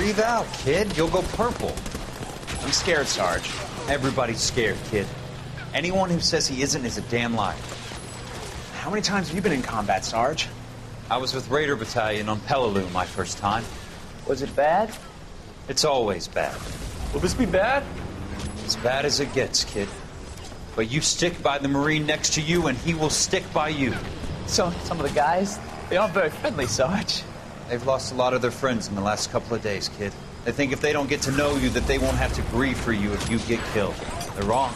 Breathe out, kid. You'll go purple. I'm scared, Sarge. Everybody's scared, kid. Anyone who says he isn't is a damn liar. How many times have you been in combat, Sarge? I was with Raider Battalion on Peleliu my first time. Was it bad? It's always bad. Will this be bad? As bad as it gets, kid. But you stick by the Marine next to you, and he will stick by you. So, some of the guys, they aren't very friendly, Sarge. They've lost a lot of their friends in the last couple of days, kid. They think if they don't get to know you, that they won't have to grieve for you if you get killed. They're wrong.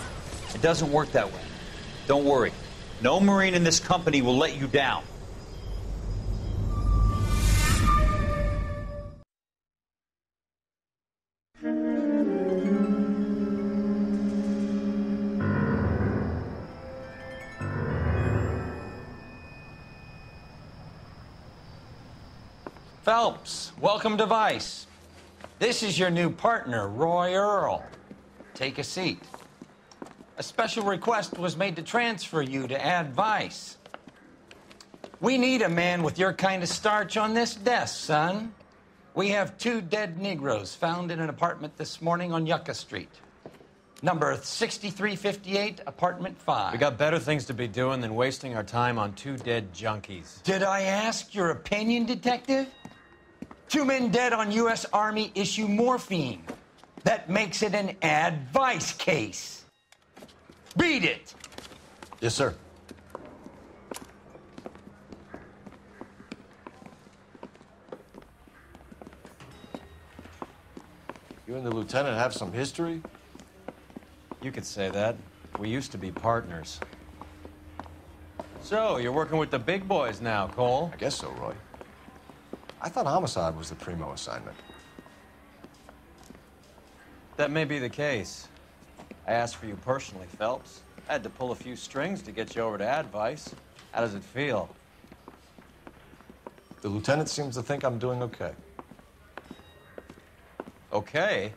It doesn't work that way. Don't worry. No Marine in this company will let you down. Phelps, welcome to Vice. This is your new partner, Roy Earle. Take a seat. A special request was made to transfer you to Ad Vice. We need a man with your kind of starch on this desk, son. We have two dead Negroes found in an apartment this morning on Yucca Street. Number 6358, apartment 5. We got better things to be doing than wasting our time on two dead junkies. Did I ask your opinion, detective? Two men dead on U.S. Army issue morphine. That makes it an Ad Vice case. Beat it. Yes, sir. You and the lieutenant have some history? You could say that. We used to be partners. So, you're working with the big boys now, Cole? I guess so, Roy. I thought homicide was the primo assignment. That may be the case. I asked for you personally, Phelps. I had to pull a few strings to get you over to Ad Vice. How does it feel? The lieutenant seems to think I'm doing okay. Okay?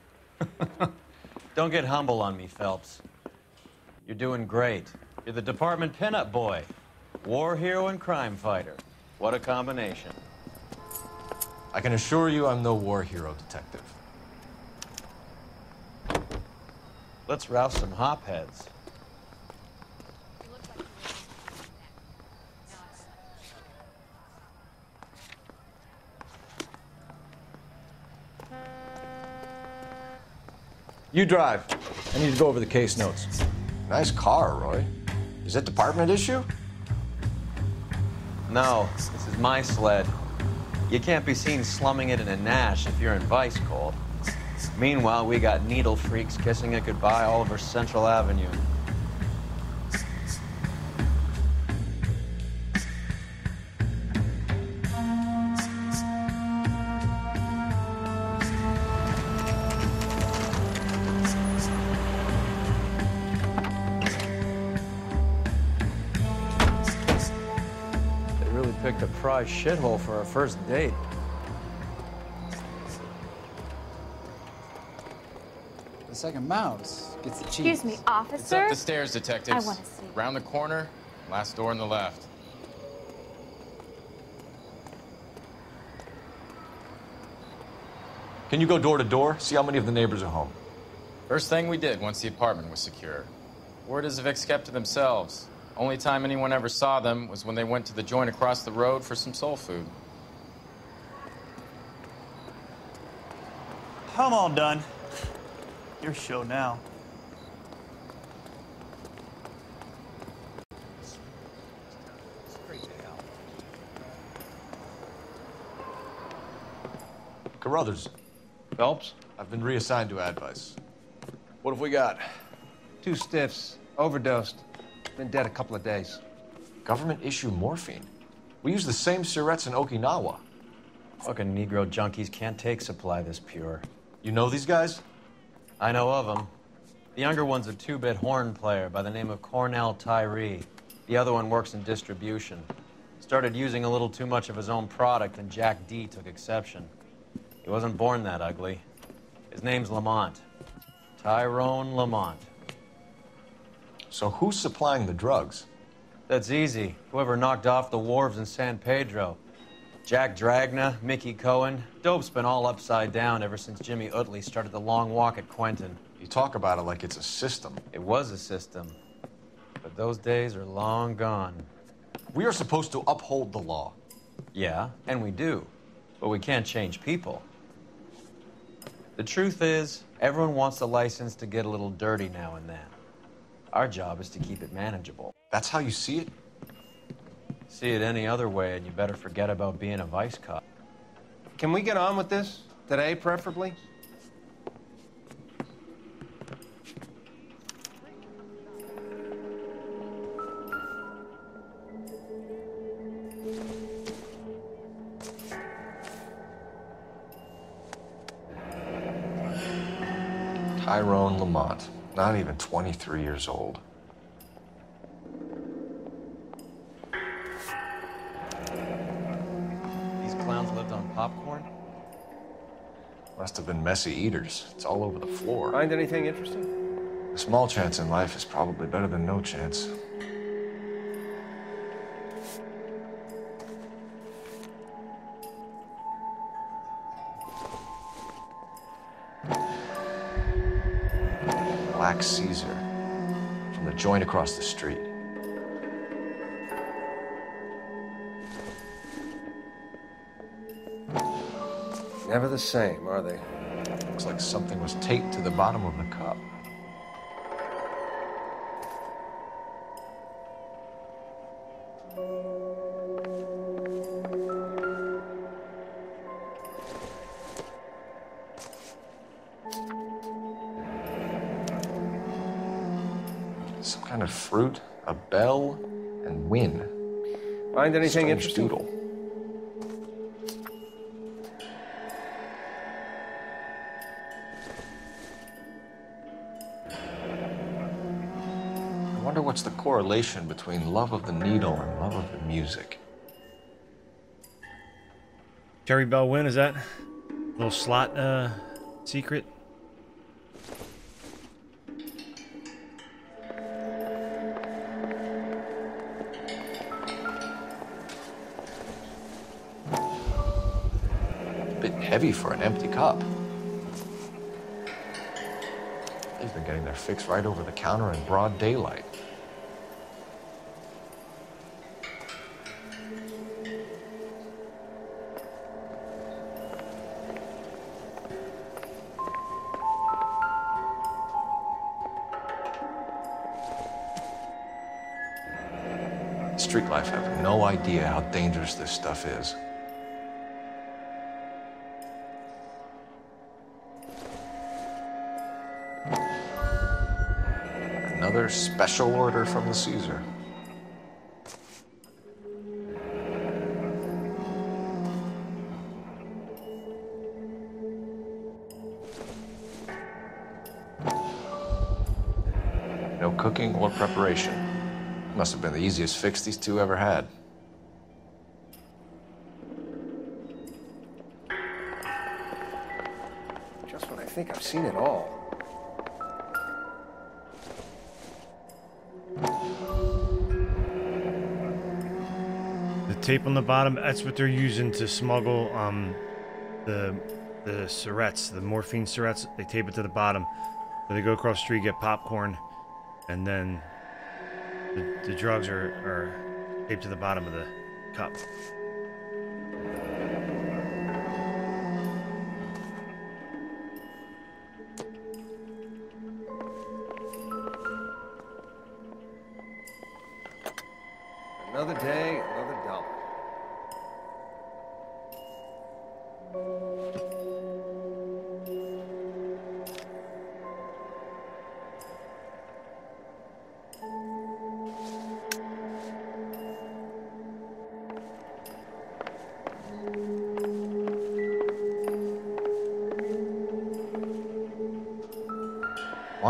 Don't get humble on me, Phelps. You're doing great. You're the department pinup boy. War hero and crime fighter. What a combination. I can assure you I'm no war hero detective. Let's rouse some hopheads. You drive. I need to go over the case notes. Nice car, Roy. Is it department issue? No, this is my sled. You can't be seen slumming it in a Nash if you're in Vice Cole. Meanwhile, we got needle freaks kissing it goodbye all over Central Avenue. Picked a shithole for our first date. The second mouse gets the cheese. Excuse me, It's officer. up the stairs, detectives. I wanna see. Round the corner, last door on the left. Can you go door to door? See how many of the neighbors are home. First thing we did once the apartment was secure. Word is the Vicks kept to themselves. Only time anyone ever saw them was when they went to the joint across the road for some soul food. I'm all done. Your show now. Carruthers, Phelps? I've been reassigned to Ad Vice. What have we got? Two stiffs, overdosed. Been dead a couple of days. Government issue morphine. We use the same syrettes in Okinawa. Fucking Negro junkies can't take supply this pure. You know these guys? I know of them. The younger one's a two-bit horn player by the name of Cornell Tyree. The other one works in distribution. Started using a little too much of his own product, and Jack D took exception. He wasn't born that ugly. His name's Lamont. Tyrone Lamont. So who's supplying the drugs? That's easy. Whoever knocked off the wharves in San Pedro. Jack Dragna, Mickey Cohen. Dope's been all upside down ever since Jimmy Utley started the long walk at Quentin. You talk about it like it's a system. It was a system, but those days are long gone. We are supposed to uphold the law. Yeah, and we do, but we can't change people. The truth is, everyone wants a license to get a little dirty now and then. Our job is to keep it manageable. That's how you see it? See it any other way, and you better forget about being a vice cop. Can we get on with this? Today, preferably? Tyrone Lamont, not even 23 years old. These clowns lived on popcorn? Must have been messy eaters. It's all over the floor. Find anything interesting? A small chance in life is probably better than no chance. Black Caesar from the joint across the street. Never the same, are they? Looks like something was taped to the bottom of the cup. Fruit, a bell, and win. Find anything Strange interesting? doodle. I wonder what's the correlation between love of the needle and love of the music. Terry Bell win, is that little slot uh secret? Heavy for an empty cup. They've been getting their fix right over the counter in broad daylight. Street life have no idea how dangerous this stuff is. Another special order from the Caesar. No cooking or preparation. Must have been the easiest fix these two ever had. Just when I think I've seen it all. The tape on the bottom, that's what they're using to smuggle um the the the morphine syrettes. They tape it to the bottom. So they go across the street, get popcorn, and then the, the drugs are, are taped to the bottom of the cup.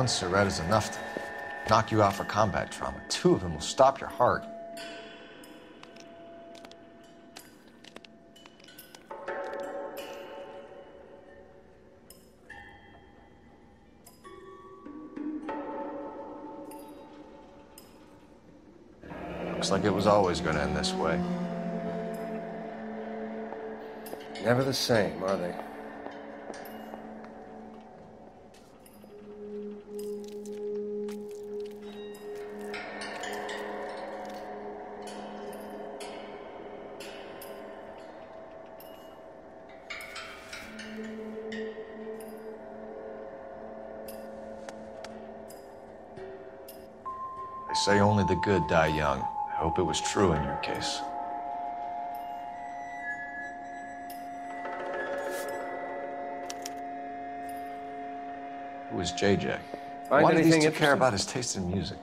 One Syrette is enough to knock you out for combat trauma. Two of them will stop your heart. Looks like it was always going to end this way. Never the same, are they? The good die young. I hope it was true in your case. Who is JJ? Find Why did these two care about his taste in music?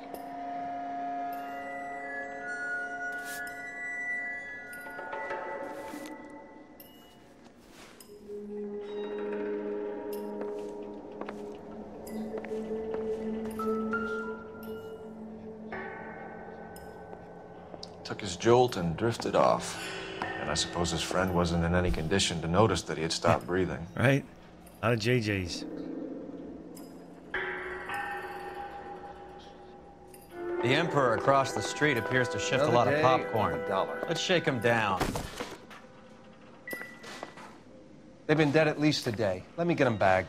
Jolt and drifted off. And I suppose his friend wasn't in any condition to notice that he had stopped breathing. Right? A lot of JJ's. The Emperor across the street appears to shift Another a lot of popcorn. a dollar. Let's shake him down. They've been dead at least a day. Let me get them bagged.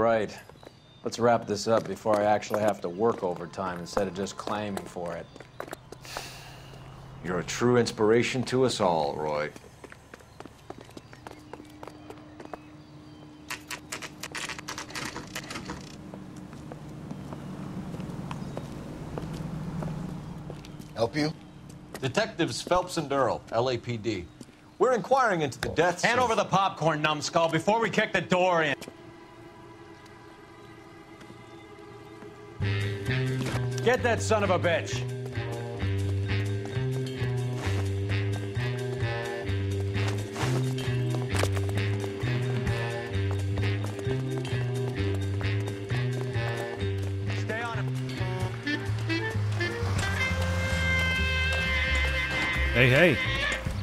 Right. Let's wrap this up before I actually have to work overtime instead of just claiming for it. You're a true inspiration to us all, Roy. Help you? Detectives Phelps and Earle, LAPD. We're inquiring into the deaths. Hand of- over the popcorn, numbskull, before we kick the door in. Get that son of a bitch. Hey, hey, hey.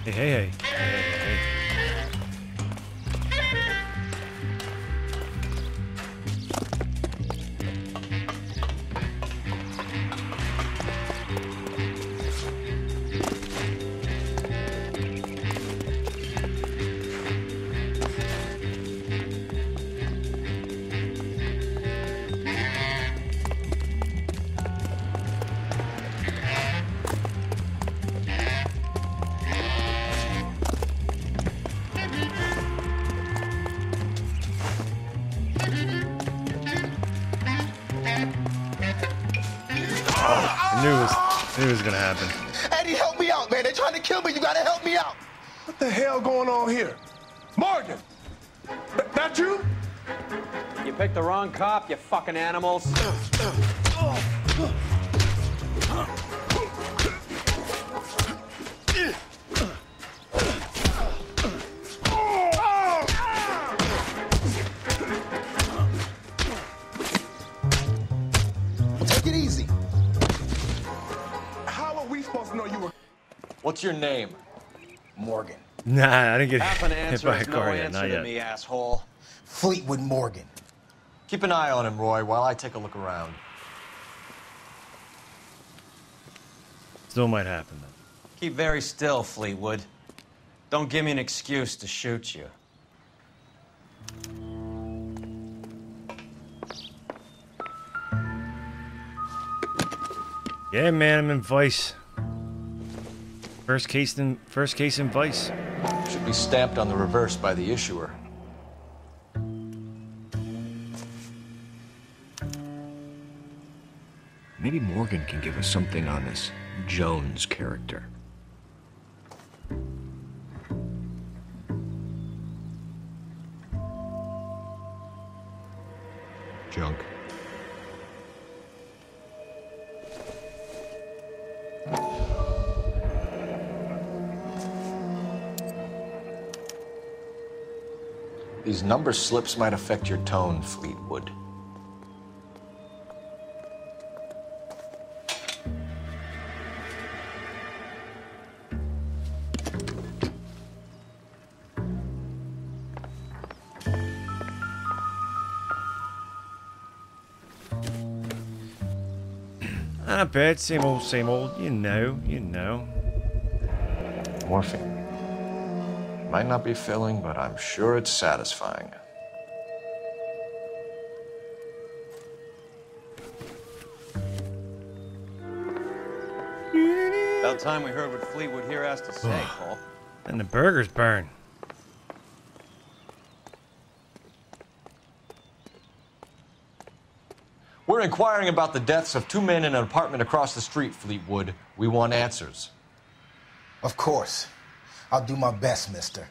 Hey, hey, fucking animals. Take it easy. How are we supposed to know you were? What's your name? Morgan. Nah, I didn't get Half an hit answer by a is no car yet. answer Not to yet. me, asshole. Fleetwood Morgan. Keep an eye on him, Roy, while I take a look around. Still might happen though. Keep very still, Fleetwood. Don't give me an excuse to shoot you. Yeah, man, I'm in Vice. First case in first case in Vice. Should be stamped on the reverse by the issuer. Morgan can give us something on this Jones character. Junk. These number slips might affect your tone, Fleetwood. Not bad. Same old, same old. You know, you know. Morphine. Might not be filling, but I'm sure it's satisfying. About time we heard what Fleetwood here has to say, Paul. And the burgers burn. We're inquiring about the deaths of two men in an apartment across the street, Fleetwood. We want answers. Of course. I'll do my best, mister.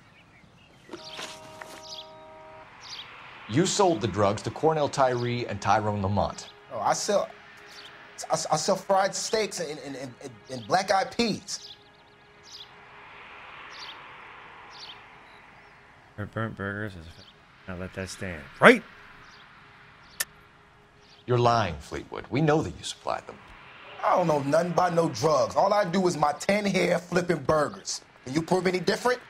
You sold the drugs to Cornell Tyree and Tyrone Lamont. Oh, I sell, I, I sell fried steaks and, and, and, and black-eyed peas. Or burnt burgers. Now let that stand. Right? You're lying, Fleetwood. We know that you supplied them. I don't know nothing about no drugs. All I do is my 10 hair flipping burgers. Can you prove any different?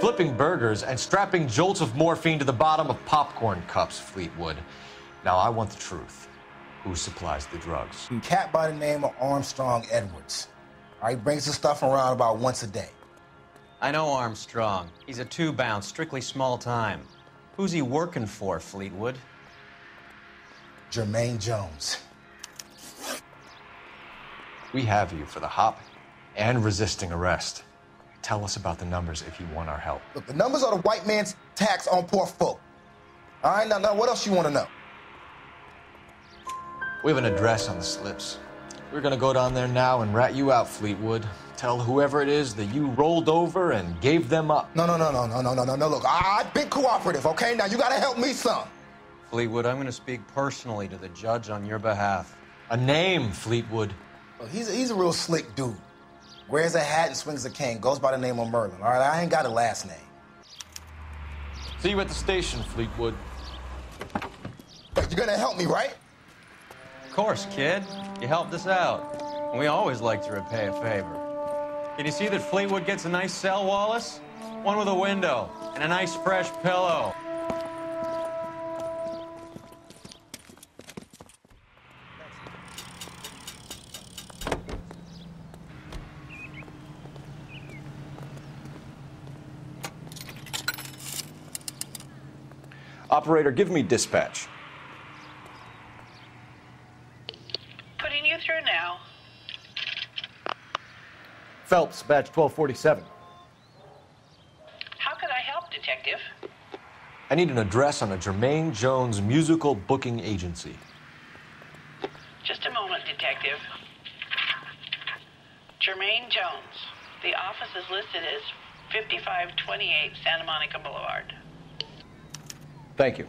Flipping burgers and strapping jolts of morphine to the bottom of popcorn cups, Fleetwood. Now, I want the truth. Who supplies the drugs? A cat by the name of Armstrong Edwards. All right, brings the stuff around about once a day. I know Armstrong. He's a two-bounce, strictly small time. Who's he working for, Fleetwood? Jermaine Jones. We have you for the hop and resisting arrest. Tell us about the numbers if you want our help. Look, the numbers are the white man's tax on poor folk. All right, now, now what else you want to know? We have an address on the slips. We're gonna go down there now and rat you out, Fleetwood. Tell whoever it is that you rolled over and gave them up. No, no, no, no, no, no, no, no, no. Look, I- I've been cooperative, okay? Now you gotta help me some. Fleetwood, I'm going to speak personally to the judge on your behalf. A name, Fleetwood. Look, he's, a, he's a real slick dude. Wears a hat and swings a cane. Goes by the name of Merlin. All right, I ain't got a last name. See you at the station, Fleetwood. But you're gonna help me, right? Of course, kid. You helped us out. We always like to repay a favor. Can you see that Fleetwood gets a nice cell, Wallace? One with a window and a nice fresh pillow. Operator, give me dispatch. Putting you through now. Phelps, batch 1247. How could I help, Detective? I need an address on a Jermaine Jones musical booking agency. Just a moment, Detective. Jermaine Jones. The office is listed as 5528 Santa Monica Boulevard. Thank you.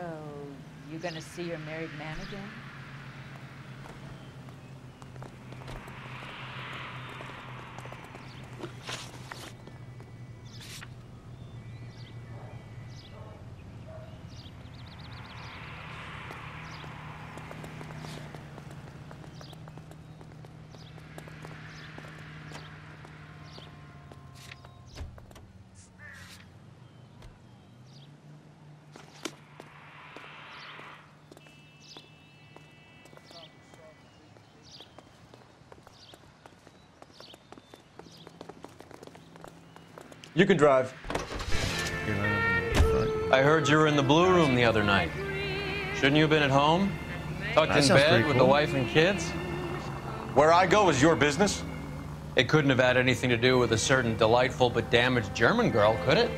So, you gonna see your married man again? You can drive. I heard you were in the blue room the other night. Shouldn't you have been at home? Tucked That in bed pretty with cool. the wife and kids? Where I go is your business? It couldn't have had anything to do with a certain delightful but damaged German girl, could it?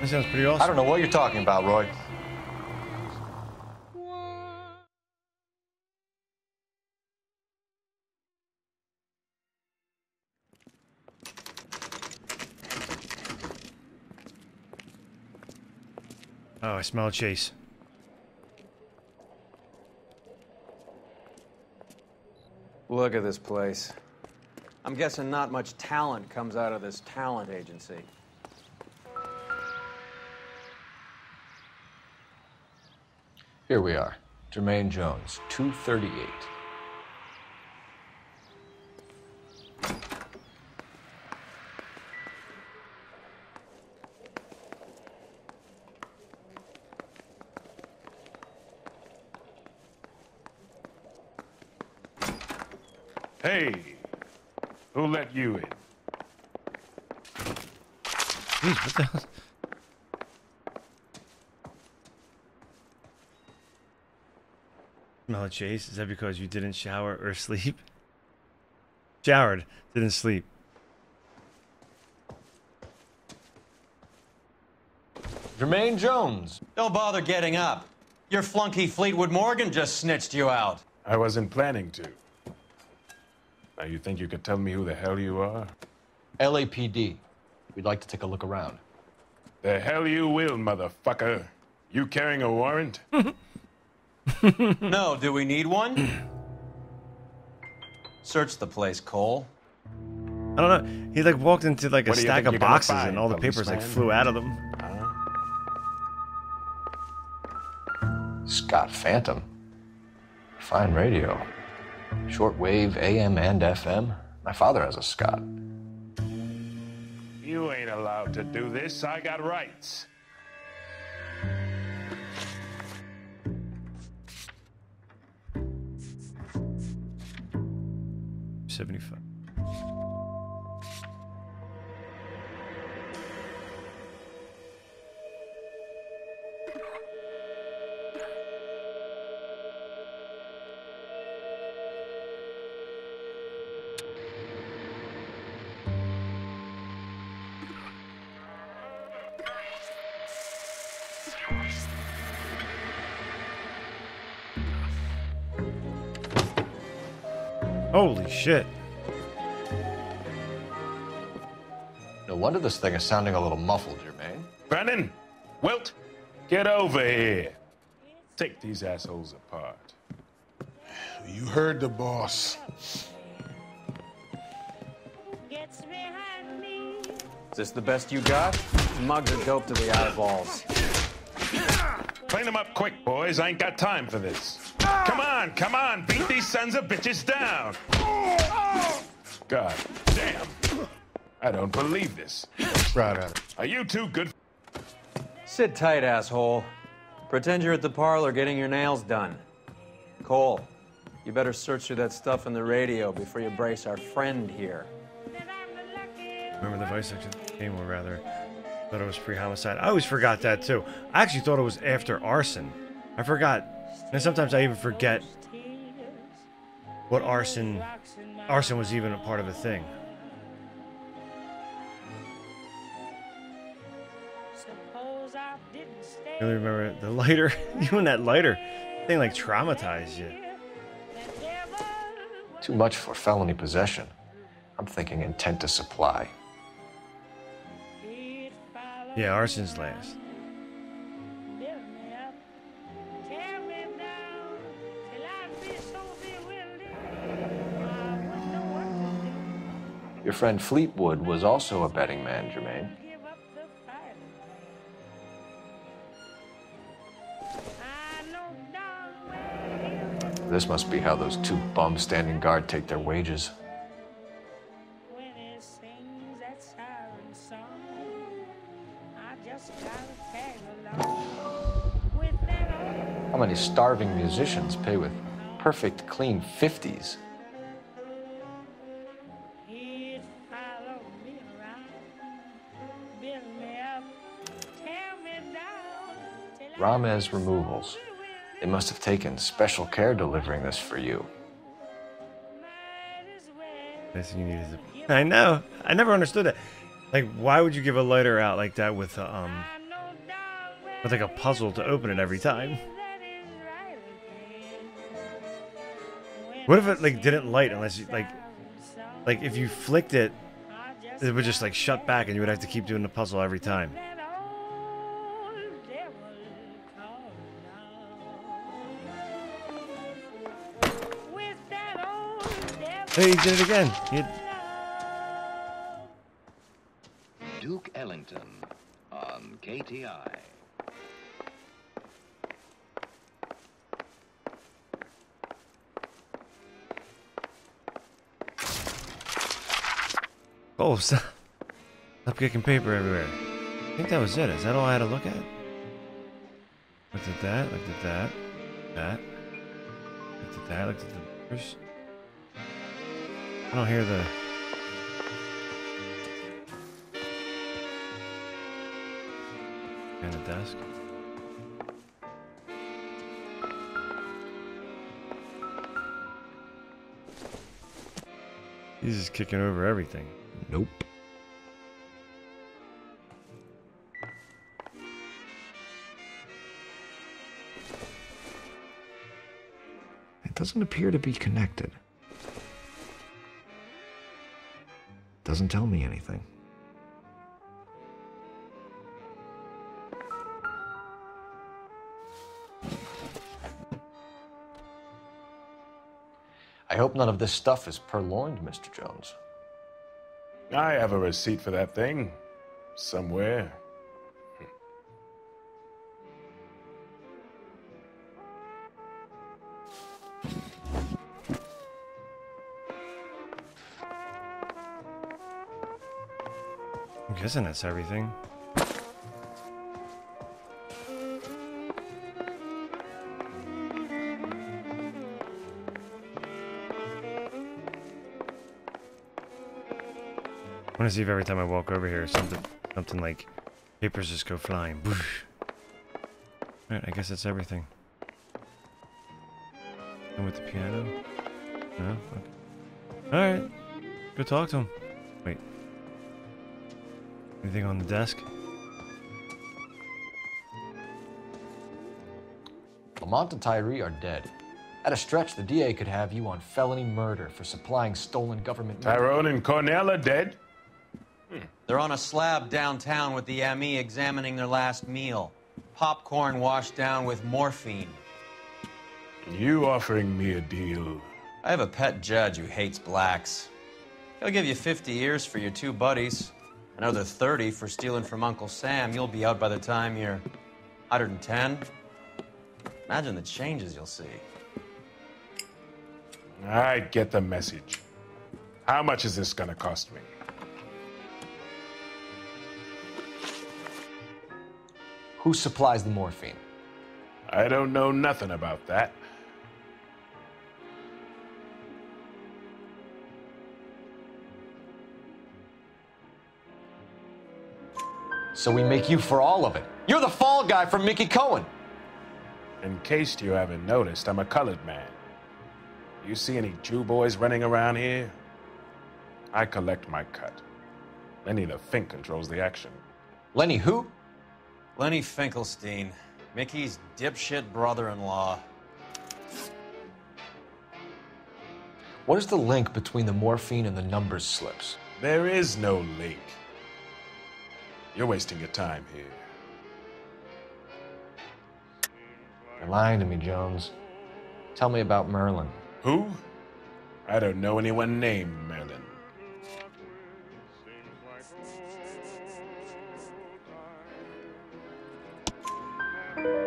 That sounds pretty awesome. I don't know what you're talking about, Roy. I smell a chase. Look at this place. I'm guessing not much talent comes out of this talent agency. Here we are. Jermaine Jones, 238. Hey, who let you in? Jeez, what the hell? Smell a chase? Is that because you didn't shower or sleep? Showered, didn't sleep. Jermaine Jones. Don't bother getting up. Your flunky Fleetwood Morgan just snitched you out. I wasn't planning to. Now, you think you could tell me who the hell you are? LAPD. We'd like to take a look around. The hell you will, motherfucker. You carrying a warrant? no, do we need one? Search the place, Cole. I don't know. He like walked into like a What do you stack of boxes and all the papers like flew out of them. Scott Phantom. Fine radio. Shortwave AM and FM. My father has a Scott. You ain't allowed to do this. I got rights. Seventy-five. Holy shit. No wonder this thing is sounding a little muffled, Jermaine. Brennan, Wilt, get over here. Take these assholes apart. You heard the boss. Is this the best you got? Mugs are dope to the eyeballs. Clean them up quick, boys. I ain't got time for this. Come on, come on. Beat these sons of bitches down. God damn. I don't believe this. Right at it. Are you too good? Sit tight, asshole. Pretend you're at the parlor getting your nails done. Cole, you better search through that stuff in the radio before you brace our friend here. Remember the vice section game, or rather, thought it was pre-homicide. I always forgot that too. I actually thought it was after arson. I forgot, and sometimes I even forget what arson, arson was even a part of a thing. You really remember the lighter? Even that lighter thing like traumatized you. Too much for felony possession. I'm thinking intent to supply. Yeah, arson's last. Your friend Fleetwood was also a betting man, Jermaine. This must be how those two bums standing guard take their wages. How many starving musicians pay with perfect, clean 50s? Ramez Removals. They must have taken special care delivering this for you. I know. I never understood that. Like, why would you give a lighter out like that with a, um, with like a puzzle to open it every time? What if it like didn't light unless you like, like if you flicked it, it would just like shut back and you would have to keep doing the puzzle every time. Oh, hey, he did it again. He Duke Ellington on KTI. Oh, stop. Stop kicking paper everywhere. I think that was it. Is that all I had to look at? Looked at that, looked at that, that. Looked at that, looked at the numbers. I don't hear the... And the desk. He's just kicking over everything. Nope. It doesn't appear to be connected. Doesn't tell me anything. I hope none of this stuff is purloined, Mr. Jones. I have a receipt for that thing. Somewhere. Guessing that's everything. I want to see if every time I walk over here, something, something like papers just go flying. Boosh. Alright, I guess that's everything. And with the piano? No? Okay. Alright. Go talk to him. Wait. Anything on the desk? Lamont and Tyree are dead. At a stretch, the DA could have you on felony murder for supplying stolen government money. Tyrone and Cornell are dead? Hmm. They're on a slab downtown with the ME examining their last meal. Popcorn washed down with morphine. You offering me a deal? I have a pet judge who hates blacks. He'll give you 50 years for your two buddies, another 30 for stealing from Uncle Sam. You'll be out by the time you're 110. Imagine the changes you'll see. I get the message. How much is this gonna cost me? Who supplies the morphine? I don't know nothing about that. So we make you for all of it. You're the fall guy from Mickey Cohen. In case you haven't noticed, I'm a colored man. You see any Jew boys running around here? I collect my cut. Lenny the Fink controls the action. Lenny who? Lenny Finkelstein, Mickey's dipshit brother-in-law. What is the link between the morphine and the numbers slips? There is no link. You're wasting your time here. You're lying to me, Jones. Tell me about Merlin. Who? I don't know anyone named Merlin.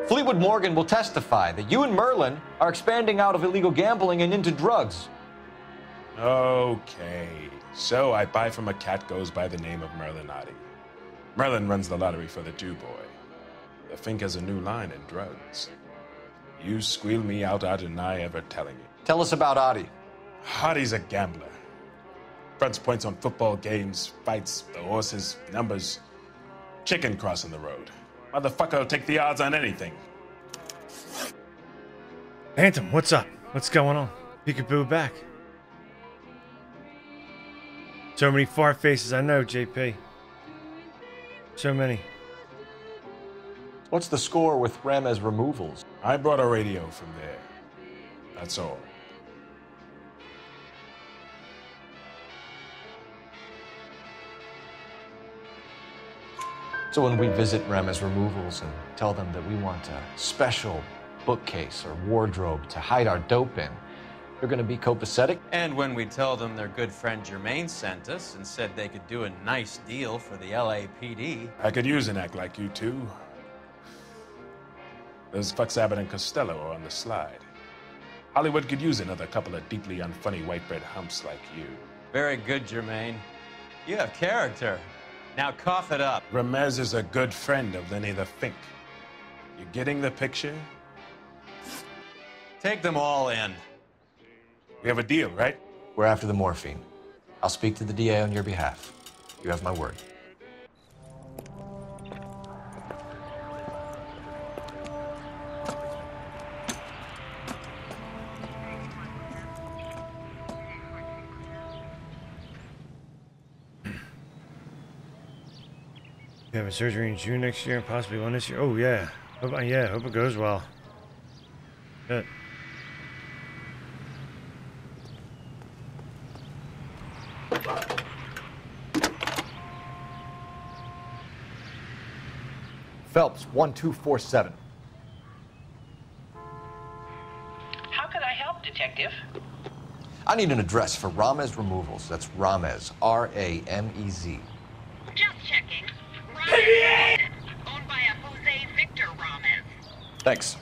Fleetwood Morgan will testify that you and Merlin are expanding out of illegal gambling and into drugs. Okay. So I buy from a cat goes by the name of Merlin Otti. Merlin runs the lottery for the Jew boy. The Fink has a new line in drugs. You squeal me out, I deny ever telling you. Tell us about Otti. Otti's a gambler. Fronts points on football games, fights, the horses, numbers. Chicken crossing the road. Motherfucker will take the odds on anything. Phantom, what's up? What's going on? Peekaboo back. So many far faces I know, JP. So many. What's the score with Ramez removals? I brought a radio from there. That's all. So when we visit Ramez removals and tell them that we want a special bookcase or wardrobe to hide our dope in, They're gonna be copacetic. And when we tell them their good friend Jermaine sent us and said they could do a nice deal for the LAPD, I could use an act like you two. Those fucks Abbott and Costello are on the slide. Hollywood could use another couple of deeply unfunny white bread humps like you. very good, Jermaine. You have character. Now cough it up. Ramez is a good friend of Lenny the Fink. You getting the picture? Take them all in. We have a deal, right? We're after the morphine. I'll speak to the DA on your behalf. You have my word. You have a surgery in June next year and possibly one this year. Oh yeah. Hope, yeah, hope it goes well. Good. Phelps, 1247. How could I help, Detective? I need an address for Ramez Removals. That's Ramez, R A M E Z. Just checking. Ramez. Owned by a Jose Victor Ramez. Thanks.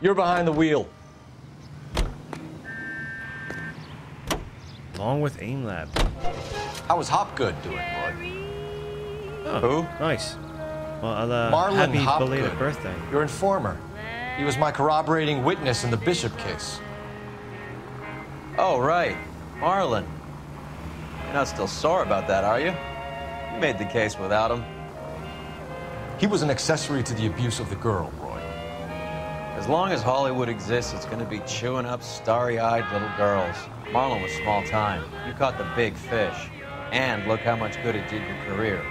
You're behind the wheel. Along with AIM Lab. How was Hopgood doing, Lloyd? Oh, Who? Nice. Well, I'll, uh, Marlon happy Hopgood. belated birthday. Your informer. He was my corroborating witness in the Bishop case. Oh, right. Marlon. You're not still sore about that, are you? You made the case without him. He was an accessory to the abuse of the girl, Roy. As long as Hollywood exists, it's going to be chewing up starry-eyed little girls. Marlon was small time. You caught the big fish. And look how much good it did your career.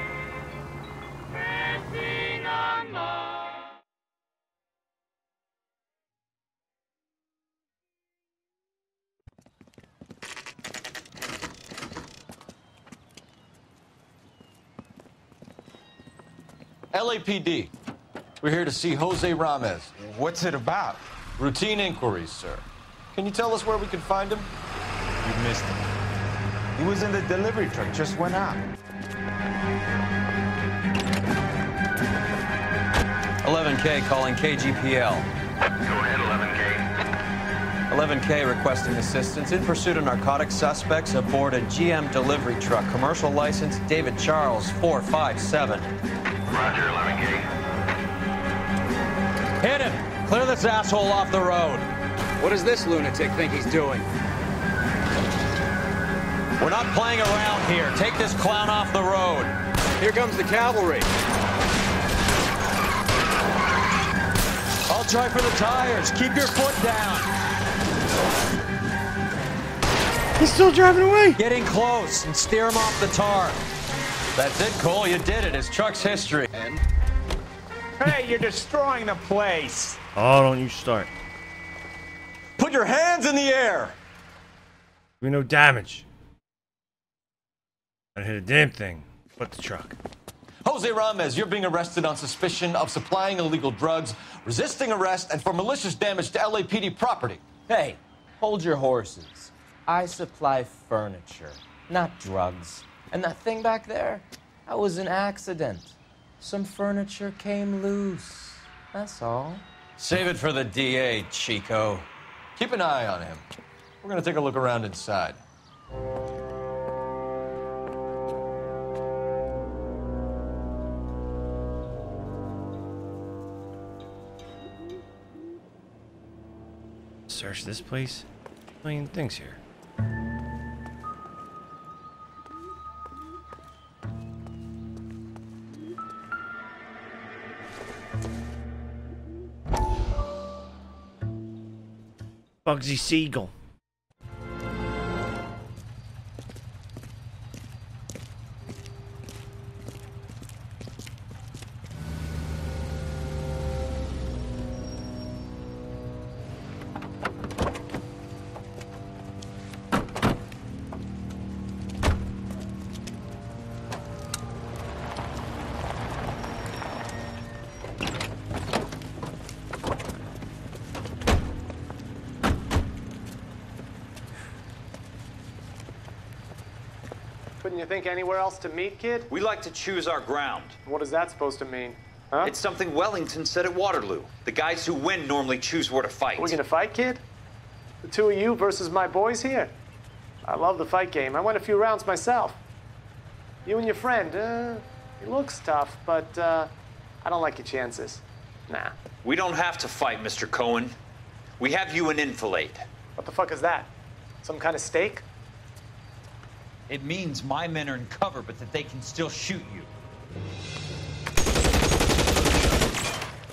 LAPD. We're here to see Jose Ramez. What's it about? Routine inquiries, sir. Can you tell us where we can find him? You missed him. He was in the delivery truck, just went out. 11K calling KGPL. Go ahead, 11K. 11K requesting assistance in pursuit of narcotic suspects aboard a GM delivery truck. Commercial license David Charles 457. Roger, 11K. Hit him! Clear this asshole off the road. What does this lunatic think he's doing? We're not playing around here. Take this clown off the road. Here comes the cavalry. I'll try for the tires. Keep your foot down. He's still driving away. Getting close and steer him off the tar. That's it, Cole. You did it. It's Truck's history. Hey, you're destroying the place. Oh, don't you start. Put your hands in the air! We no damage. I hit a damn thing. But the truck. Jose Ramez, you're being arrested on suspicion of supplying illegal drugs, resisting arrest, and for malicious damage to LAPD property. Hey, hold your horses. I supply furniture, not drugs. And that thing back there, that was an accident. Some furniture came loose. That's all. Save it for the DA, Chico. Keep an eye on him. We're gonna take a look around inside. Search this place. Million things here. Bugsy Siegel. Think anywhere else to meet, kid? We like to choose our ground. What is that supposed to mean? Huh? It's something Wellington said at Waterloo. The guys who win normally choose where to fight. We're gonna fight, kid? The two of you versus my boys here? I love the fight game. I went a few rounds myself. You and your friend, uh, he looks tough, but uh, I don't like your chances. Nah. We don't have to fight, Mr. Cohen. We have you an enfilade. What the fuck is that? Some kind of steak? It means my men are in cover, but that they can still shoot you.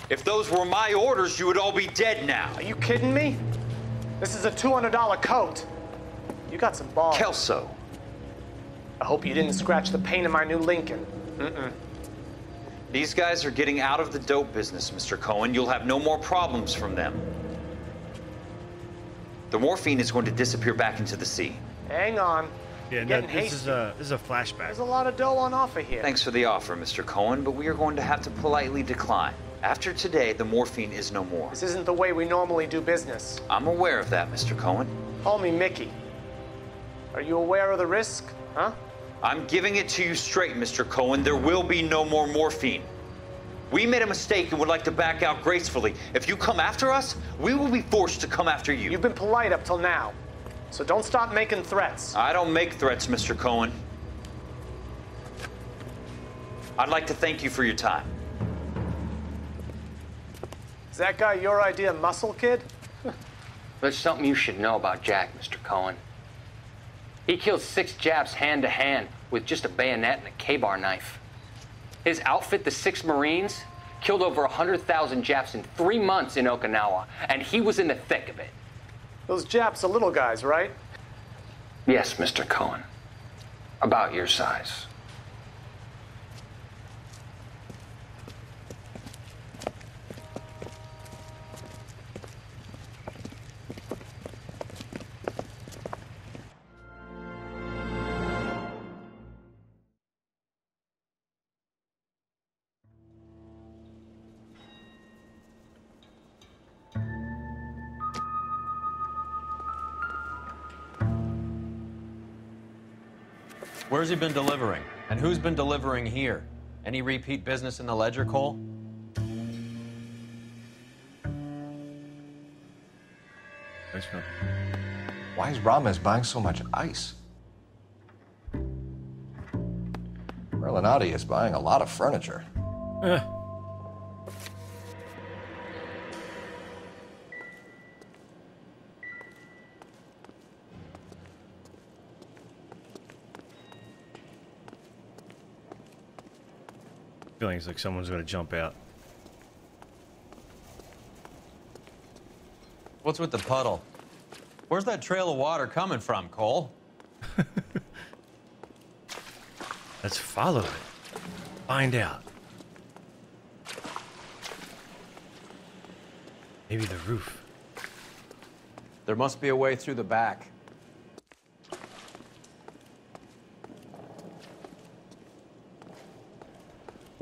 If those were my orders, you would all be dead now. Are you kidding me? This is a $200 coat. You got some balls. Kelso. I hope you didn't scratch the paint of my new Lincoln. Mm-mm. These guys are getting out of the dope business, Mr. Cohen. You'll have no more problems from them. The morphine is going to disappear back into the sea. Hang on. Yeah, no, this hasty. is a this is a flashback. There's a lot of dough on offer here. Thanks for the offer, Mr. Cohen, but we are going to have to politely decline. After today, the morphine is no more. This isn't the way we normally do business. I'm aware of that, Mr. Cohen. Call me Mickey. Are you aware of the risk? Huh? I'm giving it to you straight, Mr. Cohen. There will be no more morphine. We made a mistake and would like to back out gracefully. If you come after us, we will be forced to come after you. You've been polite up till now. So don't stop making threats. I don't make threats, Mr. Cohen. I'd like to thank you for your time. Is that guy your idea of muscle, kid? There's something you should know about Jack, Mr. Cohen. He killed six Japs hand to hand with just a bayonet and a Ka-Bar knife. His outfit, the Six Marines, killed over 100,000 Japs in three months in Okinawa, and he was in the thick of it. Those Japs are little guys, right? Yes, Mr. Cohen. About your size. He been delivering? And who's been delivering here? Any repeat business in the ledger, Cole? Why is Ramos buying so much ice? Merlinati is buying a lot of furniture. Eh. Feelings like someone's gonna jump out. What's with the puddle? Where's that trail of water coming from, Cole? Let's follow it. Find out. Maybe the roof. There must be a way through the back.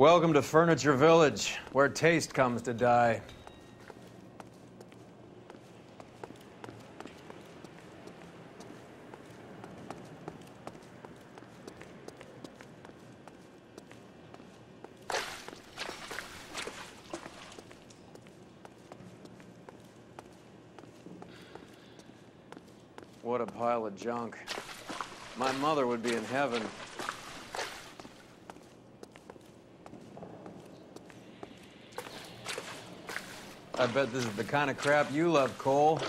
Welcome to Furniture Village, where taste comes to die. What a pile of junk. My mother would be in heaven. I bet this is the kind of crap you love, Cole.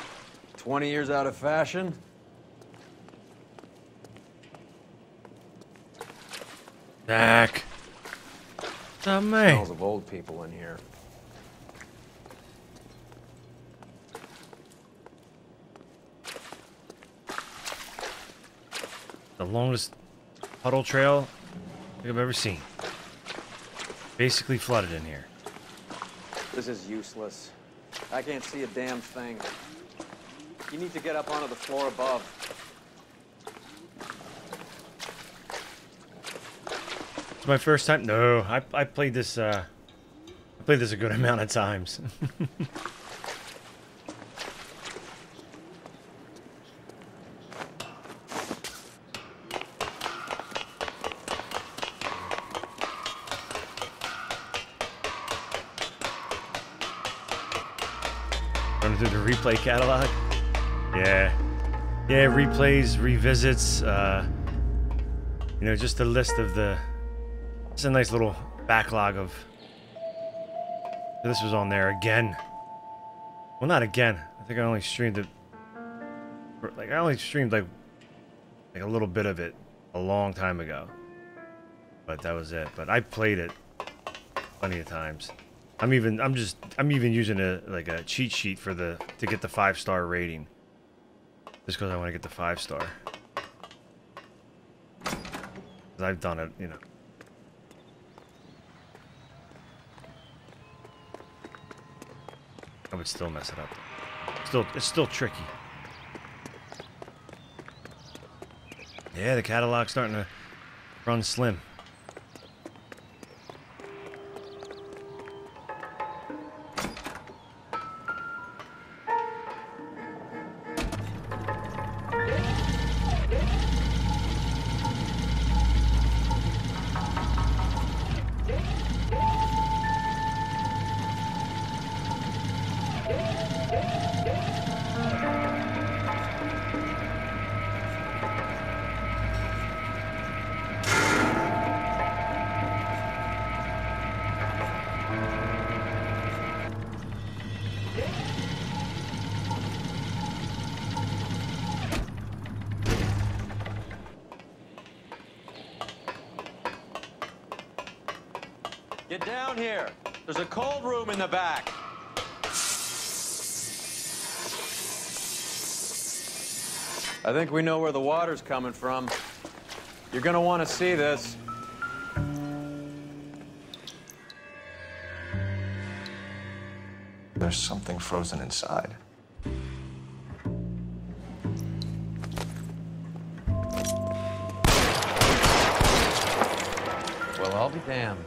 20 years out of fashion. Back. Not me. Smells of old people in here. The longest puddle trail I've ever seen. Basically flooded in here. This is useless. I can't see a damn thing. You need to get up onto the floor above. It's my first time. No, I, I played this. Uh, I played this a good amount of times. replay catalog. Yeah. Yeah, replays, revisits, uh, you know, just a list of the. It's a nice little backlog of. This was on there again. Well, not again. I think I only streamed it. Like I only streamed like, like a little bit of it a long time ago. But that was it. But I played it plenty of times. I'm even. I'm just. I'm even using a like a cheat sheet for the to get the five star rating. Just because I want to get the five star. I've done it, you know. I would still mess it up. Still, it's still tricky. Yeah, the catalog's starting to run slim. Think we know where the water's coming from. You're gonna want to see this. There's something frozen inside. Well, I'll be damned.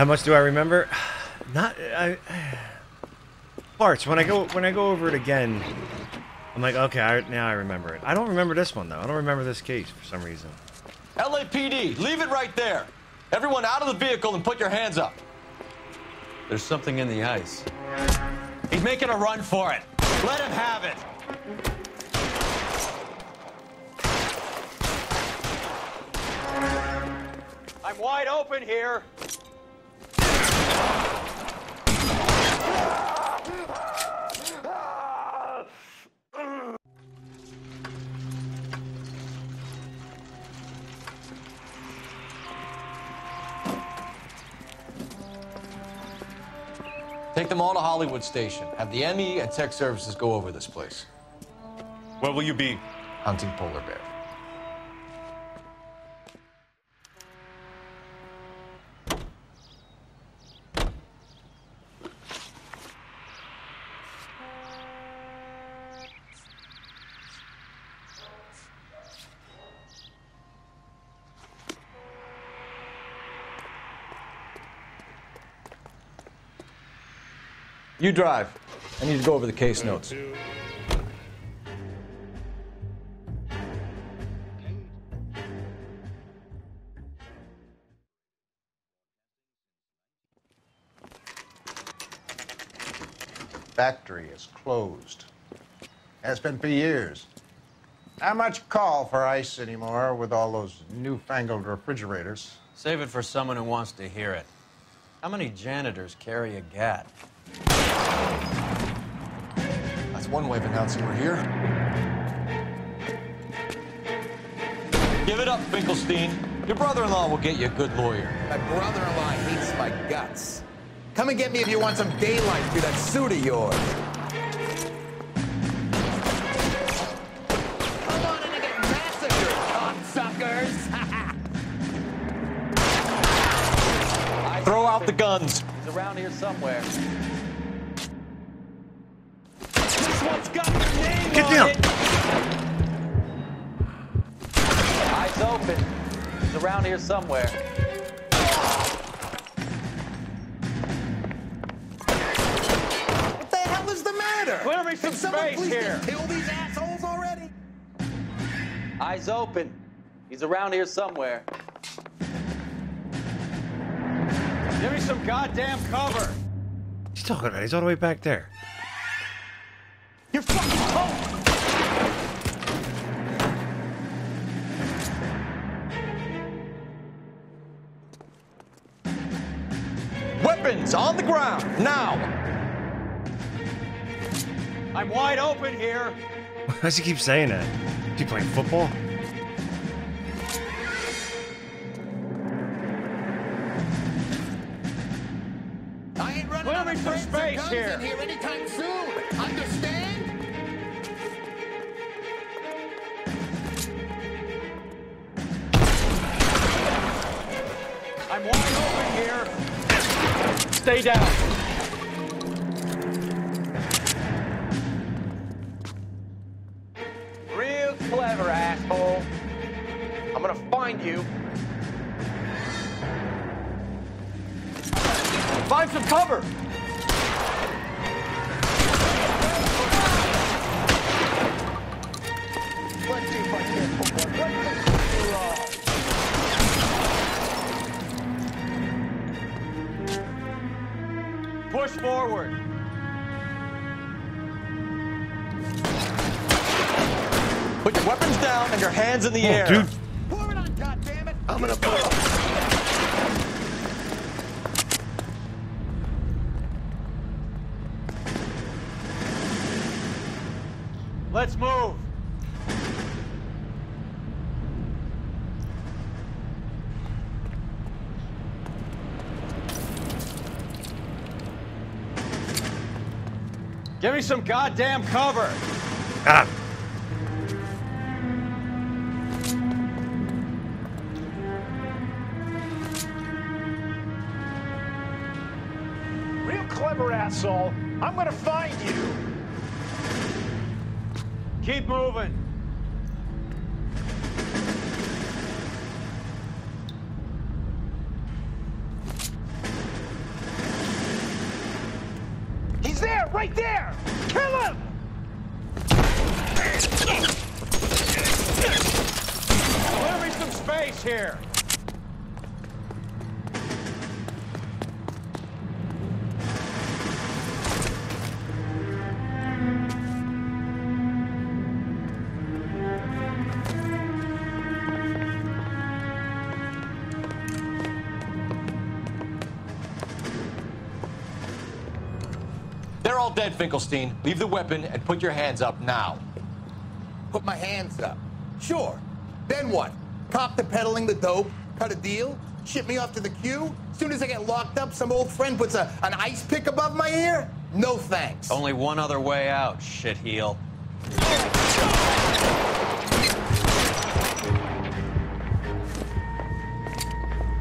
How much do I remember? Not I. Parts when I go when I go over it again, I'm like, okay, I, now I remember it. I don't remember this one though. I don't remember this case for some reason. LAPD, leave it right there. Everyone out of the vehicle and put your hands up. There's something in the ice. He's making a run for it. Let him have it. I'm wide open here. Them all to Hollywood Station. Have the ME and tech services go over this place. Where will you be? Hunting polar bear. You drive. I need to go over the case notes. Factory is closed. Has been for years. Not much call for ice anymore with all those newfangled refrigerators. Save it for someone who wants to hear it. How many janitors carry a gat? One way of announcing we're here. Give it up, Finkelstein. Your brother-in-law will get you a good lawyer. My brother-in-law hates my guts. Come and get me if you want some daylight through that suit of yours. Come on and get massacred, cocksuckers! Throw out the guns. He's around here somewhere. Get on down. Eyes open. He's around here somewhere. murder! Clear me some Can space here. Kill these assholes already! Eyes open. He's around here somewhere. Give me some goddamn cover. He's talking about. He's all the way back there. You're fucking cold! Weapons on the ground, now! I'm wide open here. Why does he keep saying that? Is he playing football? I ain't running Clear out me of some space here. in here Stay down. The Oh, air. dude. Pour it on, goddammit! I'm gonna put Let's move. Give me some goddamn cover. Ah. Finkelstein. Leave the weapon and put your hands up now. Put my hands up. Sure. Then what? Cop to peddling the dope? Cut a deal? Ship me off to the queue? As soon as I get locked up, some old friend puts a, an ice pick above my ear? No thanks. Only one other way out, shitheel.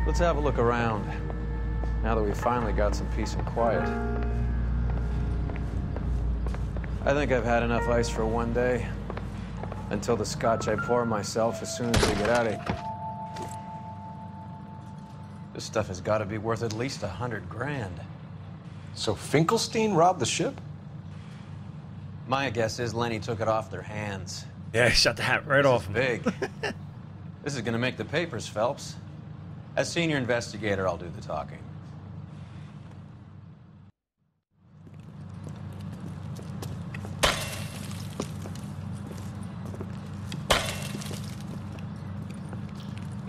Let's have a look around. Now that we've finally got some peace and quiet. I think I've had enough ice for one day. Until the scotch I pour myself as soon as we get out of here. This stuff has got to be worth at least a hundred grand. So Finkelstein robbed the ship? My guess is Lenny took it off their hands. Yeah, he shut the hat right This off is big. this is going to make the papers, Phelps. As senior investigator, I'll do the talking.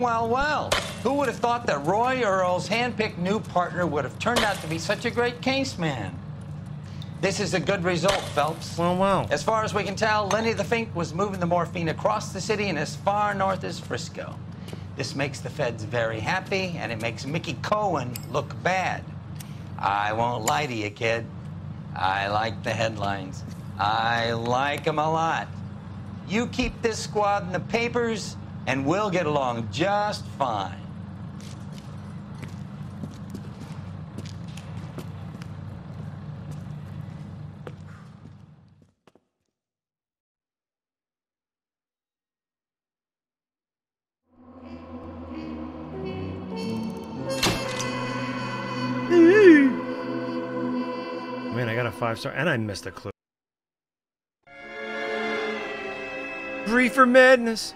Well, well, who would have thought that Roy Earl's handpicked new partner would have turned out to be such a great case man? This is a good result, Phelps. Well, wow. As far as we can tell, Lenny the Fink was moving the morphine across the city and as far north as Frisco. This makes the feds very happy, and it makes Mickey Cohen look bad. I won't lie to you, kid. I like the headlines. I like them a lot. You keep this squad in the papers, and we'll get along just fine. Man, I got a five star, and I missed a clue. Reefer Madness!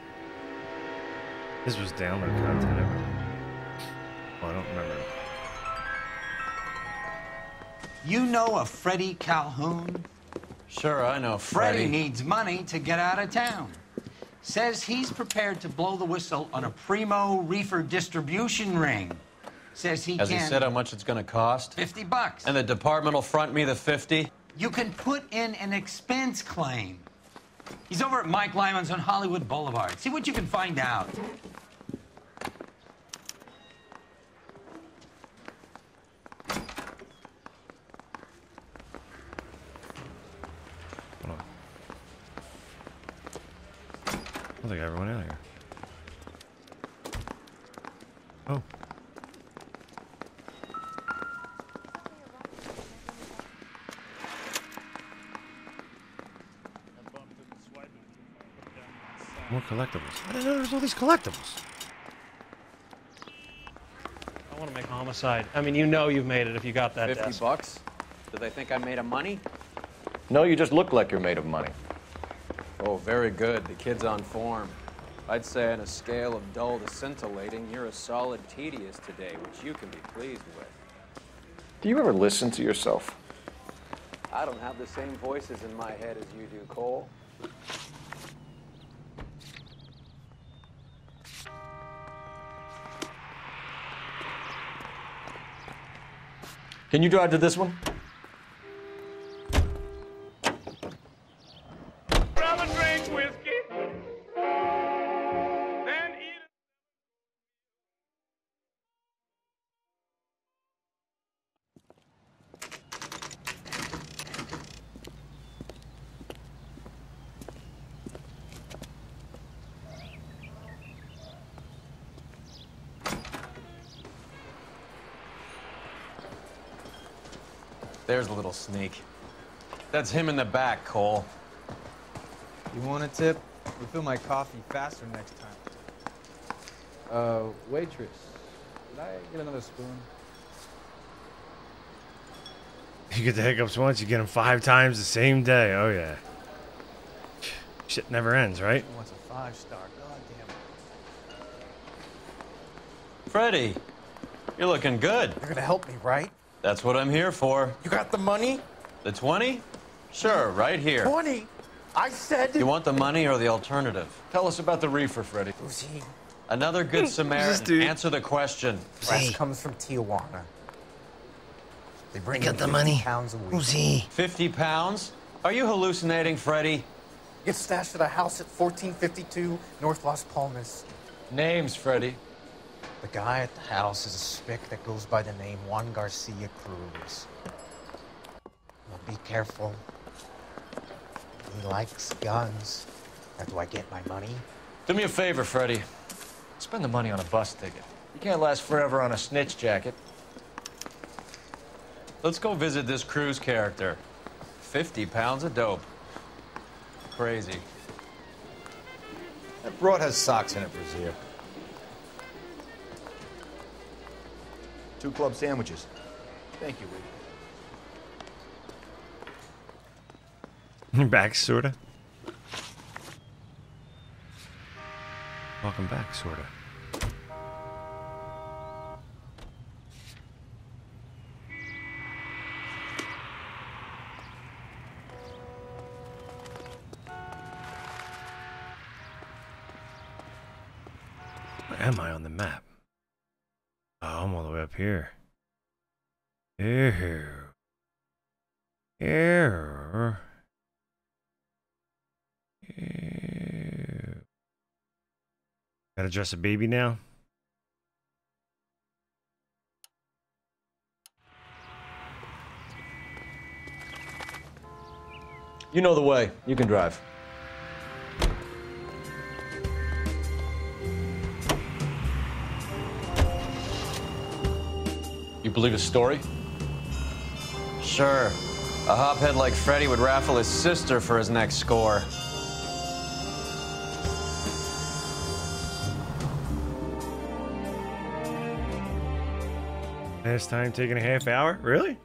This was download content. I. Well, I don't remember. You know a Freddie Calhoun? Sure, I know Freddie Freddie. needs money to get out of town. Says he's prepared to blow the whistle on a primo reefer distribution ring. Says he Has can. he said how much it's going to cost? 50 bucks. And the department will front me the 50? You can put in an expense claim. He's over at Mike Lyman's on Hollywood Boulevard. See what you can find out. I think everyone out here. Oh. More collectibles. I didn't know there's all these collectibles. I want to make homicide. I mean, you know you've made it if you got that 50 desk. bucks? Do they think I made of money? No, you just look like you're made of money. Oh, very good. The kid's on form. I'd say on a scale of dull to scintillating, you're a solid tedious today, which you can be pleased with. Do you ever listen to yourself? I don't have the same voices in my head as you do, Cole. Can you drive to this one? There's a little sneak. That's him in the back, Cole. You want a tip? Refill my coffee faster next time. Uh, waitress, did I get another spoon? You get the hiccups once, you get them five times the same day. Oh, yeah. Shit never ends, right? Who wants a five star? God damn it. Freddie, you're looking good. You're gonna help me, right? That's what I'm here for. You got the money? The 20? Sure, right here. 20? I said. You want the money or the alternative? Tell us about the reefer, Freddie. Who's he? Another good Samaritan. Answer the question. Press comes from Tijuana. They bring Got in the 50 money? pounds a week. Who's he? 50 pounds? Are you hallucinating, Freddie? Gets stashed at a house at 1452 North Las Palmas. Names, Freddie. The guy at the house is a spick that goes by the name Juan Garcia Cruz. Well, be careful. He likes guns. How do I get my money? Do me a favor, Freddie. Spend the money on a bus ticket. You can't last forever on a snitch jacket. Let's go visit this Cruz character. 50 pounds of dope. Crazy. That broad has socks in it, Brazier. Two club sandwiches. Thank you, Reed. back, sorta. Welcome back, sorta. Here. Here. Here. Here. Gotta dress a baby now? You know the way. You can drive. Believe his story? Sure. A hophead like Freddie would raffle his sister for his next score. Last time taking a half hour? Really?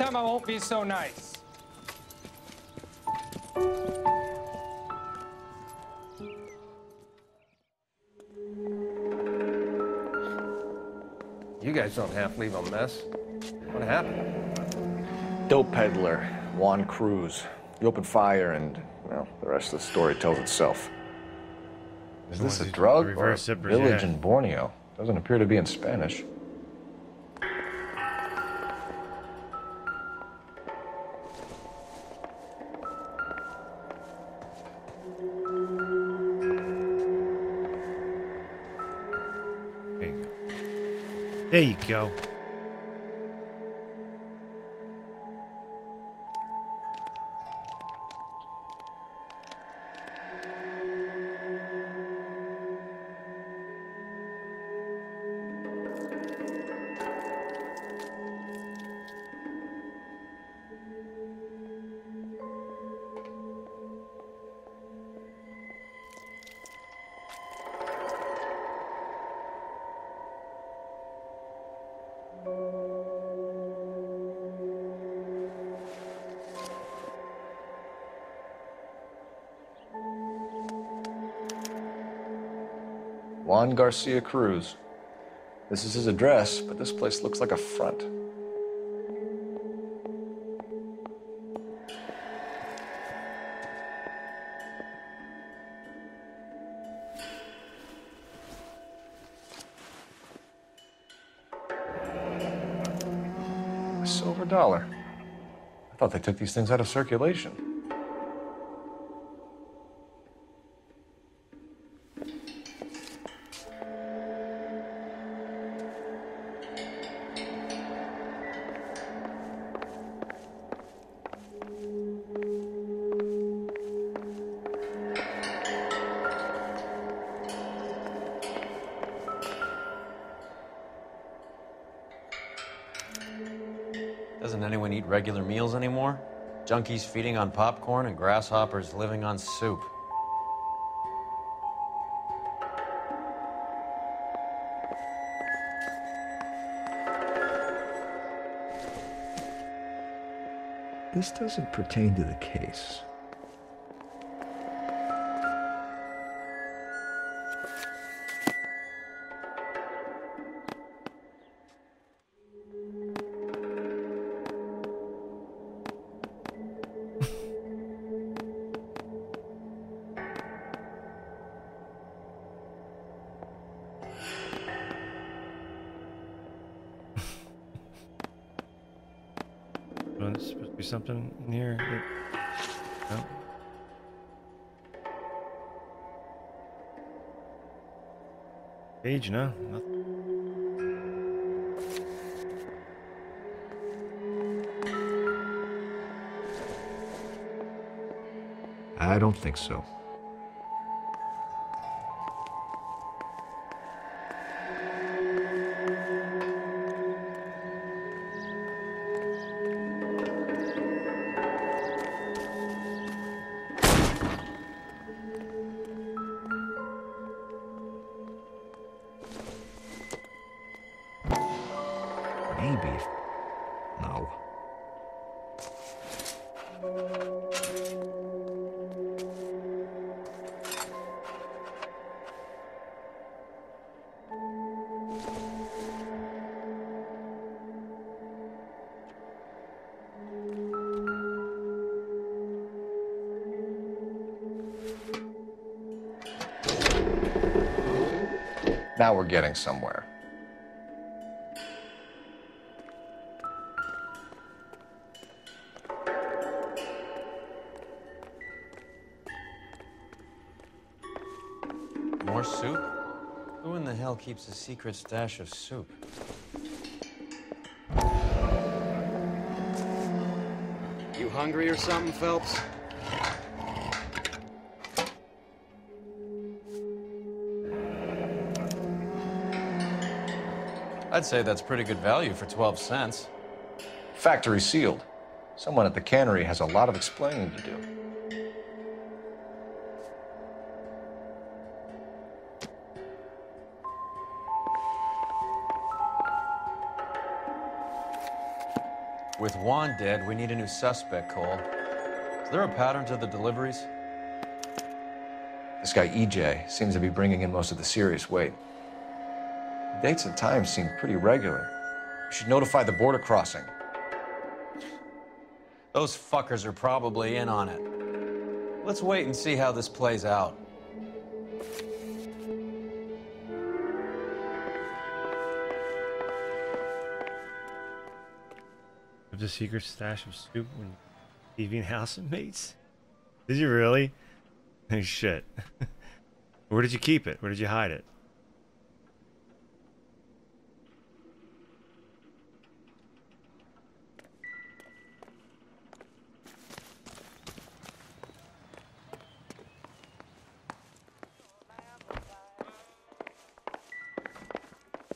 Time I won't be so nice. You guys don't half leave a mess. What happened? Dope peddler, Juan Cruz. He opened fire and, well, the rest of the story tells itself. Is this a drug or a village yeah. in Borneo? Doesn't appear to be in Spanish. There you go. Juan Garcia Cruz. This is his address, but this place looks like a front. A silver dollar. I thought they took these things out of circulation. Junkies feeding on popcorn and grasshoppers living on soup. This doesn't pertain to the case. No. Nothing. I don't think so. Joe. Now we're getting somewhere. Keeps a secret stash of soup? You hungry or something, Phelps? I'd say that's pretty good value for 12 cents. Factory sealed. Someone at the cannery has a lot of explaining to do. Juan dead, we need a new suspect, Cole. Is there a pattern to the deliveries? This guy EJ seems to be bringing in most of the serious weight. Dates and times seem pretty regular. We should notify the border crossing. Those fuckers are probably in on it. Let's wait and see how this plays out. The secret stash of soup when leaving housemates? Did you really? Oh shit. Where did you keep it? Where did you hide it?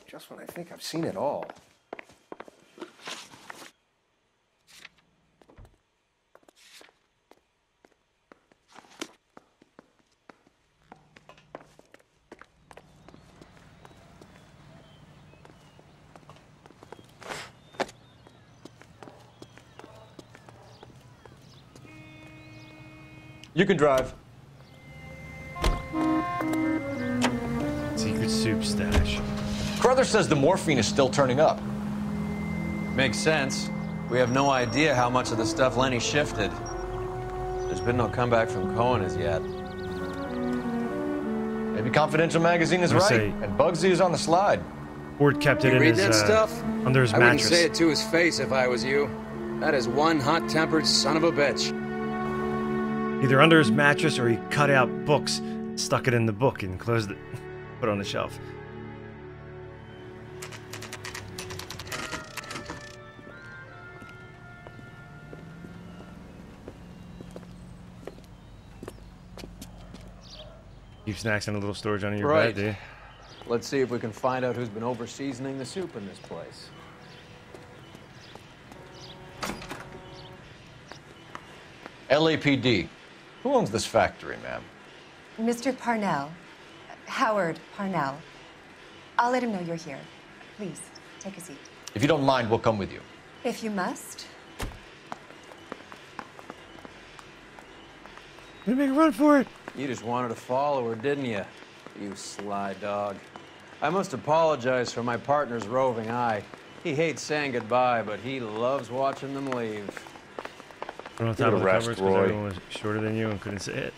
Just when I think I've seen it all. You can drive. Secret soup stash. Carruthers says the morphine is still turning up. Makes sense. We have no idea how much of the stuff Lenny shifted. There's been no comeback from Cohen as yet. Maybe Confidential Magazine is right, say- and Bugsy is on the slide. Ward kept it You in read his that uh, stuff? under his I wouldn't mattress. say it to his face if I was you. That is one hot-tempered son of a bitch. Either under his mattress or he cut out books, stuck it in the book, and closed it, put it on the shelf. Keep snacks in a little storage under your Right. bed, do you? Let's see if we can find out who's been over seasoning the soup in this place. LAPD. Who owns this factory, ma'am? Mr. Parnell, Howard Parnell. I'll let him know you're here. Please, take a seat. If you don't mind, we'll come with you. If you must. You make a run for it. You just wanted to follow her, didn't you? You sly dog. I must apologize for my partner's roving eye. He hates saying goodbye, but he loves watching them leave. Put on top of the rest, covers because everyone was shorter than you and couldn't see it.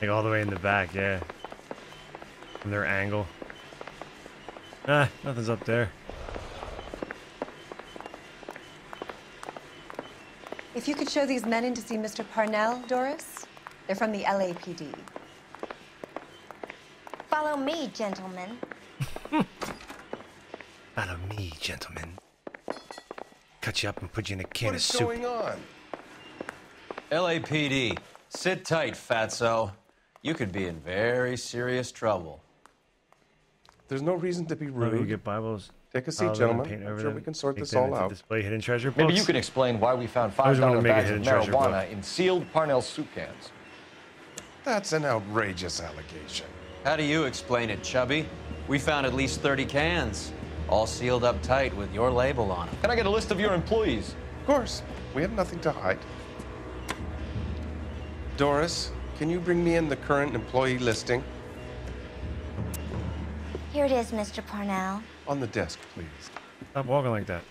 Like all the way in the back, yeah. From their angle. Ah, nothing's up there. If you could show these men in to see Mr. Parnell, Doris. They're from the LAPD. Follow me, gentlemen. Follow me, gentlemen. Cut you up and put you in a can What of is soup. going on? LAPD, sit tight, fatso. You could be in very serious trouble. There's no reason to be Oh, you rude. get Bibles. Take a oh, seat, them gentlemen. paint I'm over sure we can sort this all into out. Display hidden treasure Maybe you can explain why we found I was $5 gonna make a bags of marijuana book. in sealed Parnell soup cans. That's an outrageous allegation. How do you explain it, Chubby? We found at least 30 cans. All sealed up tight with your label on them. Can I get a list of your employees? Of course. We have nothing to hide. Doris, can you bring me in the current employee listing? Here it is, Mr. Parnell. On the desk, please. Stop walking like that.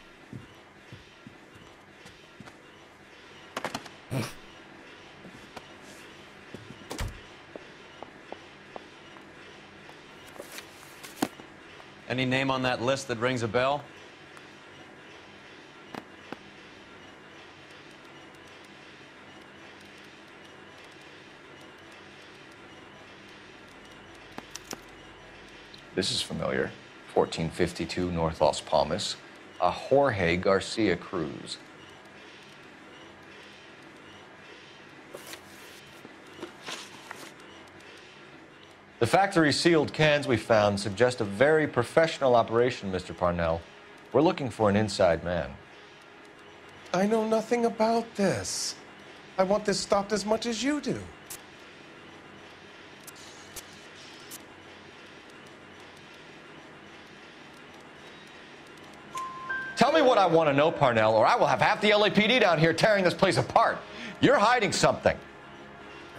Any name on that list that rings a bell? This is familiar. 1452 North Las Palmas. A Jorge Garcia Cruz. The factory sealed cans we found suggest a very professional operation, Mr. Parnell. We're looking for an inside man. I know nothing about this. I want this stopped as much as you do. Tell me what I want to know, Parnell, or I will have half the LAPD down here tearing this place apart. You're hiding something.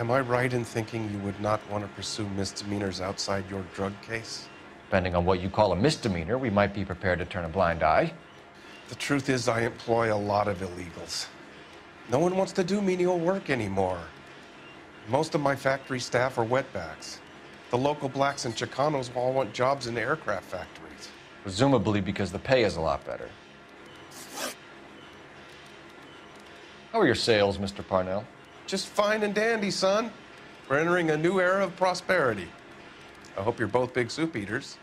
Am I right in thinking you would not want to pursue misdemeanors outside your drug case? Depending on what you call a misdemeanor, we might be prepared to turn a blind eye. The truth is, I employ a lot of illegals. No one wants to do menial work anymore. Most of my factory staff are wetbacks. The local blacks and Chicanos all want jobs in aircraft factories. Presumably because the pay is a lot better. How are your sales, Mr. Parnell? Just fine and dandy, son. We're entering a new era of prosperity. I hope you're both big soup eaters.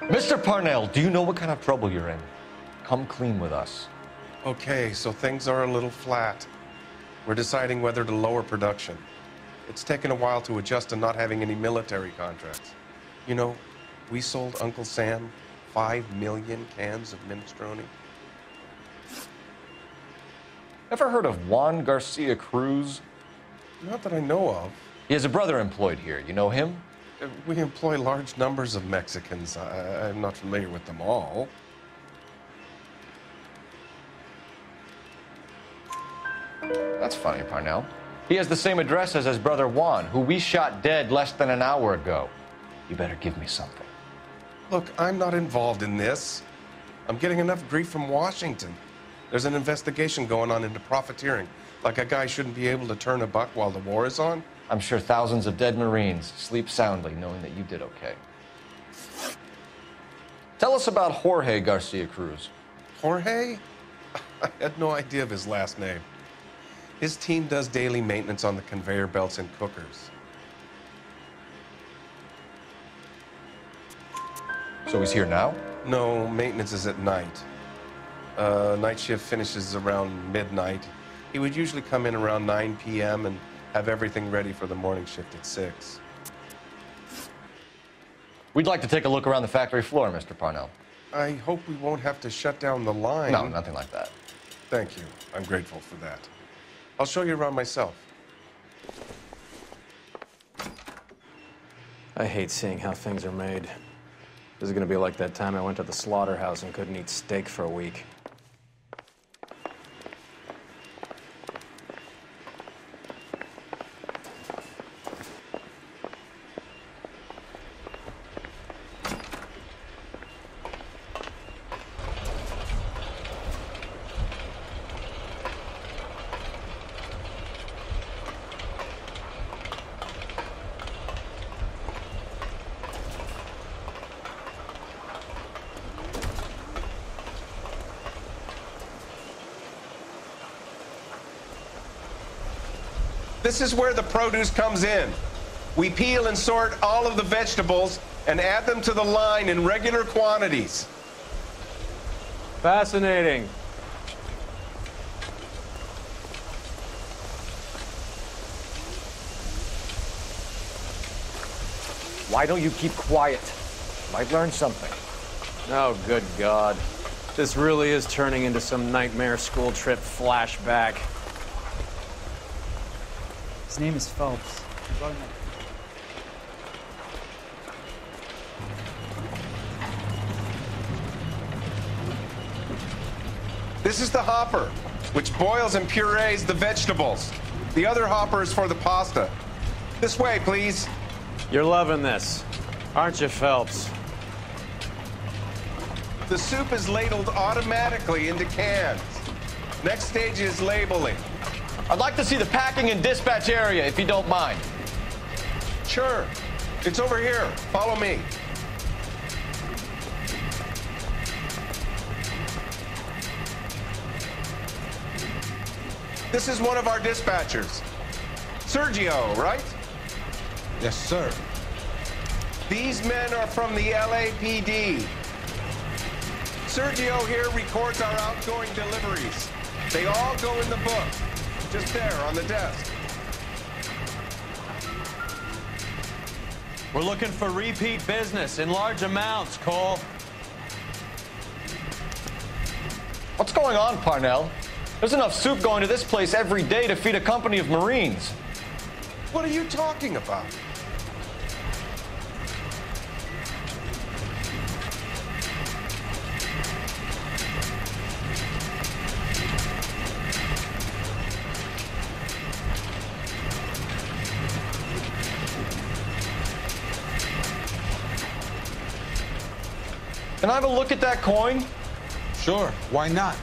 Mr. Parnell, do you know what kind of trouble you're in? Come clean with us. Okay, so things are a little flat. We're deciding whether to lower production. It's taken a while to adjust to not having any military contracts. You know, we sold Uncle Sam five million cans of minestrone. Ever heard of Juan Garcia Cruz? Not that I know of. He has a brother employed here. You know him? Uh, We employ large numbers of Mexicans. I, I'm not familiar with them all. That's funny, Parnell. He has the same address as his brother Juan, who we shot dead less than an hour ago. You better give me something. Look, I'm not involved in this. I'm getting enough grief from Washington. There's an investigation going on into profiteering. Like a guy shouldn't be able to turn a buck while the war is on. I'm sure thousands of dead Marines sleep soundly knowing that you did okay. Tell us about Jorge Garcia Cruz. Jorge? I had no idea of his last name. His team does daily maintenance on the conveyor belts and cookers. So he's here now? No, maintenance is at night. Uh, night shift finishes around midnight. He would usually come in around 9 p.m. and have everything ready for the morning shift at 6. We'd like to take a look around the factory floor, Mr. Parnell. I hope we won't have to shut down the line. No, nothing like that. Thank you. I'm grateful for that. I'll show you around myself. I hate seeing how things are made. This is gonna be like that time I went to the slaughterhouse and couldn't eat steak for a week. This is where the produce comes in. We peel and sort all of the vegetables and add them to the line in regular quantities. Fascinating. Why don't you keep quiet? Might learn something. Oh, good God. This really is turning into some nightmare school trip flashback. His name is Phelps. This is the hopper, which boils and purees the vegetables. The other hopper is for the pasta. This way, please. You're loving this, aren't you, Phelps? The soup is ladled automatically into cans. Next stage is labeling. I'd like to see the packing and dispatch area, if you don't mind. Sure. It's over here. Follow me. This is one of our dispatchers. Sergio, right? Yes, sir. These men are from the LAPD. Sergio here records our outgoing deliveries. They all go in the book, just there on the desk. We're looking for repeat business in large amounts, Cole. What's going on, Parnell? There's enough soup going to this place every day to feed a company of Marines. What are you talking about? Can I have a look at that coin? Sure, why not?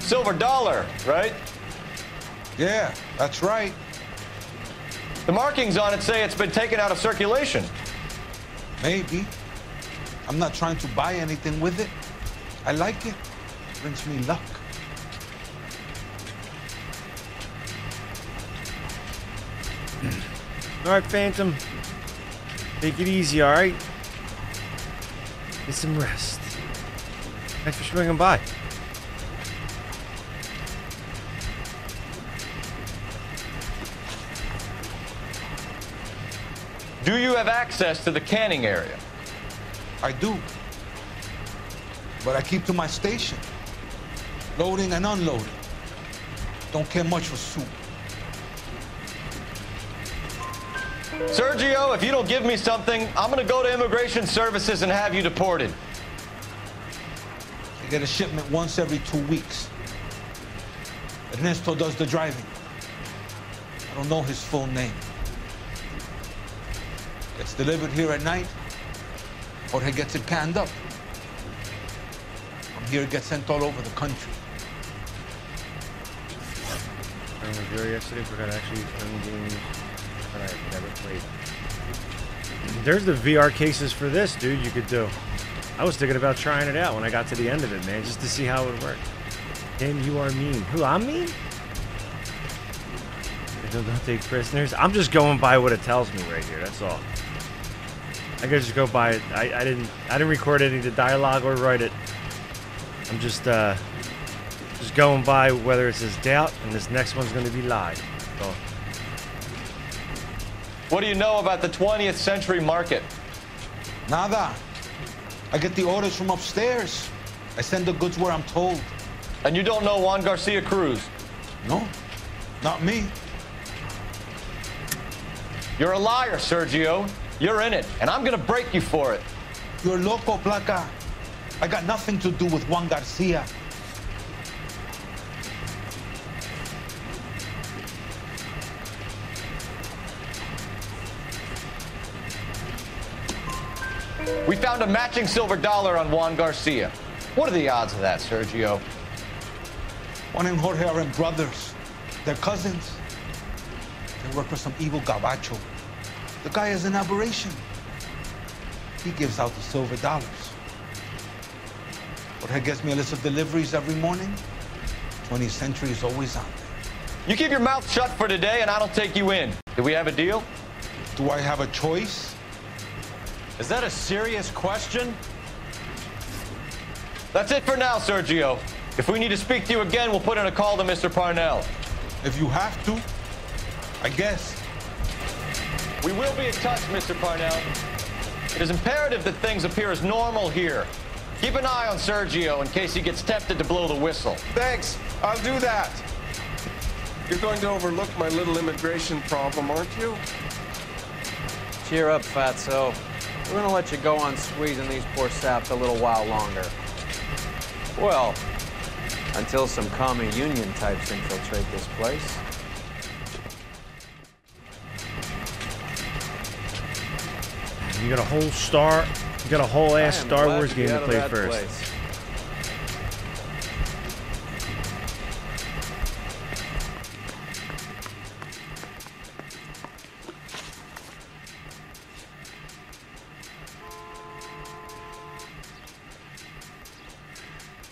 Silver dollar, right? Yeah, that's right. The markings on it say it's been taken out of circulation. Maybe. I'm not trying to buy anything with it. I like it. Brings me luck. All right, Phantom. Take it easy, all right? Get some rest. Thanks for swinging by. Do you have access to the canning area? I do. But I keep to my station. Loading and unloading. Don't care much for soup. Sergio, if you don't give me something, I'm gonna go to Immigration Services and have you deported. I get a shipment once every two weeks. Ernesto does the driving. I don't know his full name. Gets delivered here at night, or he gets it canned up. From here, it gets sent all over the country. I was there yesterday. Forgot actually There's the VR cases for this, dude. You could do. I was thinking about trying it out when I got to the end of it, man, just to see how it would work. You are mean. Who? I'm mean? Don't, don't take prisoners. I'm just going by what it tells me right here. That's all. I could just go by it. I, I didn't. I didn't record any of the dialogue or write it. I'm just uh, just going by whether it says doubt and this next one's going to be lie. So, What do you know about the 20th century market? Nada. I get the orders from upstairs. I send the goods where I'm told. And you don't know Juan Garcia Cruz? No, not me. You're a liar, Sergio. You're in it, and I'm gonna break you for it. You're loco, Placa. I got nothing to do with Juan Garcia. We found a matching silver dollar on Juan Garcia. What are the odds of that, Sergio? Juan and Jorge are brothers. They're cousins. They work for some evil gabacho. The guy is an aberration. He gives out the silver dollars. Jorge gets me a list of deliveries every morning. 20th century is always on there. You keep your mouth shut for today, and I don't take you in. Do we have a deal? Do I have a choice? Is that a serious question? That's it for now, Sergio. If we need to speak to you again, we'll put in a call to Mr. Parnell. If you have to, I guess. We will be in touch, Mr. Parnell. It is imperative that things appear as normal here. Keep an eye on Sergio in case he gets tempted to blow the whistle. Thanks. I'll do that. You're going to overlook my little immigration problem, aren't you? Cheer up, fatso. We're gonna let you go on squeezing these poor saps a little while longer. Well, until some commie union types infiltrate this place. You got a whole star. You got a whole ass Star Wars game to play first. place.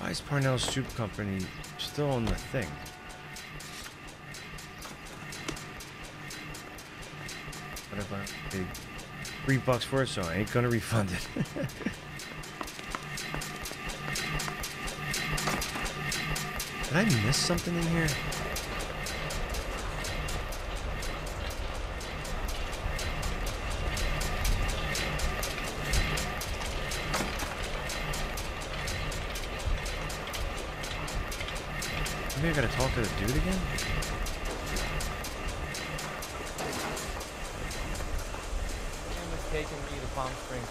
Why is Parnell's Soup Company still on the thing? What if I paid three bucks for it, so I ain't gonna refund it. Did I miss something in here? Maybe I gotta talk to the dude again? taking me to Palm Springs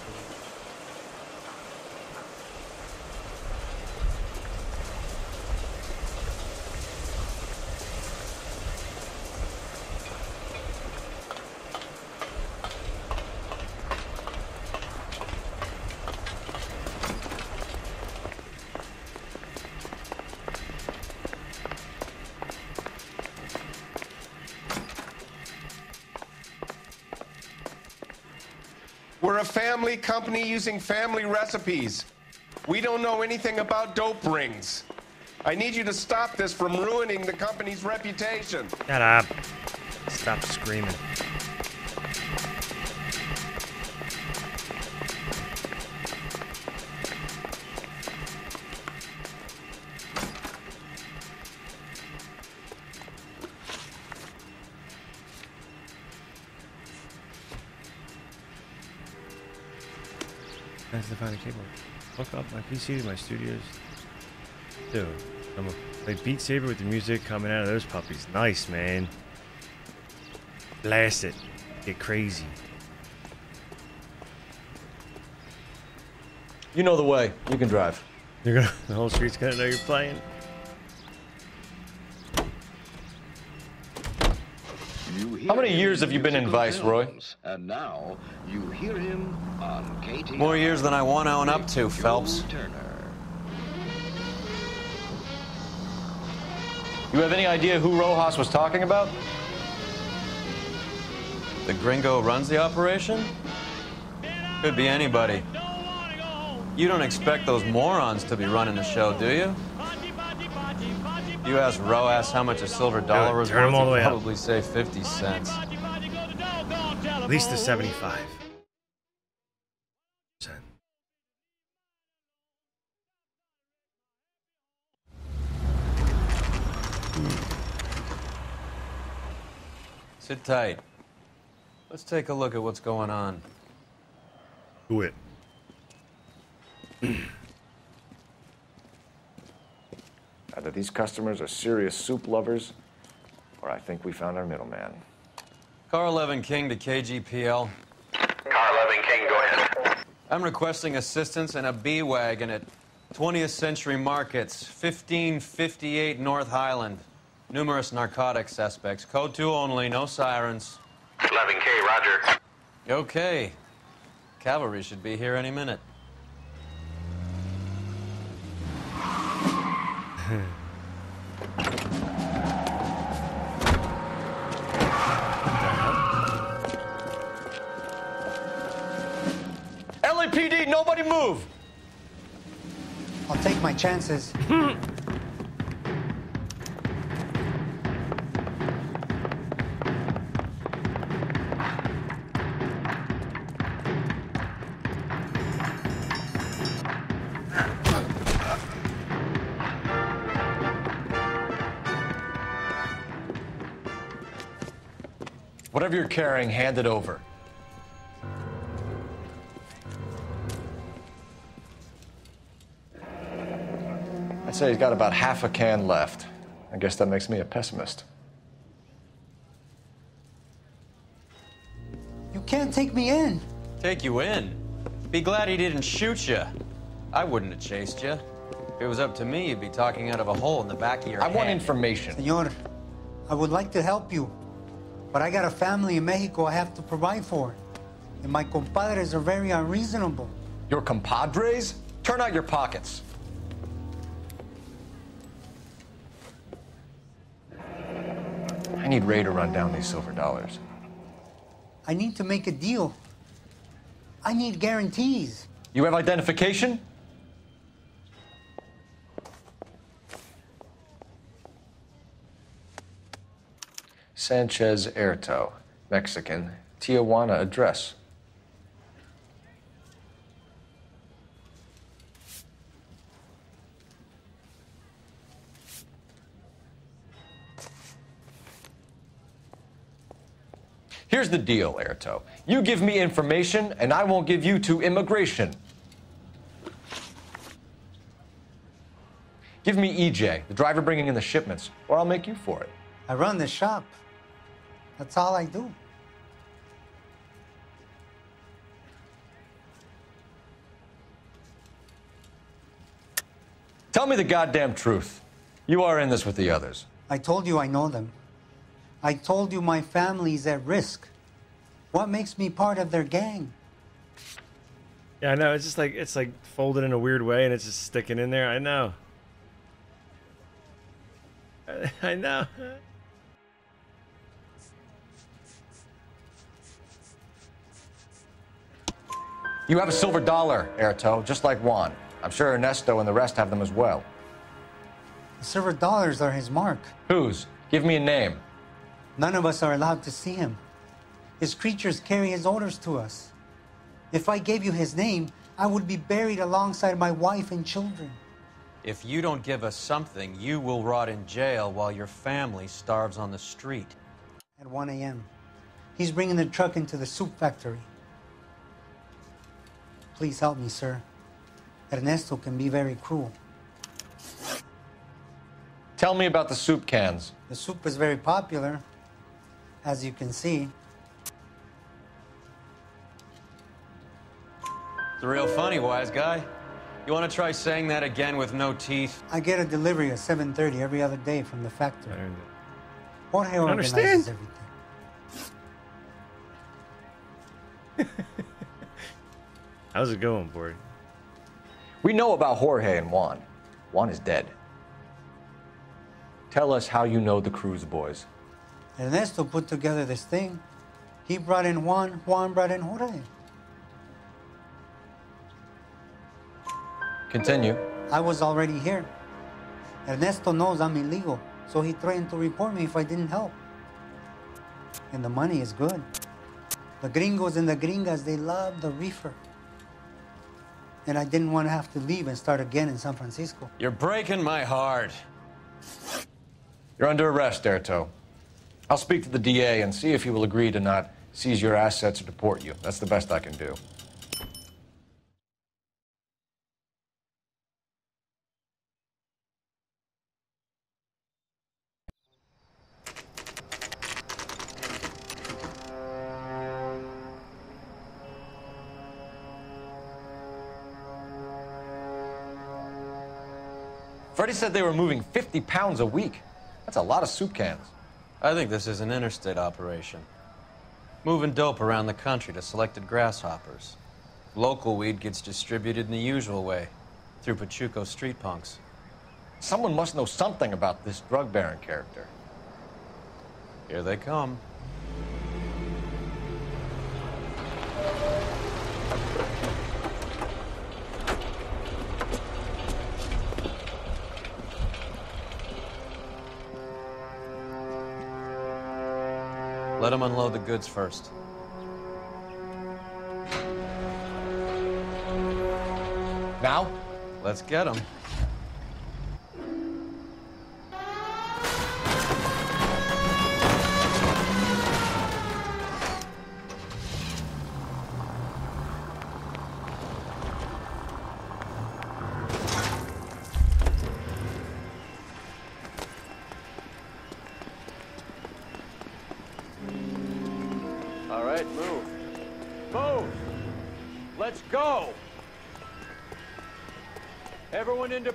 family company using family recipes. We don't know anything about dope rings. I need you to stop this from ruining the company's reputation. Shut up. Stop screaming. That's the final cable. Hook up my PC to my studios. Dude, I'm play Beat Saber with the music coming out of those puppies. Nice, man. Blast it. Get crazy. You know the way. You can drive. You're gonna the whole street's gonna know you're playing. Many years have you been in Vice, Roy? And now you hear him on KT. More years than I want to own up to, Phelps. You have any idea who Rojas was talking about? The gringo runs the operation? Could be anybody. You don't expect those morons to be running the show, do you? You ask Rojas how much a silver dollar was turn worth, all the he'd up. probably say 50 cents. At least the 75. Sit tight. Let's take a look at what's going on. Do it. Uh, Either these customers are serious soup lovers, or I think we found our middleman. Car 11 King to KGPL. Car 11 King, go ahead. I'm requesting assistance in a B wagon at 20th Century Markets, 1558 North Highland. Numerous narcotic suspects. Code 2 only, no sirens. 11K, Roger. Okay. Cavalry should be here any minute. LAPD, nobody move! I'll take my chances. you're carrying, hand it over. I'd say he's got about half a can left. I guess that makes me a pessimist. You can't take me in. Take you in? Be glad he didn't shoot you. I wouldn't have chased you. If it was up to me, you'd be talking out of a hole in the back of your I head. I want information. Senor, I would like to help you but I got a family in Mexico I have to provide for. And my compadres are very unreasonable. Your compadres? Turn out your pockets. I need Ray to run down these silver dollars. I need to make a deal. I need guarantees. You have identification? Sanchez Erto, Mexican, Tijuana address. Here's the deal, Erto. You give me information, and I won't give you to immigration. Give me EJ, the driver bringing in the shipments, or I'll make you for it. I run the shop. That's all I do. Tell me the goddamn truth. You are in this with the others. I told you I know them. I told you my family's at risk. What makes me part of their gang? Yeah, I know. It's just like it's like folded in a weird way, and it's just sticking in there. I know. I, I know. You have a silver dollar, Erto, just like Juan. I'm sure Ernesto and the rest have them as well. The silver dollars are his mark. Whose? Give me a name. None of us are allowed to see him. His creatures carry his orders to us. If I gave you his name, I would be buried alongside my wife and children. If you don't give us something, you will rot in jail while your family starves on the street. At 1 a.m., he's bringing the truck into the soup factory. Please help me, sir. Ernesto can be very cruel. Tell me about the soup cans. The soup is very popular, as you can see. It's a real funny, wise guy. You want to try saying that again with no teeth? I get a delivery at 7:30 every other day from the factory. i earned Jorge don't organizes understand. everything. How's it going, boy? We know about Jorge and Juan. Juan is dead. Tell us how you know the Cruz boys. Ernesto put together this thing. He brought in Juan, Juan brought in Jorge. Continue. I was already here. Ernesto knows I'm illegal, so he threatened to report me if I didn't help. And the money is good. The gringos and the gringas, they love the reefer. And I didn't want to have to leave and start again in San Francisco. You're breaking my heart. You're under arrest, Erto. I'll speak to the DA and see if he will agree to not seize your assets or deport you. That's the best I can do. Said they were moving 50 pounds a week. That's a lot of soup cans. I think this is an interstate operation. Moving dope around the country to selected grasshoppers. Local weed gets distributed in the usual way, through Pachuco street punks. Someone must know something about this drug baron character. Here they come. Let them unload the goods first. Now? Let's get them.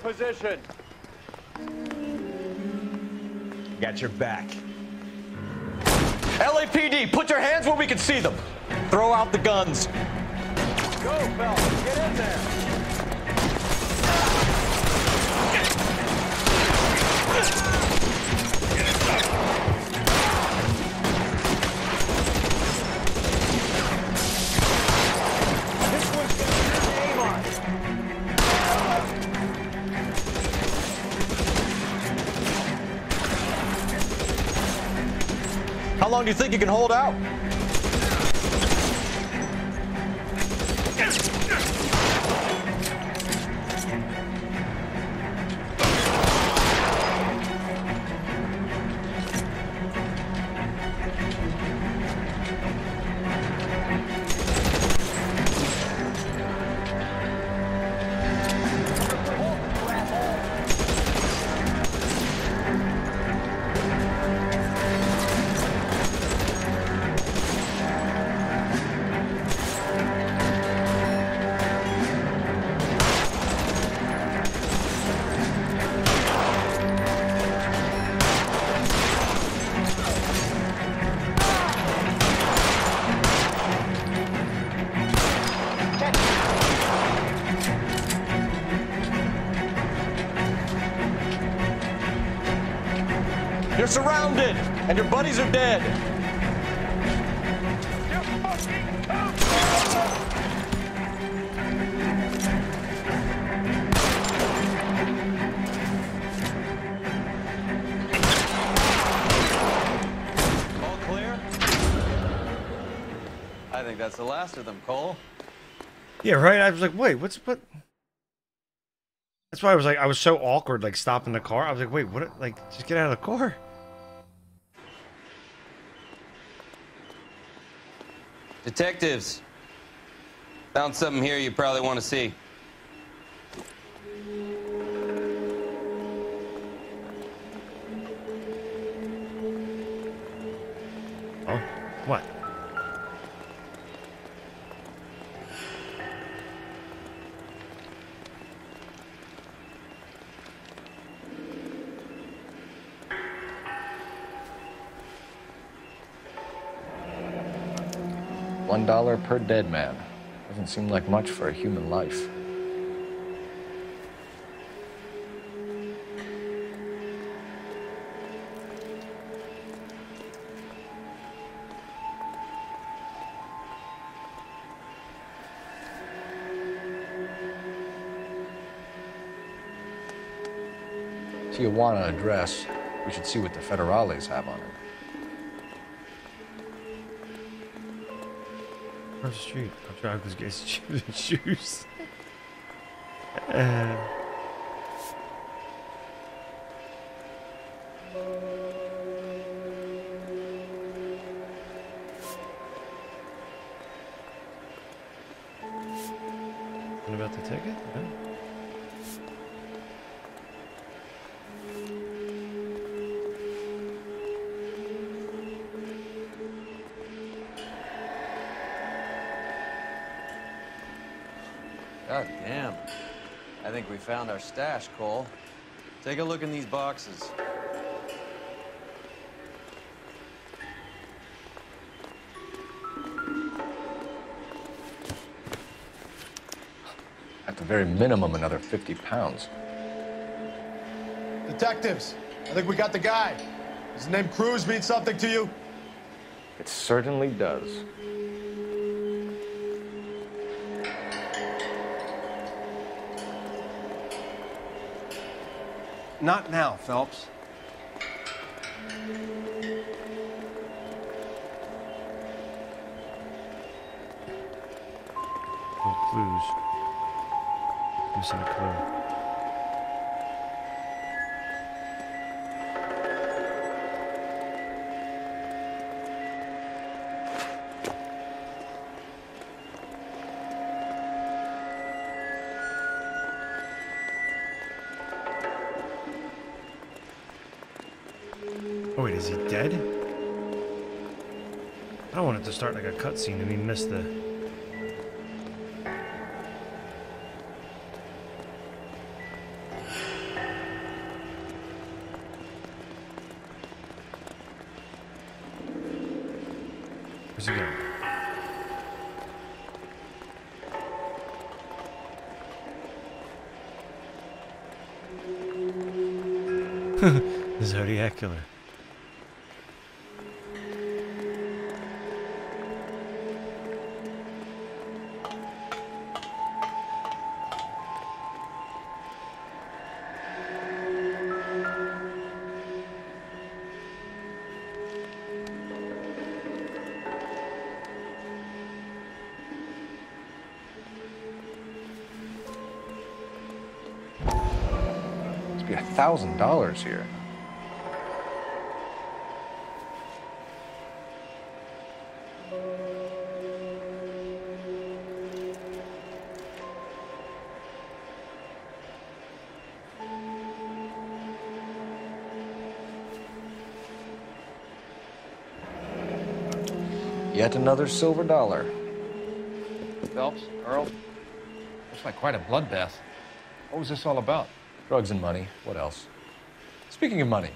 Position. Got your back. LAPD, put your hands where we can see them. Throw out the guns. Go, fellas, get in there. Long do you think you can hold out? And your buddies are dead. All clear? I think that's the last of them, Cole. Yeah, right. I was like, wait, what's what? That's why I was like, I was so awkward, like stopping the car. I was like, wait, what? Like, just get out of the car. Detectives, found something here you probably want to see. Oh, what? Dollar per dead man. Doesn't seem like much for a human life. Tijuana address. We should see what the federales have on it. Across the street. I'm trying to get his shoes. Uh, about the ticket? No? Think we found our stash, Cole. Take a look in these boxes. At the very minimum, another 50 pounds. Detectives, I think we got the guy. Does the name Cruz mean something to you? It certainly does. Not now, Phelps. No clues. Missing a clue. cutscene that we missed there. Where's he going? $1,000 here. Yet another silver dollar. Phelps, Earle, looks like quite a bloodbath. What was this all about? Drugs and money. What else? Speaking of money,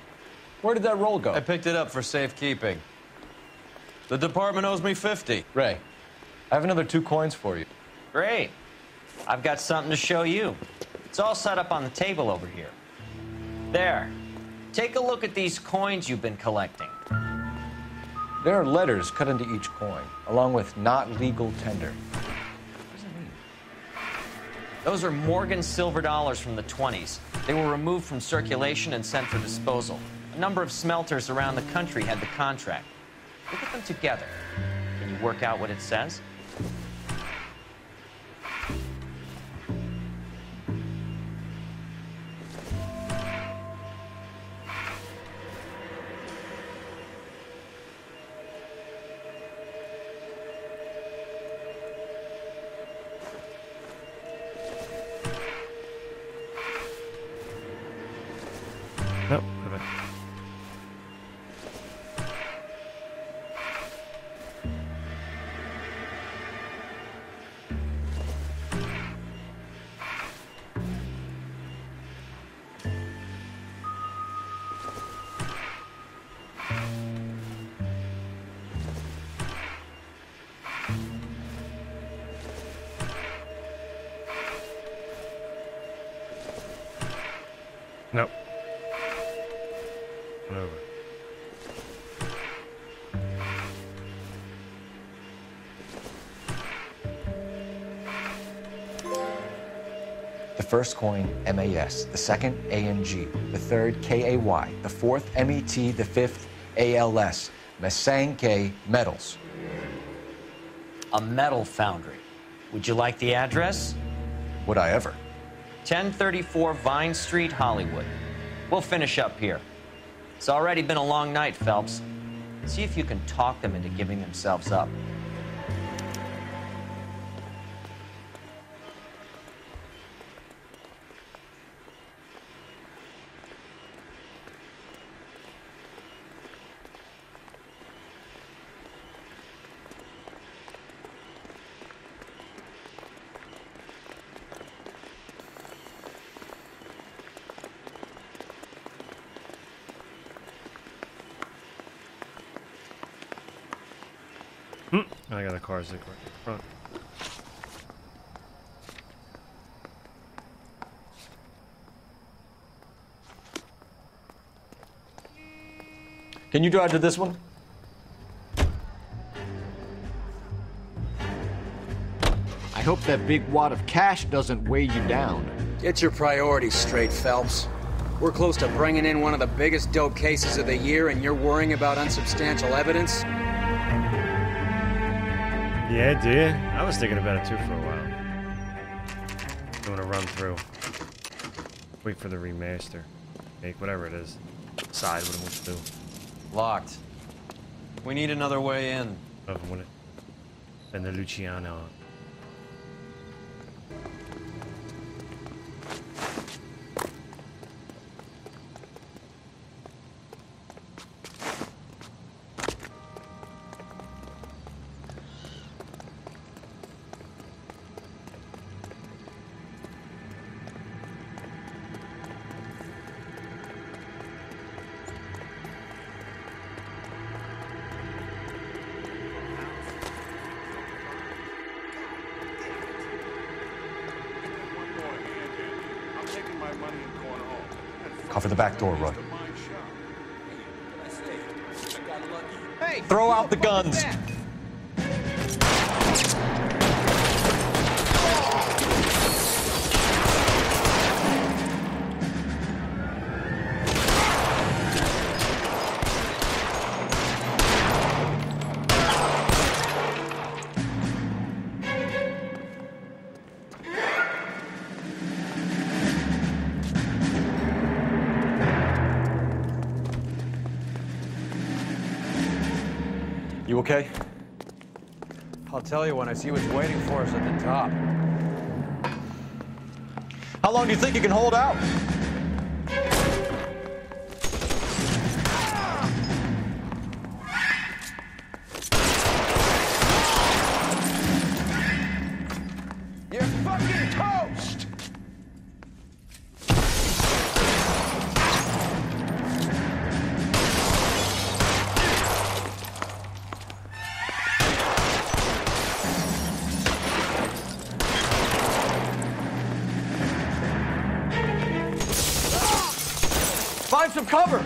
where did that roll go? I picked it up for safekeeping. The department owes me 50. Ray, I have another two coins for you. Great. I've got something to show you. It's all set up on the table over here. There. Take a look at these coins you've been collecting. There are letters cut into each coin, along with not legal tender. Those are Morgan silver dollars from the 20s. They were removed from circulation and sent for disposal. A number of smelters around the country had the contract. Look at them together. Can you work out what it says? First coin, MAS. The second, ANG. The third, KAY. The fourth, MET. The fifth, ALS. Masangkay Metals. A metal foundry. Would you like the address? Would I ever? 1034 Vine Street, Hollywood. We'll finish up here. It's already been a long night, Phelps. See if you can talk them into giving themselves up. I got a car zip right in front. Can you drive to this one? I hope that big wad of cash doesn't weigh you down. Get your priorities straight, Phelps. We're close to bringing in one of the biggest dope cases of the year, and you're worrying about unsubstantial evidence? Yeah, do you? I was thinking about it too for a while. Doing a run through. Wait for the remaster. Make whatever it is. Decide what it wants to do. Locked. We need another way in. Of when it. And the Luciano. Door, Roy. Hey, Throw out the guns. Tell you when I see what's waiting for us at the top. How long do you think you can hold out? Cover!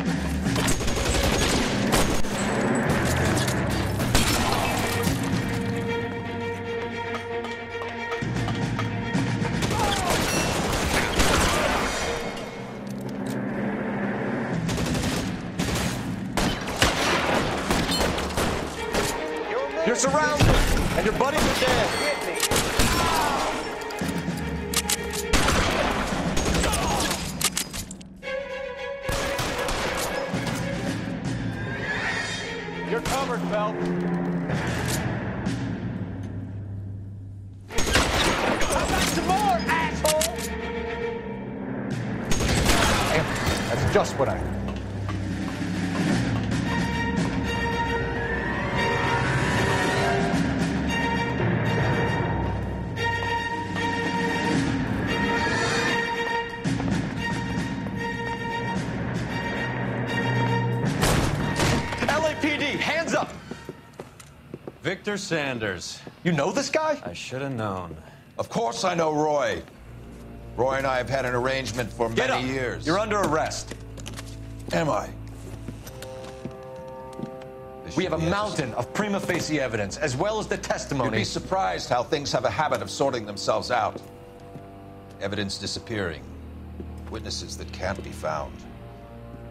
Victor Sanders. You know this guy? I should have known. Of course I know Roy. Roy and I have had an arrangement for Get many up. years. You're under arrest. Am I? We have a mountain of prima facie evidence, as well as the testimony. You'd be surprised how things have a habit of sorting themselves out. Evidence disappearing. Witnesses that can't be found.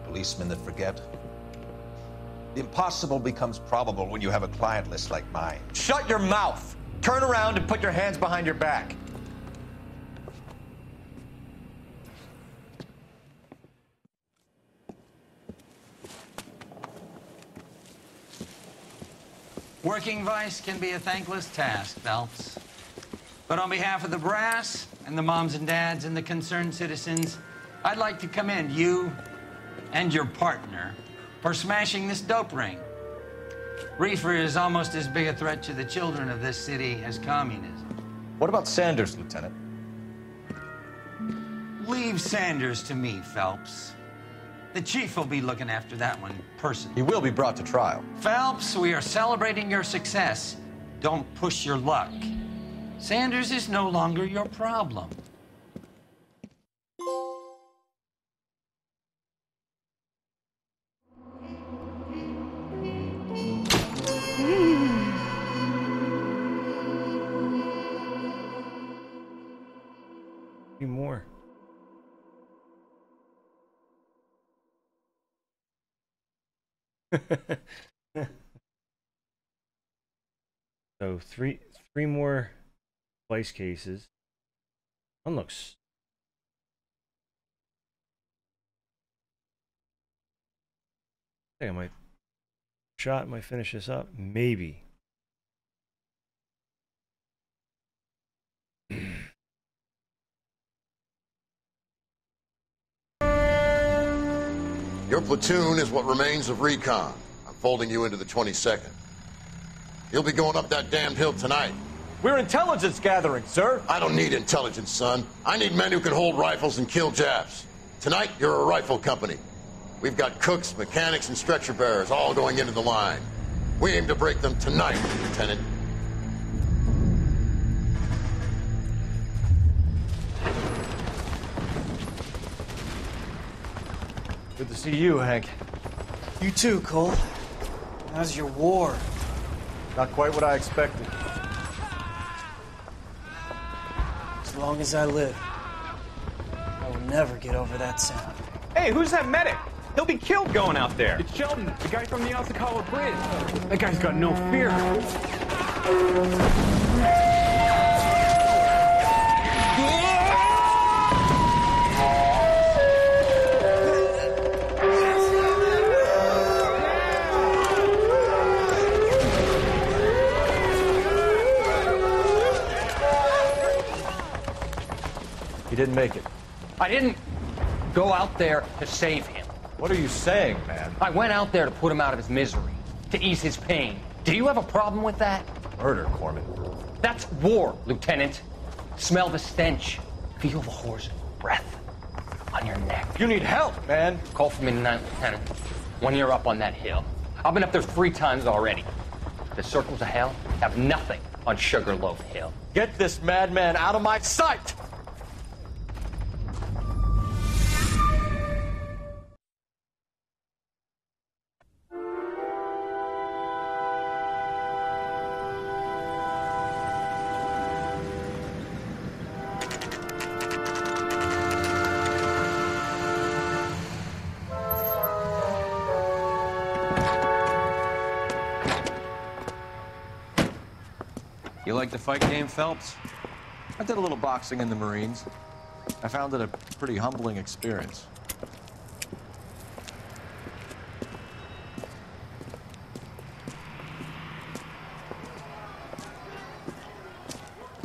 Policemen that forget. The impossible becomes probable when you have a client list like mine. Shut your mouth. Turn around and put your hands behind your back. Working vice can be a thankless task, Phelps. But on behalf of the brass and the moms and dads and the concerned citizens, I'd like to commend you and your partner for smashing this dope ring. Reefer is almost as big a threat to the children of this city as communism. What about Sanders, Lieutenant? Leave Sanders to me, Phelps. The chief will be looking after that one personally. He will be brought to trial. Phelps, we are celebrating your success. Don't push your luck. Sanders is no longer your problem. Few more. so three three more vice cases. One looks I think I might shot might finish this up. Maybe. Your platoon is what remains of recon. I'm folding you into the 22nd. You'll be going up that damned hill tonight. We're intelligence gathering, sir. I don't need intelligence, son. I need men who can hold rifles and kill Japs. Tonight, you're a rifle company. We've got cooks, mechanics, and stretcher bearers all going into the line. We aim to break them tonight, Lieutenant. Good to see you, Hank. You too, Cole. How's your war? Not quite what I expected. As long as I live, I will never get over that sound. Hey, who's that medic? He'll be killed going out there. It's Sheldon, the guy from the Asakawa Bridge. That guy's got no fear. Didn't make it. I didn't go out there to save him. What are you saying, man? I went out there to put him out of his misery, to ease his pain. Do you have a problem with that? Murder, Corman. That's war, Lieutenant. Smell the stench. Feel the horse's breath on your neck. You need help, man. Call for me tonight, Lieutenant. When you're up on that hill. I've been up there three times already. The circles of hell have nothing on Sugarloaf Hill. Get this madman out of my sight! Fight game, Phelps? I did a little boxing in the Marines. I found it a pretty humbling experience.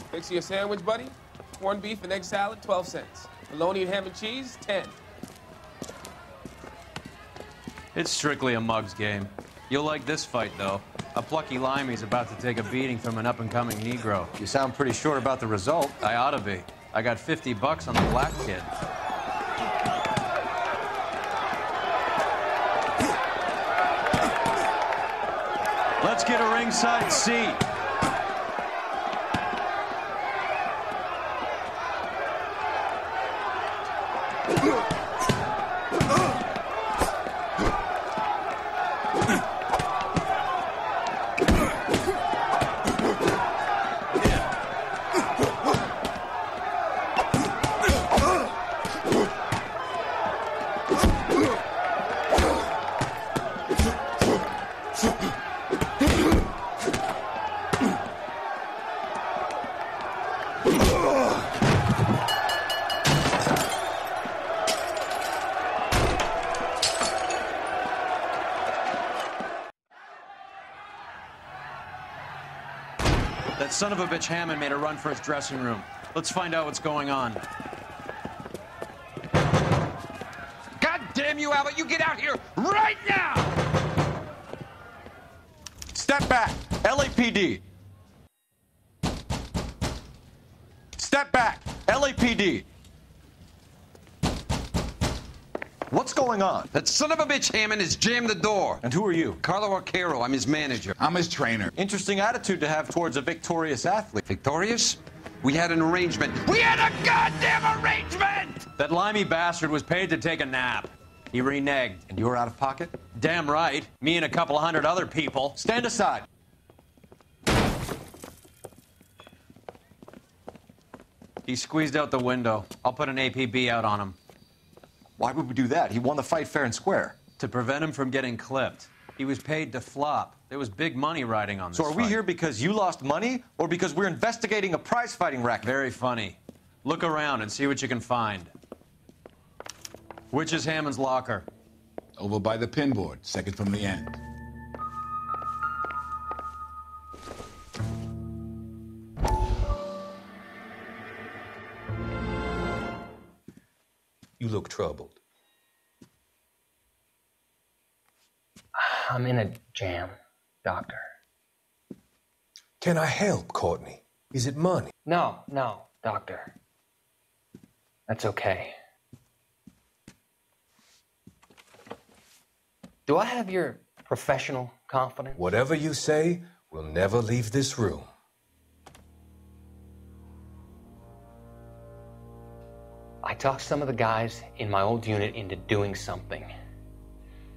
Fix you a sandwich, buddy? Corned beef and egg salad, 12 cents. Bologna and ham and cheese, 10. It's strictly a mug's game. You'll like this fight, though. A plucky limey's about to take a beating from an up-and-coming Negro. You sound pretty sure about the result. I ought to be. I got 50 bucks on the black kid. Let's get a ringside seat. That son of a bitch Hammond made a run for his dressing room. Let's find out what's going on. God damn you, Albert! You get out here right now! Step back! LAPD! Step back! LAPD! Going on? That son of a bitch Hammond has jammed the door. And who are you? Carlo Arcaro. I'm his manager. I'm his trainer. Interesting attitude to have towards a victorious athlete. Victorious? We had an arrangement. We had a goddamn arrangement! That limey bastard was paid to take a nap. He reneged. And you were out of pocket? Damn right. Me and a couple hundred other people. Stand aside. He squeezed out the window. I'll put an APB out on him. Why would we do that? He won the fight fair and square. To prevent him from getting clipped. He was paid to flop. There was big money riding on this So are we fight. here because you lost money or because we're investigating a prize fighting racket? Very funny. Look around and see what you can find. Which is Hammond's locker? Over by the pinboard, second from the end. You look troubled. I'm in a jam, Doctor. Can I help, Courtney? Is it money? No, no, Doctor. That's okay. Do I have your professional confidence? Whatever you say, we'll never leave this room. I talked some of the guys in my old unit into doing something.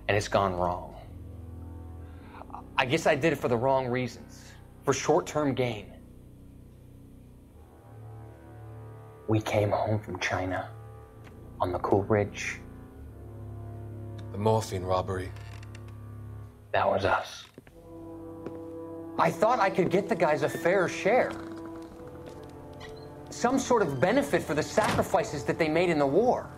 and it's gone wrong. I guess I did it for the wrong reasons, for short term gain. We came home from China on the Coral Bridge. The morphine robbery. That was us. I thought I could get the guys a fair share. Some sort of benefit for the sacrifices that they made in the war.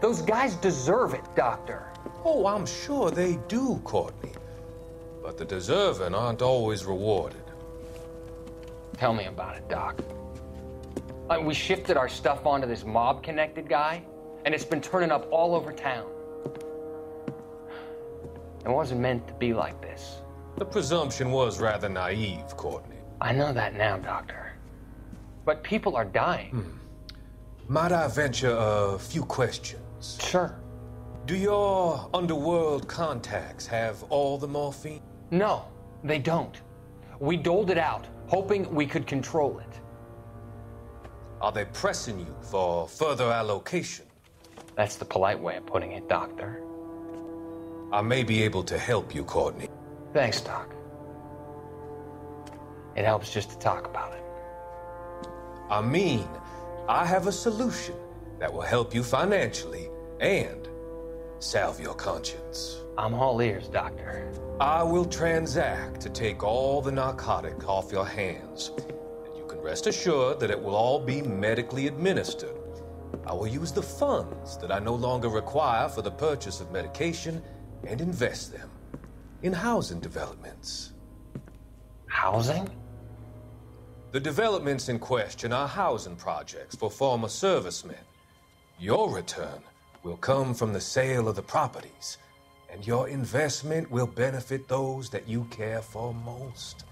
Those guys deserve it, Doctor. Oh, I'm sure they do, Courtney. But the deserving aren't always rewarded. Tell me about it, Doc. Uh, we shifted our stuff onto this mob connected guy, and it's been turning up all over town. It wasn't meant to be like this. The presumption was rather naive, Courtney. I know that now, Doctor. But people are dying. Hmm. Might I venture a few questions? Sure. Do your underworld contacts have all the morphine? No, they don't. We doled it out, hoping we could control it. Are they pressing you for further allocation? That's the polite way of putting it, Doctor. I may be able to help you, Courtney. Thanks, Doc. It helps just to talk about it. I mean, I have a solution that will help you financially and salve your conscience. I'm all ears, Doctor. I will transact to take all the narcotic off your hands. And you can rest assured that it will all be medically administered. I will use the funds that I no longer require for the purchase of medication and invest them in housing developments. Housing? The developments in question are housing projects for former servicemen. Your return will come from the sale of the properties, and your investment will benefit those that you care for most.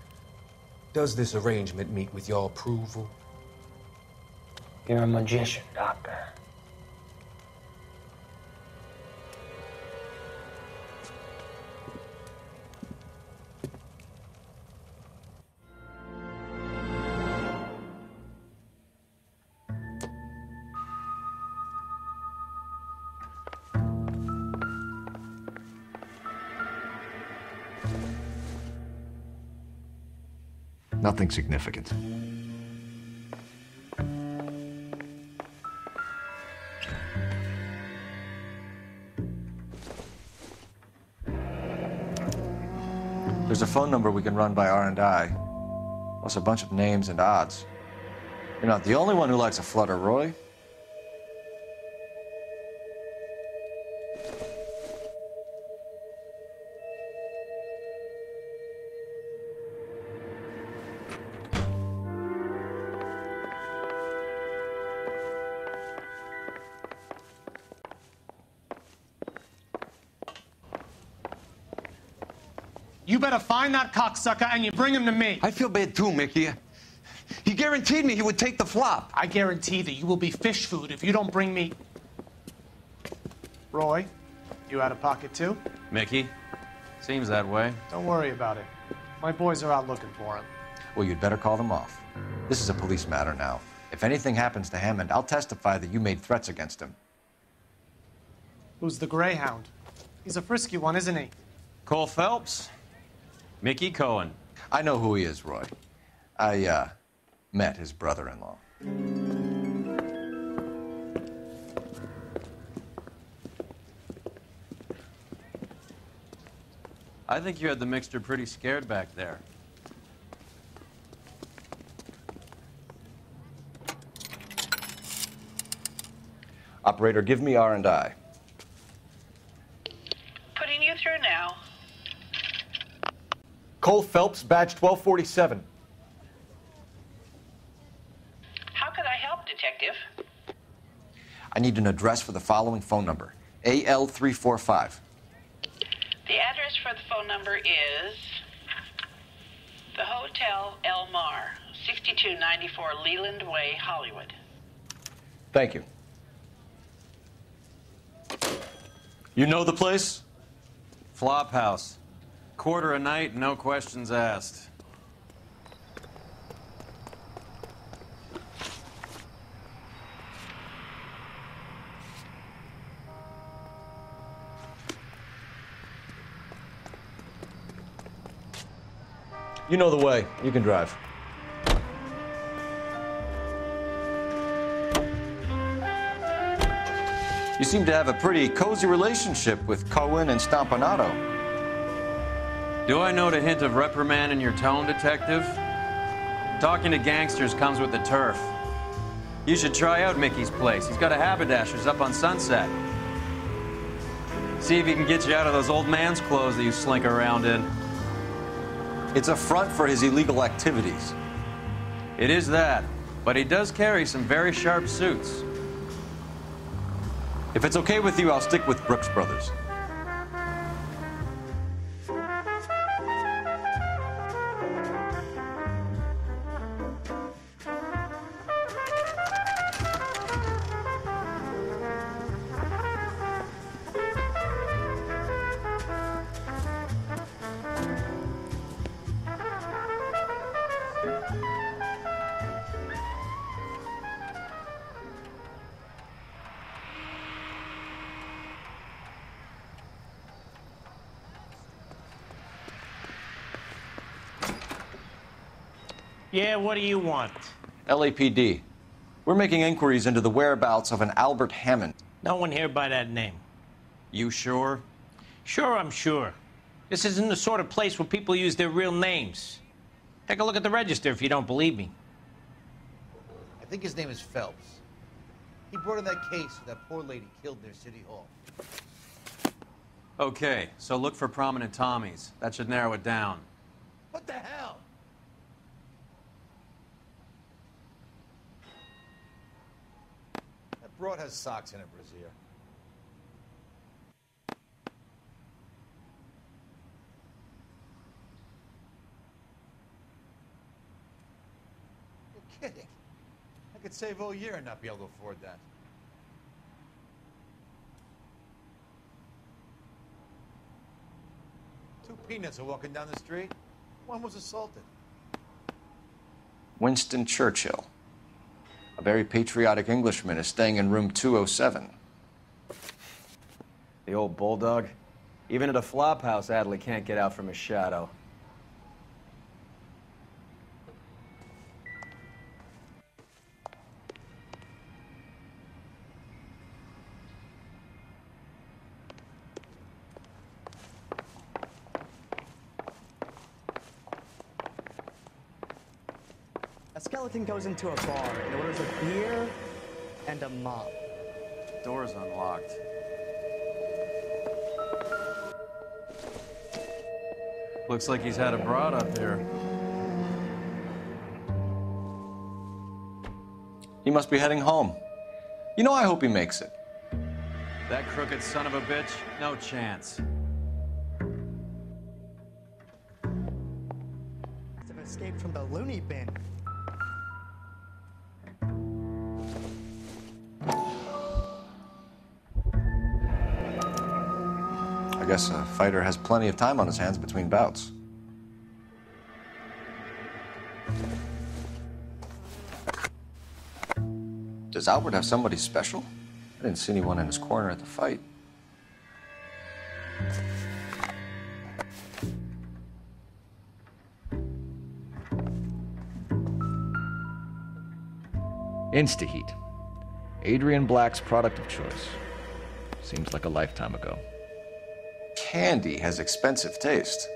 Does this arrangement meet with your approval? You're a magician, Doctor. Nothing significant. There's a phone number we can run by R&I, plus a bunch of names and odds. You're not the only one who likes a flutter, Roy. Better find that cocksucker and you bring him to me. I feel bad too, Mickey. He guaranteed me he would take the flop. I guarantee that you will be fish food if you don't bring me. Roy, you out of pocket too? Mickey? Seems that way. Don't worry about it. My boys are out looking for him. Well, you'd better call them off. This is a police matter now. If anything happens to Hammond, I'll testify that you made threats against him. Who's the Greyhound? He's a frisky one, isn't he? Cole Phelps? Mickey Cohen. I know who he is, Roy. I, uh, met his brother-in-law. I think you had the mixture pretty scared back there. Operator, give me R&I. Putting you through now. Cole Phelps, badge 1247. How could I help, Detective? I need an address for the following phone number. AL345. The address for the phone number is the Hotel El Mar, 6294 Leland Way, Hollywood. Thank you. You know the place? Flop House quarter a night, no questions asked. You know the way. You can drive. You seem to have a pretty cozy relationship with Cohen and Stompanato. Do I note a hint of reprimand in your tone, detective? Talking to gangsters comes with the turf. You should try out Mickey's place. He's got a haberdasher's up on Sunset. See if he can get you out of those old man's clothes that you slink around in. It's a front for his illegal activities. It is that, but he does carry some very sharp suits. If it's okay with you, I'll stick with Brooks Brothers. What do you want? LAPD. We're making inquiries into the whereabouts of an Albert Hammond. No one here by that name. You sure? Sure, I'm sure. This isn't the sort of place where people use their real names. Take a look at the register if you don't believe me. I think his name is Phelps. He brought in that case where that poor lady killed near City Hall. Okay, so look for prominent Tommies. That should narrow it down. What the hell? Broad has socks in it, Brazier. You're kidding. I could save all year and not be able to afford that. Two peanuts are walking down the street. One was assaulted. Winston Churchill. A very patriotic Englishman is staying in room 207. The old bulldog. Even at a flop house, Attlee can't get out from his shadow. A skeleton goes into a bar and orders a beer and a mop. Door's unlocked. Looks like he's had a broad up here. He must be heading home. You know, I hope he makes it. That crooked son of a bitch, no chance. Escaped from the loony bin. Guess a fighter has plenty of time on his hands between bouts. Does Albert have somebody special? I didn't see anyone in his corner at the fight. Instaheat. Adrian Black's product of choice. Seems like a lifetime ago. Candy has expensive taste.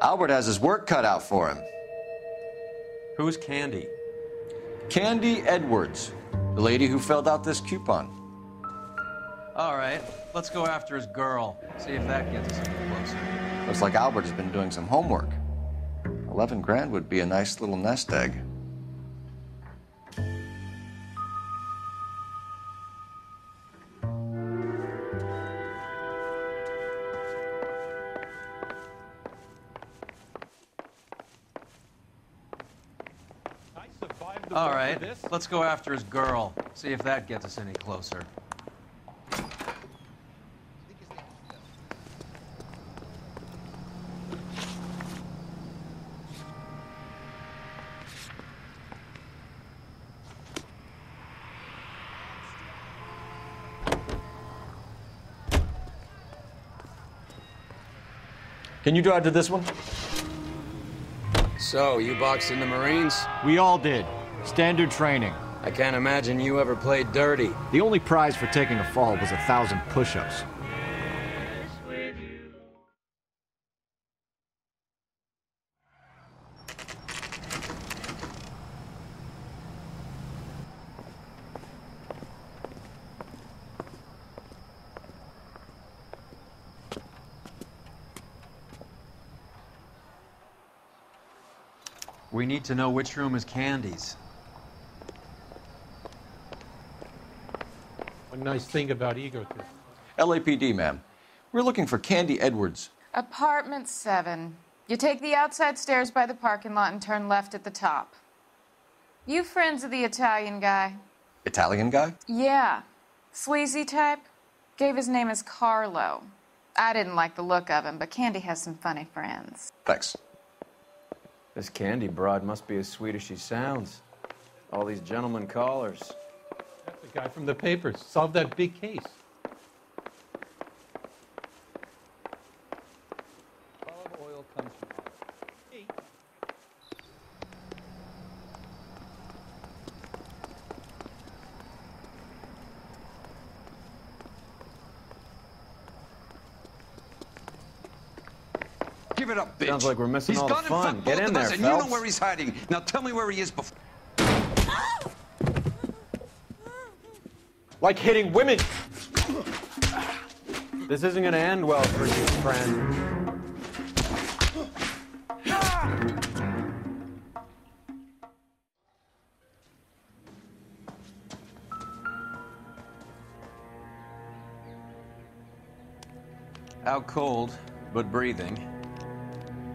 Albert has his work cut out for him. Who's Candy? Candy Edwards, the lady who filled out this coupon. All right, let's go after his girl. See if that gets us any closer. Looks like Albert has been doing some homework. Eleven grand would be a nice little nest egg. Let's go after his girl. See if that gets us any closer. Can you drive to this one? So, you boxed in the Marines? We all did. Standard training. I can't imagine you ever played dirty. The only prize for taking a fall was a thousand push ups. We need to know which room is Candy's. Nice thing about Egotism. LAPD, ma'am. We're looking for Candy Edwards. Apartment 7. You take the outside stairs by the parking lot and turn left at the top. You friends of the Italian guy? Italian guy? Yeah. Sleazy type? Gave his name as Carlo. I didn't like the look of him, but Candy has some funny friends. Thanks. This Candy broad must be as sweet as she sounds. All these gentlemen callers. That's the guy from the papers. Solved that big case. Olive oil comes from Give it up, bitch. Sounds like we're missing He's all the gone and fun. Get in of there, us, and you know where he's hiding. Now tell me where he is before. Like hitting women! This isn't gonna end well for you, friend. Out cold, but breathing.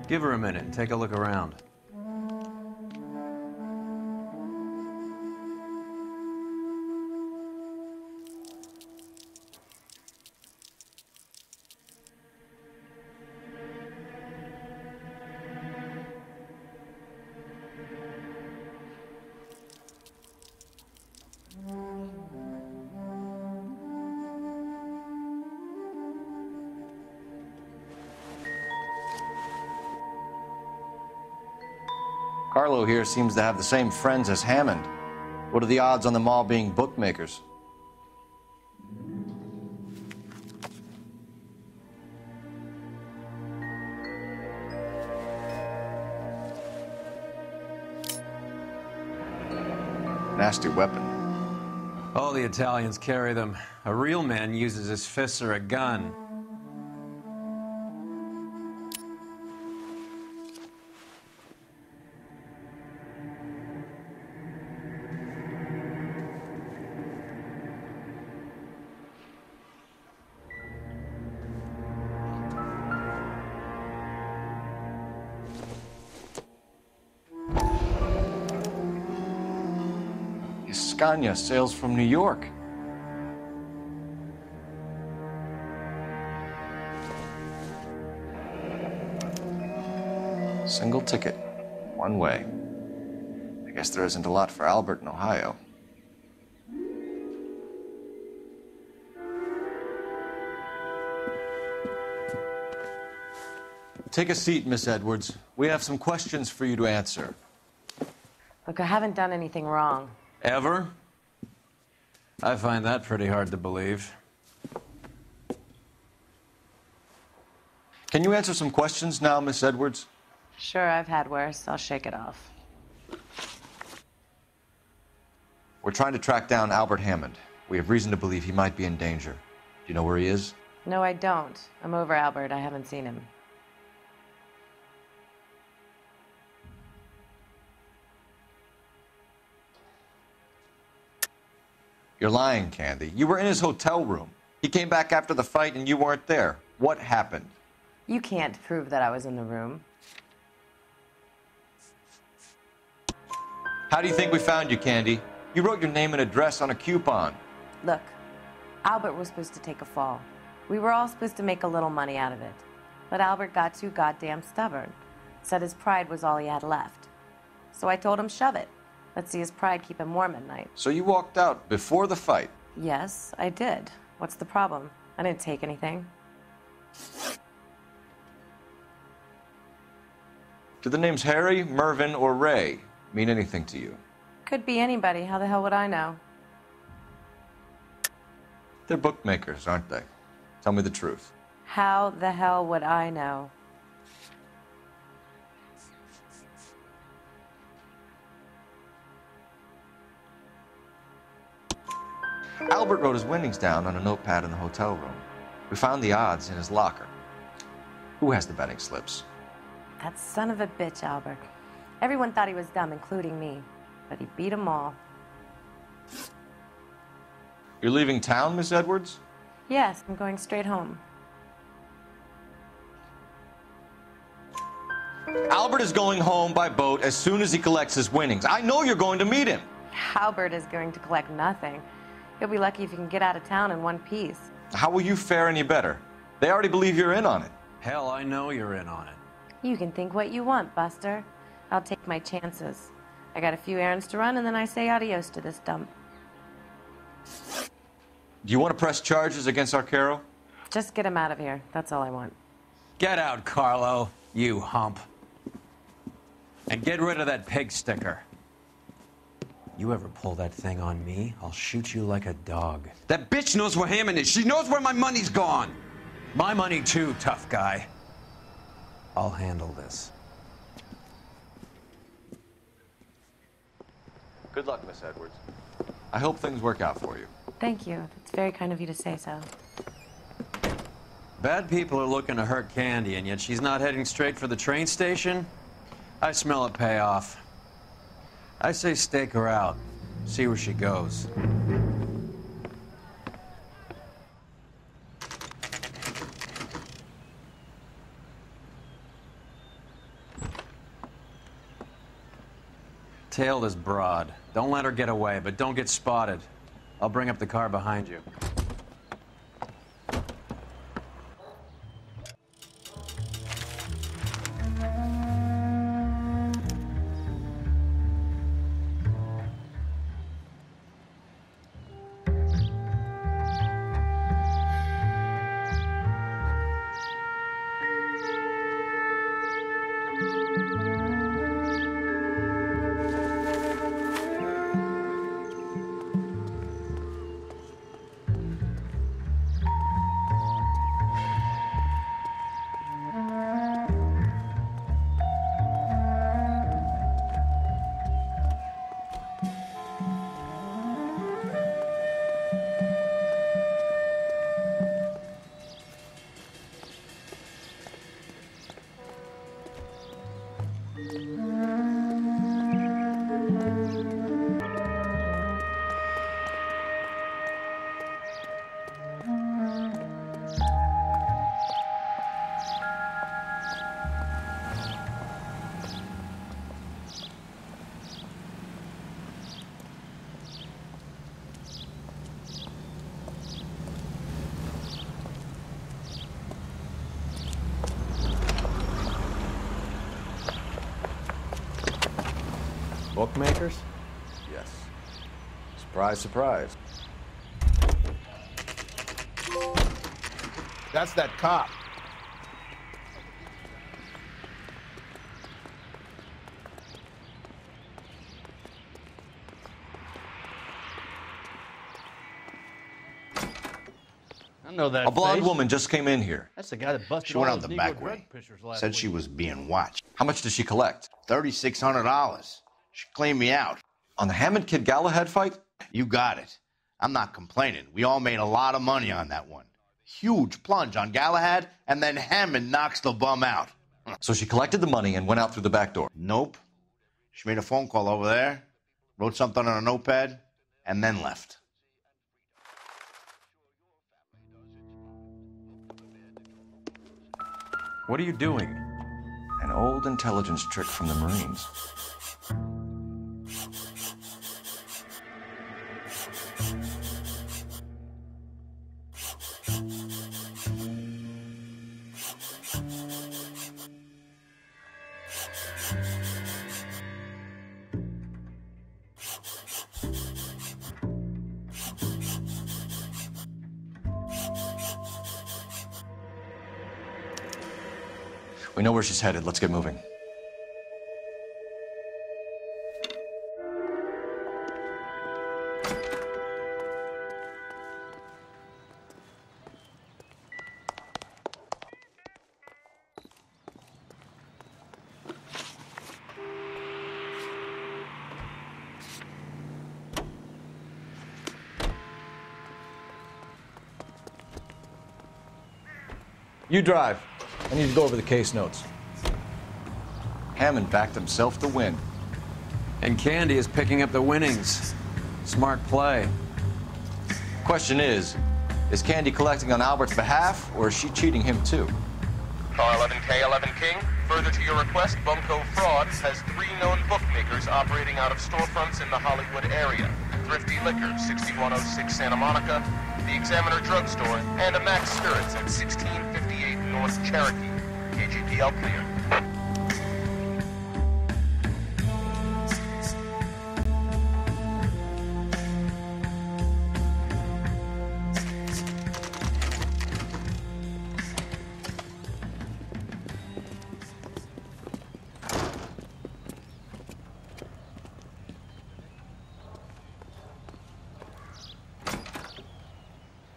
Give her a minute and take a look around. Here seems to have the same friends as Hammond. What are the odds on them all being bookmakers? Nasty weapon. All the Italians carry them. A real man uses his fists or a gun. Sails from New York. Single ticket, one way. I guess there isn't a lot for Albert in Ohio. Take a seat, Miss Edwards. We have some questions for you to answer. Look, I haven't done anything wrong. Ever? I find that pretty hard to believe. Can you answer some questions now, Miss Edwards? Sure, I've had worse. I'll shake it off. We're trying to track down Albert Hammond. We have reason to believe he might be in danger. Do you know where he is? No, I don't. I'm over Albert. I haven't seen him. You're lying, Candy. You were in his hotel room. He came back after the fight and you weren't there. What happened? You can't prove that I was in the room. How do you think we found you, Candy? You wrote your name and address on a coupon. Look, Albert was supposed to take a fall. We were all supposed to make a little money out of it. But Albert got too goddamn stubborn. Said his pride was all he had left. So I told him, shove it. Let's see his pride keep him warm at night. So you walked out before the fight. Yes, I did. What's the problem? I didn't take anything. Do the names Harry, Mervyn, or Ray mean anything to you? Could be anybody. How the hell would I know? They're bookmakers, aren't they? Tell me the truth. How the hell would I know? Albert wrote his winnings down on a notepad in the hotel room. We found the odds in his locker. Who has the betting slips? That son of a bitch, Albert. Everyone thought he was dumb, including me. But he beat 'em all. You're leaving town, Miss Edwards? Yes, I'm going straight home. Albert is going home by boat as soon as he collects his winnings. I know you're going to meet him. Albert is going to collect nothing. He'll be lucky if you can get out of town in one piece. How will you fare any better? They already believe you're in on it. Hell, I know you're in on it. You can think what you want, Buster. I'll take my chances. I got a few errands to run, and then I say adios to this dump. Do you want to press charges against Arcaro? Just get him out of here. That's all I want. Get out, Carlo, you hump. And get rid of that pig sticker. You ever pull that thing on me, I'll shoot you like a dog. That bitch knows where Hammond is. She knows where my money's gone. My money too, tough guy. I'll handle this. Good luck, Miss Edwards. I hope things work out for you. Thank you. It's very kind of you to say so. Bad people are looking to hurt Candy, and yet she's not heading straight for the train station? I smell a payoff. I say stake her out. See where she goes. Tail this broad. Don't let her get away, but don't get spotted. I'll bring up the car behind you. Surprise, surprise. That's that cop. I know that. A blonde face. woman just came in here. That's the guy that busted She went out the Negro back drug way. pushers last Said week. she was being watched. How much did she collect? Thirty-six hundred dollars. She cleaned me out. On the Hammond Kid Galahad fight? You got it. I'm not complaining. We all made a lot of money on that one. Huge plunge on Galahad, and then Hammond knocks the bum out. So she collected the money and went out through the back door. Nope. She made a phone call over there, wrote something on a notepad, and then left. What are you doing? An old intelligence trick from the Marines. where she's headed. Let's get moving. You drive. I need to go over the case notes. Hammond backed himself to win. And Candy is picking up the winnings. Smart play. Question is, is Candy collecting on Albert's behalf, or is she cheating him too? Car 11K, 11 King. Further to your request, Bunko Fraud has three known bookmakers operating out of storefronts in the Hollywood area. Thrifty Liquor, 6106 Santa Monica, the Examiner Drugstore, and a Max Spirits at 1658 North Cherokee. KGPL clear.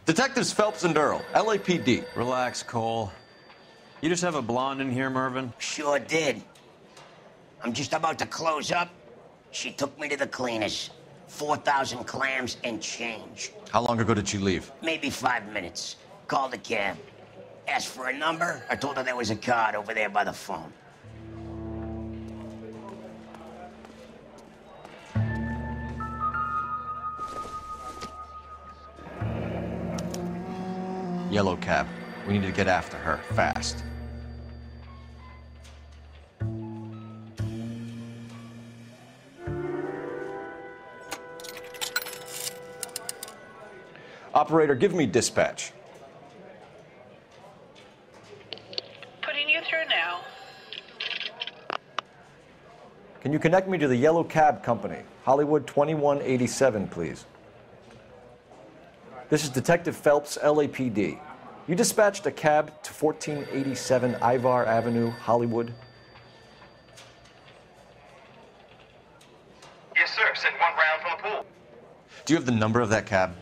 Detectives Phelps and Earle, LAPD. Relax, Cole. You just have a blonde in here, Mervyn? Sure did. I'm just about to close up. She took me to the cleaners. 4,000 clams and change. How long ago did she leave? Maybe five minutes. Called a cab. Asked for a number. I told her there was a card over there by the phone. Yellow cab. We need to get after her, fast. Operator, give me dispatch. Putting you through now. Can you connect me to the Yellow Cab Company, Hollywood 2187, please? This is Detective Phelps, LAPD. You dispatched a cab to 1487 Ivar Avenue, Hollywood. Yes, sir. Sent one round from the pool. Do you have the number of that cab?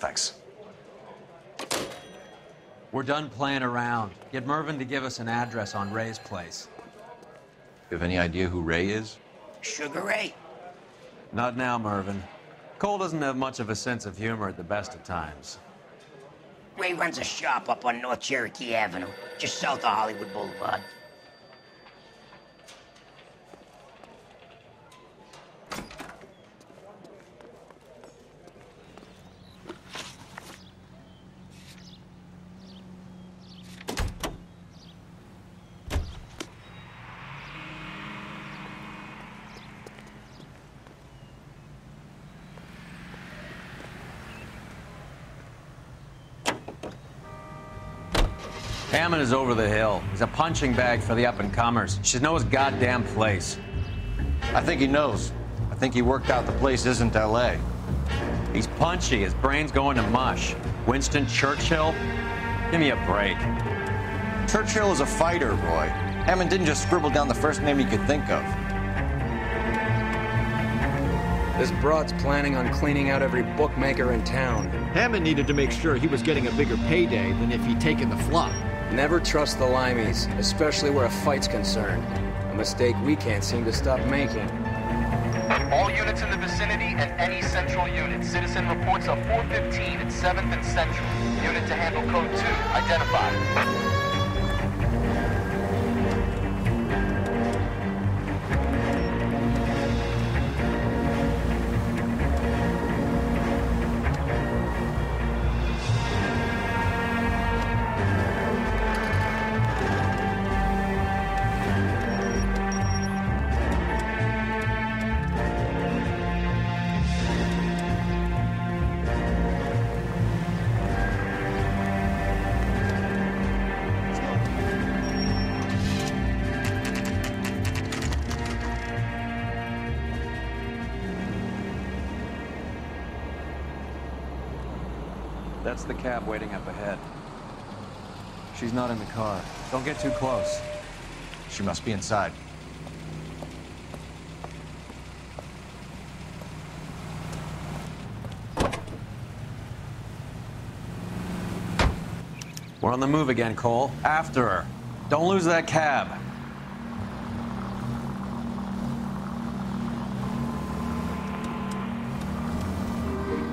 Number 179. Thanks. We're done playing around. Get Mervyn to give us an address on Ray's place. You have any idea who Ray is? Sugar Ray? Not now, Mervyn. Cole doesn't have much of a sense of humor at the best of times. Ray runs a shop up on North Cherokee Avenue, just south of Hollywood Boulevard. Hammond is over the hill. He's a punching bag for the up and comers. Should know his goddamn place. I think he knows. I think he worked out the place isn't LA. He's punchy. His brain's going to mush. Winston Churchill? Give me a break. Churchill is a fighter, Roy. Hammond didn't just scribble down the first name he could think of. This broad's planning on cleaning out every bookmaker in town. Hammond needed to make sure he was getting a bigger payday than if he'd taken the flop. Never trust the Limeys, especially where a fight's concerned. A mistake we can't seem to stop making. All units in the vicinity and any central unit. Citizen reports of 415 at 7th and Central. Unit to handle code 2. Identified. The cab waiting up ahead. She's not in the car. Don't get too close. She must be inside. We're on the move again, Cole. After her. Don't lose that cab.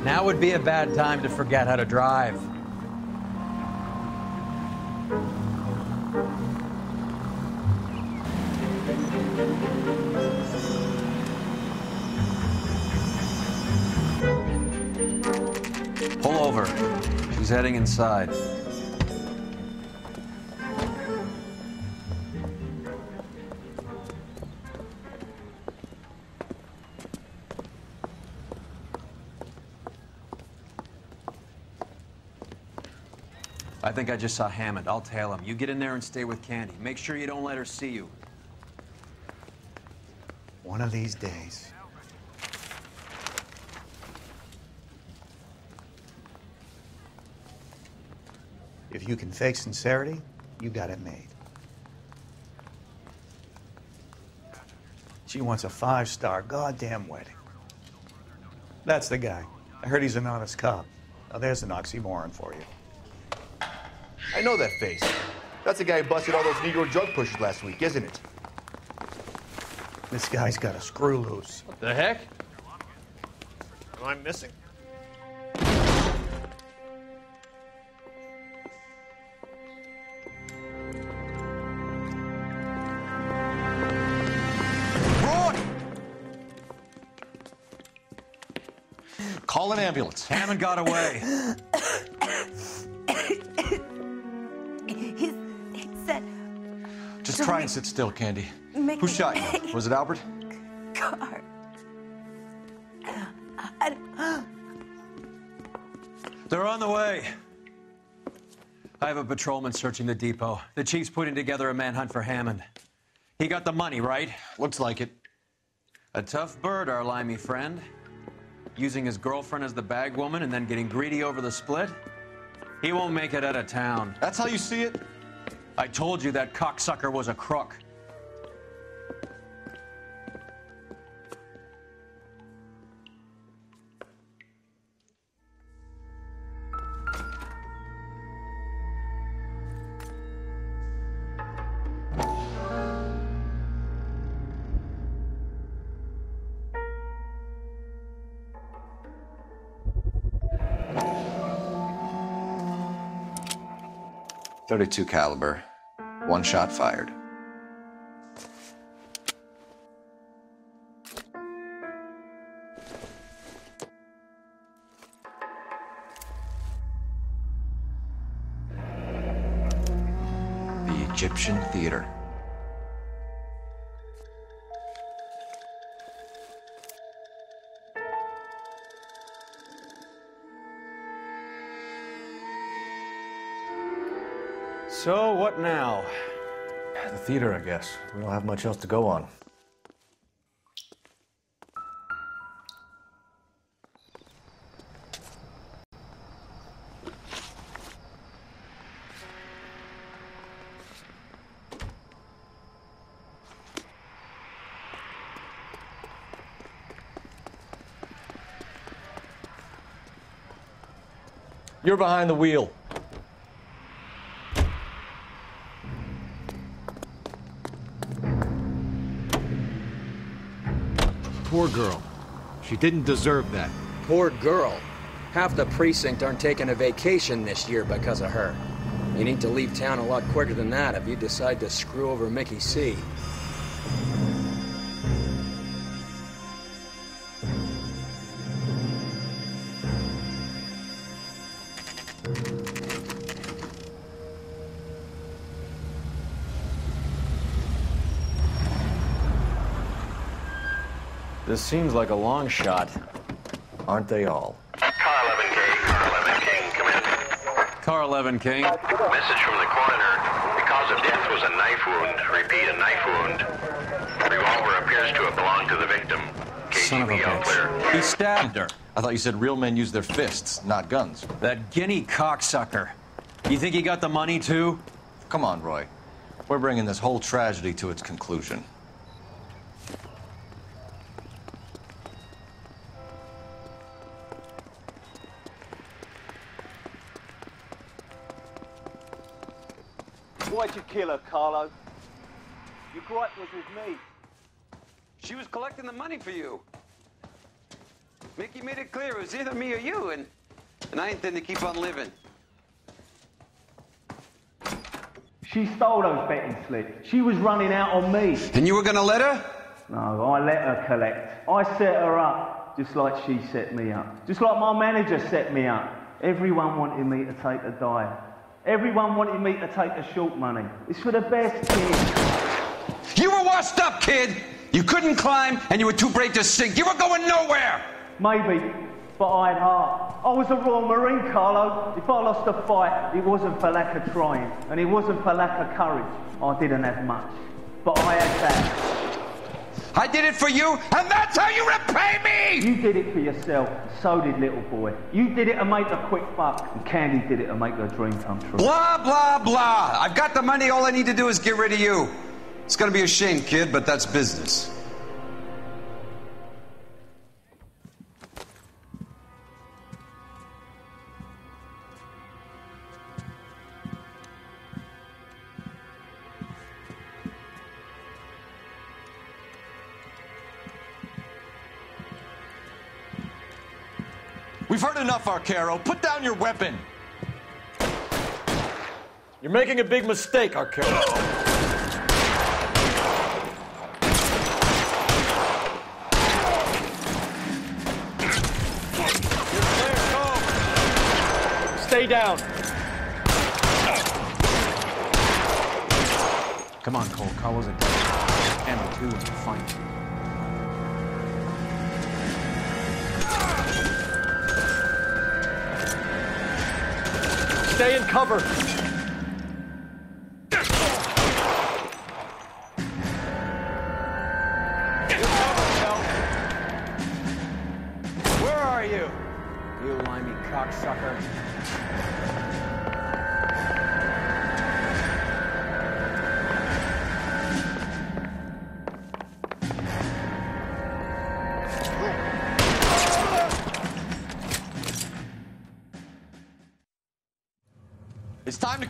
Now would be a bad time to forget how to drive. Pull over. She's heading inside. Think I just saw Hammond. I'll tail him. You get in there and stay with Candy. Make sure you don't let her see you. One of these days. If you can fake sincerity, you got it made. She wants a five star goddamn wedding. That's the guy. I heard he's an honest cop. Now there's an oxymoron for you. I know that face. That's the guy who busted all those Negro drug pushers last week, isn't it? This guy's got a screw loose. What the heck? I'm missing. Call an ambulance. Hammond got away. try and sit still, Candy. Make Who me- shot you? Was it Albert? car. I, They're on the way. I have a patrolman searching the depot. The chief's putting together a manhunt for Hammond. He got the money, right? Looks like it. A tough bird, our limey friend. Using his girlfriend as the bag woman and then getting greedy over the split. He won't make it out of town. That's how you see it? I told you that cocksucker was a crook. .32 caliber. One shot fired. The Egyptian Theater. What now? The theater, I guess. We don't have much else to go on. You're behind the wheel. Poor girl. She didn't deserve that. Poor girl. Half the precinct aren't taking a vacation this year because of her. You need to leave town a lot quicker than that if you decide to screw over Mickey C. This seems like a long shot. Aren't they all? Car 11K, Car 11 King, come in. Car 11 King. Message from the coroner. The cause of death was a knife wound. Repeat, a knife wound. Revolver appears to have belonged to the victim. Son of a KGB all bitch. He stabbed her. I thought you said real men use their fists, not guns. That guinea cocksucker. You think he got the money too? Come on, Roy. We're bringing this whole tragedy to its conclusion. Why'd you kill Carlo? Your gripe was with me. She was collecting the money for you. Mickey made it clear it was either me or you, and, and I intend to keep on living. She stole those betting slips. She was running out on me. And you were gonna let her? No, I let her collect. I set her up just like she set me up. Just like my manager set me up. Everyone wanted me to take a dive. Everyone wanted me to take the short money. It's for the best kid. You were washed up, kid. You couldn't climb, and you were too brave to sink. You were going nowhere. Maybe, but I had heart. I was a Royal Marine, Carlo. If I lost a fight, it wasn't for lack of trying, and it wasn't for lack of courage. I didn't have much, but I had that. I did it for you, and that's how you repay me! You did it for yourself, so did little boy. You did it to make a quick buck, and Candy did it to make her dream come true. Blah, blah, blah. I've got the money. All I need to do is get rid of you. It's gonna be a shame, kid, but that's business. We've heard enough, Arcaro. Put down your weapon. You're making a big mistake, Arcaro. Stay down. Come on, Cole. Carlos a dead. Ammo two in the fight. Stay in cover. Where are you? You limey cocksucker.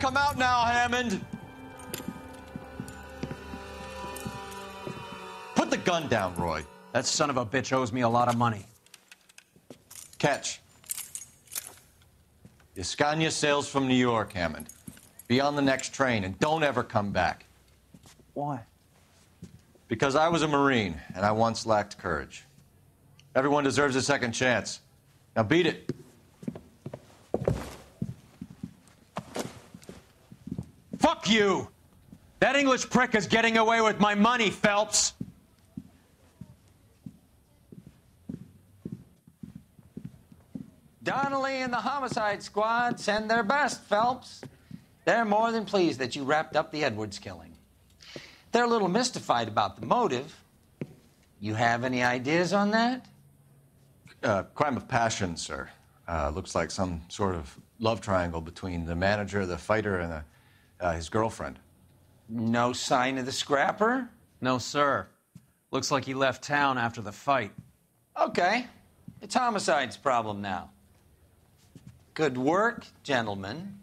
Come out now, Hammond. Put the gun down, Roy. That son of a bitch owes me a lot of money. Catch. Escania sails from New York, Hammond. Be on the next train and don't ever come back. Why? Because I was a Marine and I once lacked courage. Everyone deserves a second chance. Now beat it. Fuck you! That English prick is getting away with my money, Phelps! Donnelly and the homicide squad send their best, Phelps. They're more than pleased that you wrapped up the Edwards killing. They're a little mystified about the motive. You have any ideas on that? Uh, crime of passion, sir. Uh, looks like some sort of love triangle between the manager, the fighter, and the, uh, his girlfriend. No sign of the scrapper? No, sir. Looks like he left town after the fight. Okay. It's homicide's problem now. Good work, gentlemen.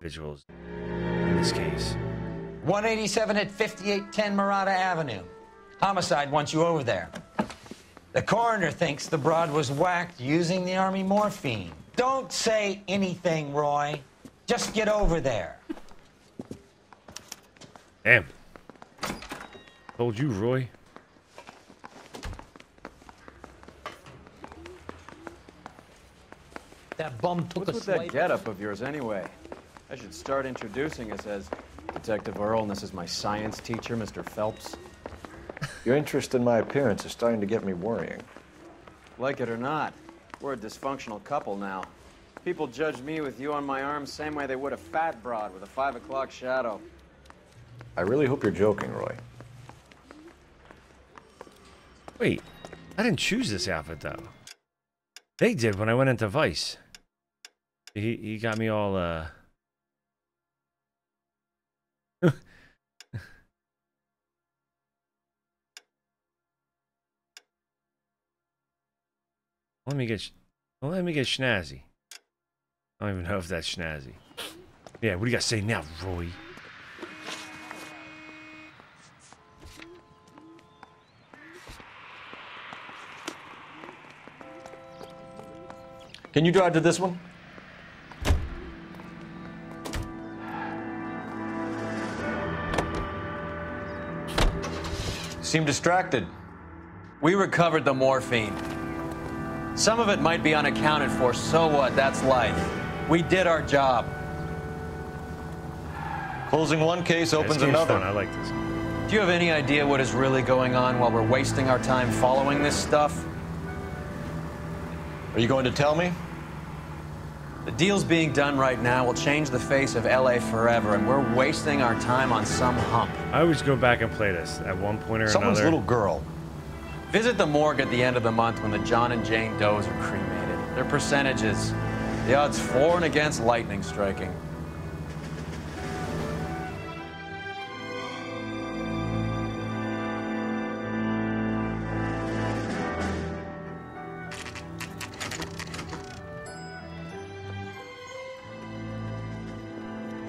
Individuals in this case. 187 at 5810 Murata Avenue. Homicide wants you over there. The coroner thinks the broad was whacked using the army morphine. Don't say anything, Roy. Just get over there. Damn. Told you, Roy. That bum took What's a with that swipe. getup of yours anyway? I should start introducing us as Detective Earle, and this is my science teacher, Mr. Phelps. Your interest in my appearance is starting to get me worrying. Like it or not, we're a dysfunctional couple now. People judge me with you on my arm same way they would a fat broad with a five o'clock shadow. I really hope you're joking, Roy. Wait, I didn't choose this outfit though. They did when I went into Vice. He he got me all uh Let me get, don't let me get schnazzy. I don't even know if that's schnazzy. Yeah, what do you got to say now, Roy? Can you drive to this one? You seem distracted. We recovered the morphine. Some of it might be unaccounted for, so what? That's life. We did our job. Closing one case opens another. fun. I like this. Do you have any idea what is really going on while we're wasting our time following this stuff? Are you going to tell me? The deals being done right now will change the face of LA forever, and we're wasting our time on some hump. I always go back and play this at one point or Someone's another. little girl. Visit the morgue at the end of the month when the John and Jane Does are cremated. Their percentages. The odds for and against lightning striking.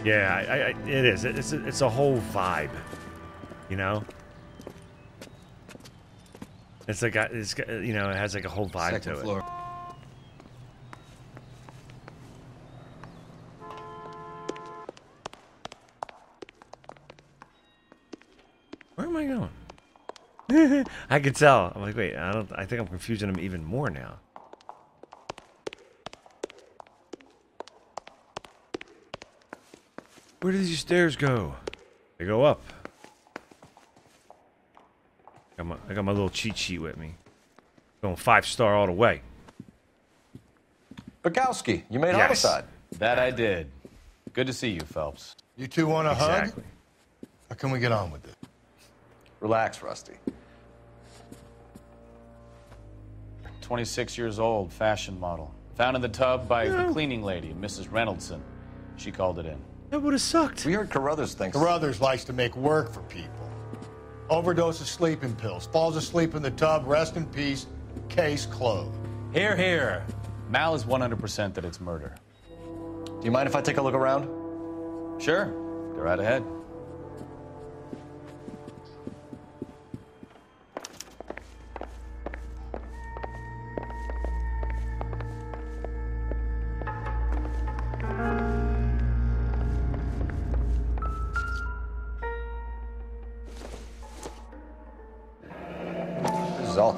Yeah, I, I, it is. It's it's a whole vibe, you know. It's like a, it's you know it has like a whole vibe Second to it. Where am I going? I could tell. I'm like, wait, I don't. I think I'm confusing them even more now. Where do these stairs go? They go up. Got my, I got my little cheat sheet with me. Going five star all the way. Bekowsky, you made Yes. homicide. That I did. Good to see you, Phelps. You two want a Exactly. hug? Or can we get on with it? Relax, Rusty. 26 years old, fashion model. Found in the tub by the cleaning lady, Mrs. Reynoldson. She called it in. That would have sucked. We heard Carruthers thinks. Carruthers likes to make work for people. Overdose of sleeping pills. Falls asleep in the tub. Rest in peace. Case closed. Here, here. Mal is 100% that it's murder. Do you mind if I take a look around? Sure. Go right ahead.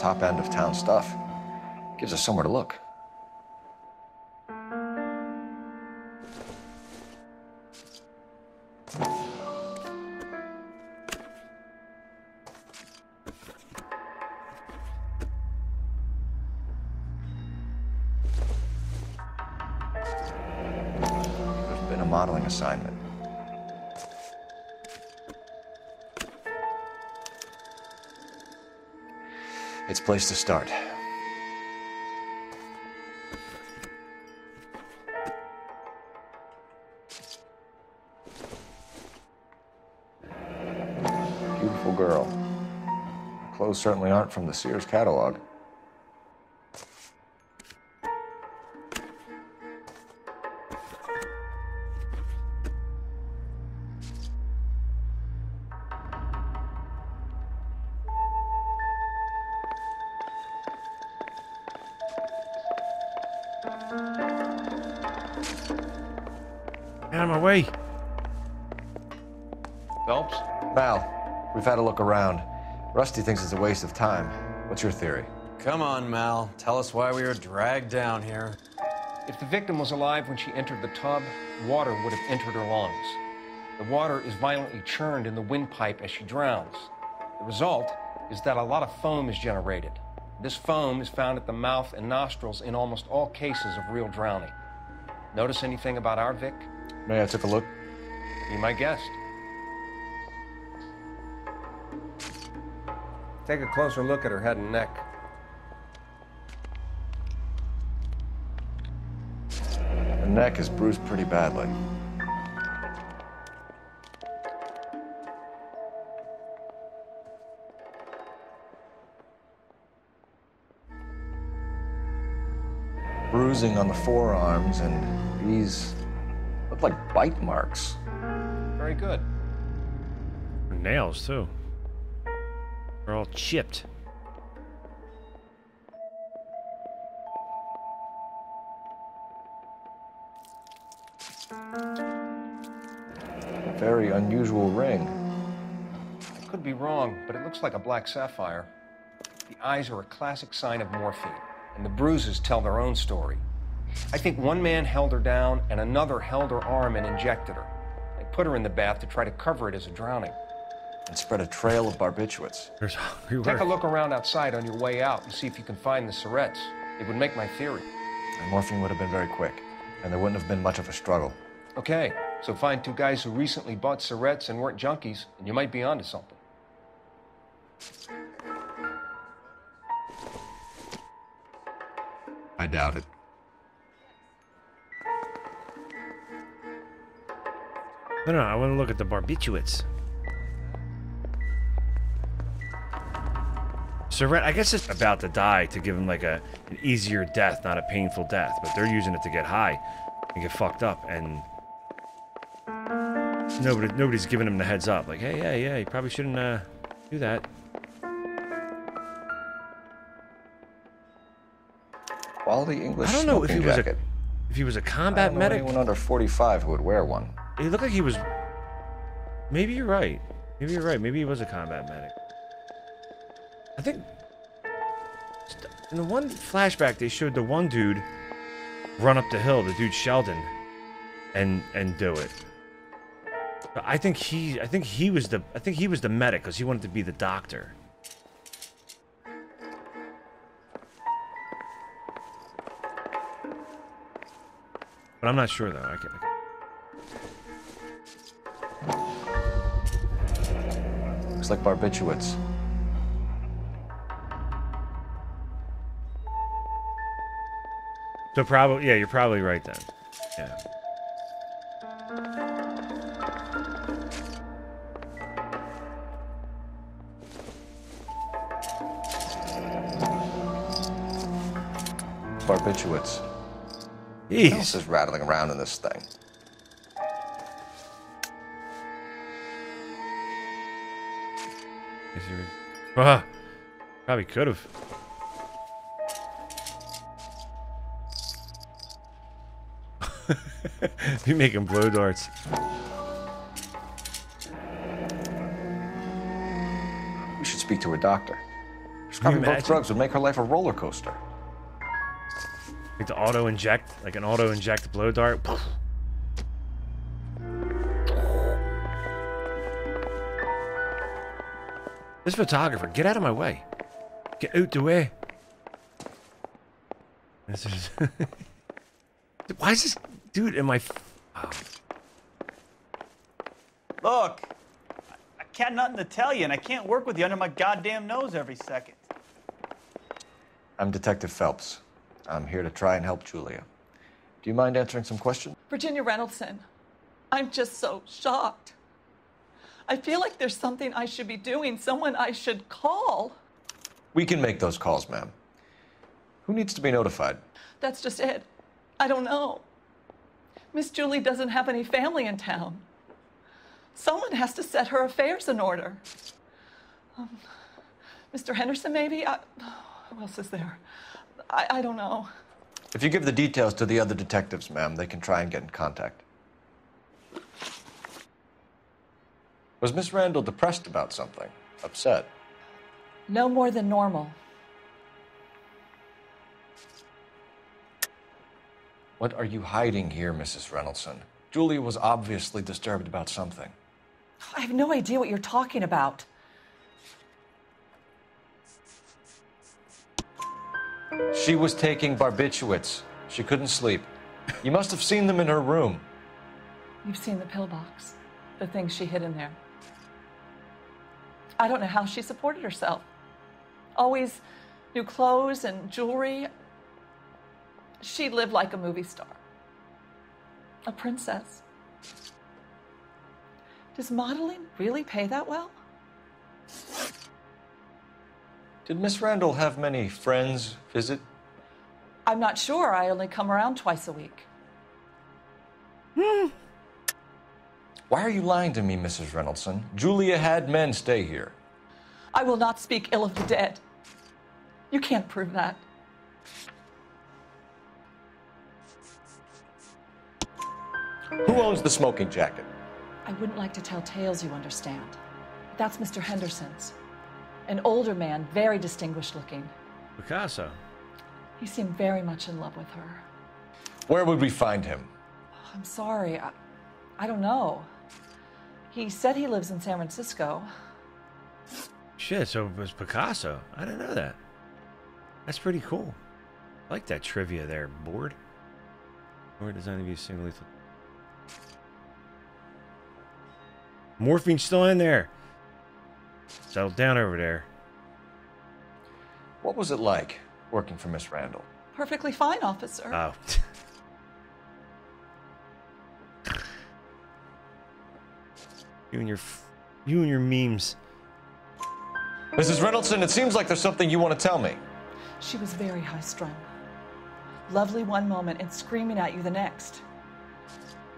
Top end of town stuff. Gives us somewhere to look. Modeling assignment. It's place to start. Beautiful girl. Clothes certainly aren't from the Sears catalog. Look around. Rusty thinks it's a waste of time. What's your theory? Come on, Mal. Tell us why we were dragged down here. If the victim was alive when she entered the tub, water would have entered her lungs. The water is violently churned in the windpipe as she drowns. The result is that a lot of foam is generated. This foam is found at the mouth and nostrils in almost all cases of real drowning. Notice anything about our Vic? May I take a look? Be my guest. Take a closer look at her head and neck. The neck is bruised pretty badly. Bruising on the forearms, and these look like bite marks. Very good. Nails too. We're all chipped. Very unusual ring. I could be wrong, but it looks like a black sapphire. The eyes are a classic sign of morphine, and the bruises tell their own story. I think one man held her down, and another held her arm and injected her. They put her in the bath to try to cover it as a drowning. And spread a trail of barbiturates. There's hungry Take a look around outside on your way out and see if you can find the Syrettes. It would make my theory. And morphine would have been very quick, and there wouldn't have been much of a struggle. Okay, so find two guys who recently bought Syrettes and weren't junkies, and you might be onto something. I doubt it. No, no, I want to look at the barbiturates. Syrette, I guess it's about to die to give him like a an easier death, not a painful death. But they're using it to get high and get fucked up, and nobody nobody's giving him the heads up. Like, hey, yeah, yeah, you probably shouldn't uh, do that. Quality English I don't know if he was a if he was a I combat don't know medic. anyone under 45 who would wear one. He looked like he was. Maybe you're right. Maybe you're right. Maybe he was a combat medic. I think. In the one flashback, they showed the one dude run up the hill, the dude Sheldon, and and do it. But I think he, I think he was the, I think he was the medic because he wanted to be the doctor. But I'm not sure though. I can't. Looks like barbiturates. So probably, yeah, you're probably right then. Yeah. Barbiturates. Jeez. What else is rattling around in this thing? Is he- Ah, probably could have. You making blow darts. We should speak to a doctor. Prescribing both drugs would make her life a roller coaster. Like the auto inject, like an auto inject blow dart. This photographer, get out of my way. Get out the way. This is. Why is this dude in my? f- Oh. Look, I got nothing to tell you, and I can't work with you under my goddamn nose every second. I'm Detective Phelps. I'm here to try and help Julia. Do you mind answering some questions? Virginia Reynoldson, I'm just so shocked. I feel like there's something I should be doing, someone I should call. We can make those calls, ma'am. Who needs to be notified? That's just it. I don't know. Miss Julie doesn't have any family in town. Someone has to set her affairs in order. Um, Mr. Henderson, maybe? I, who else is there? I, I don't know. If you give the details to the other detectives, ma'am, they can try and get in contact. Was Miss Randall depressed about something? Upset? No more than normal. What are you hiding here, Mrs. Reynoldson? Julia was obviously disturbed about something. I have no idea what you're talking about. She was taking barbiturates. She couldn't sleep. You must have seen them in her room. You've seen the pillbox, the things she hid in there. I don't know how she supported herself. Always new clothes and jewelry. She lived like a movie star, a princess. Does modeling really pay that well? Did Miss Randall have many friends visit? I'm not sure. I only come around twice a week. Hmm. Why are you lying to me, Mrs. Reynoldson? Julia had men stay here. I will not speak ill of the dead. You can't prove that. Who owns the smoking jacket? I wouldn't like to tell tales, you understand. That's Mr. Henderson's. An older man, very distinguished looking. Picasso. He seemed very much in love with her. Where would we find him? Oh, I'm sorry. I, I don't know. He said he lives in San Francisco. Shit, so it was Picasso. I didn't know that. That's pretty cool. I like that trivia there, board. Or does to be a single lethal. Morphine's still in there. Settle down over there. What was it like working for Miss Randall? Perfectly fine, officer. Oh. you and your, you and your memes. Mrs. Reynoldson, it seems like there's something you want to tell me. She was very high strung. Lovely one moment and screaming at you the next.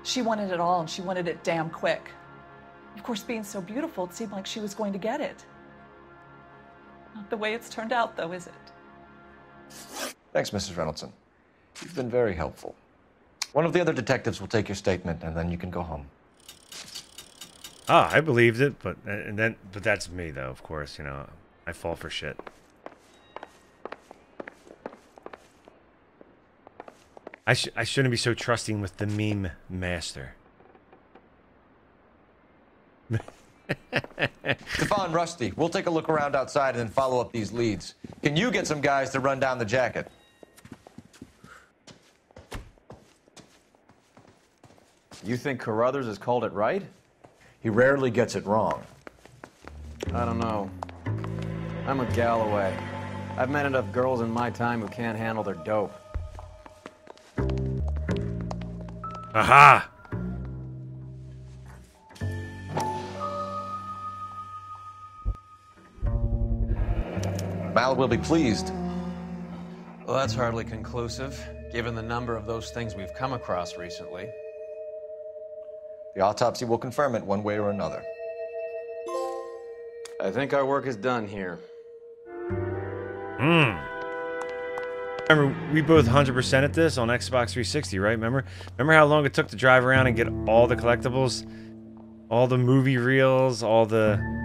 She wanted it all and she wanted it damn quick. Of course, being so beautiful, it seemed like she was going to get it. Not the way it's turned out, though, is it? Thanks, Mrs. Reynoldson. You've been very helpful. One of the other detectives will take your statement, and then you can go home. Ah, I believed it, but and then but that's me though. Of course, you know, I fall for shit. I sh- I shouldn't be so trusting with the meme master. Stefan, Rusty, we'll take a look around outside and then follow up these leads. Can you get some guys to run down the jacket? You think Carruthers has called it right? He rarely gets it wrong. I don't know. I'm a Galloway. I've met enough girls in my time who can't handle their dope. Aha! Mal will be pleased. Well, that's hardly conclusive, given the number of those things we've come across recently. The autopsy will confirm it one way or another. I think our work is done here. Hmm. Remember, we both 100% at this on Xbox 360, right? Remember? Remember how long it took to drive around and get all the collectibles? All the movie reels, all the...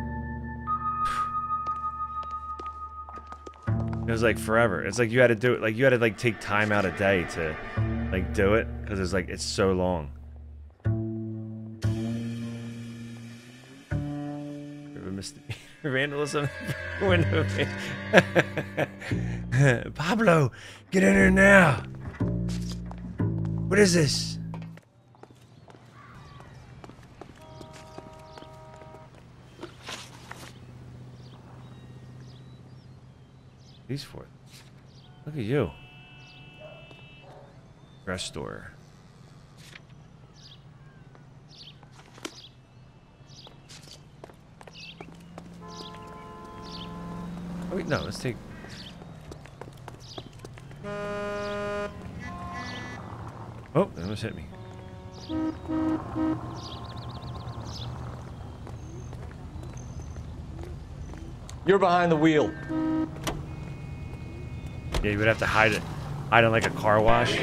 It was like forever. It's like you had to do it, like you had to like take time out a day to like do it because it's like it's so long. Vandalism. Pablo, get in here now. What is this? These four. Look at you. Restore. Oh, wait, no, let's take. Oh, that almost hit me. You're behind the wheel. Yeah, you would have to hide it. Hide in like a car wash.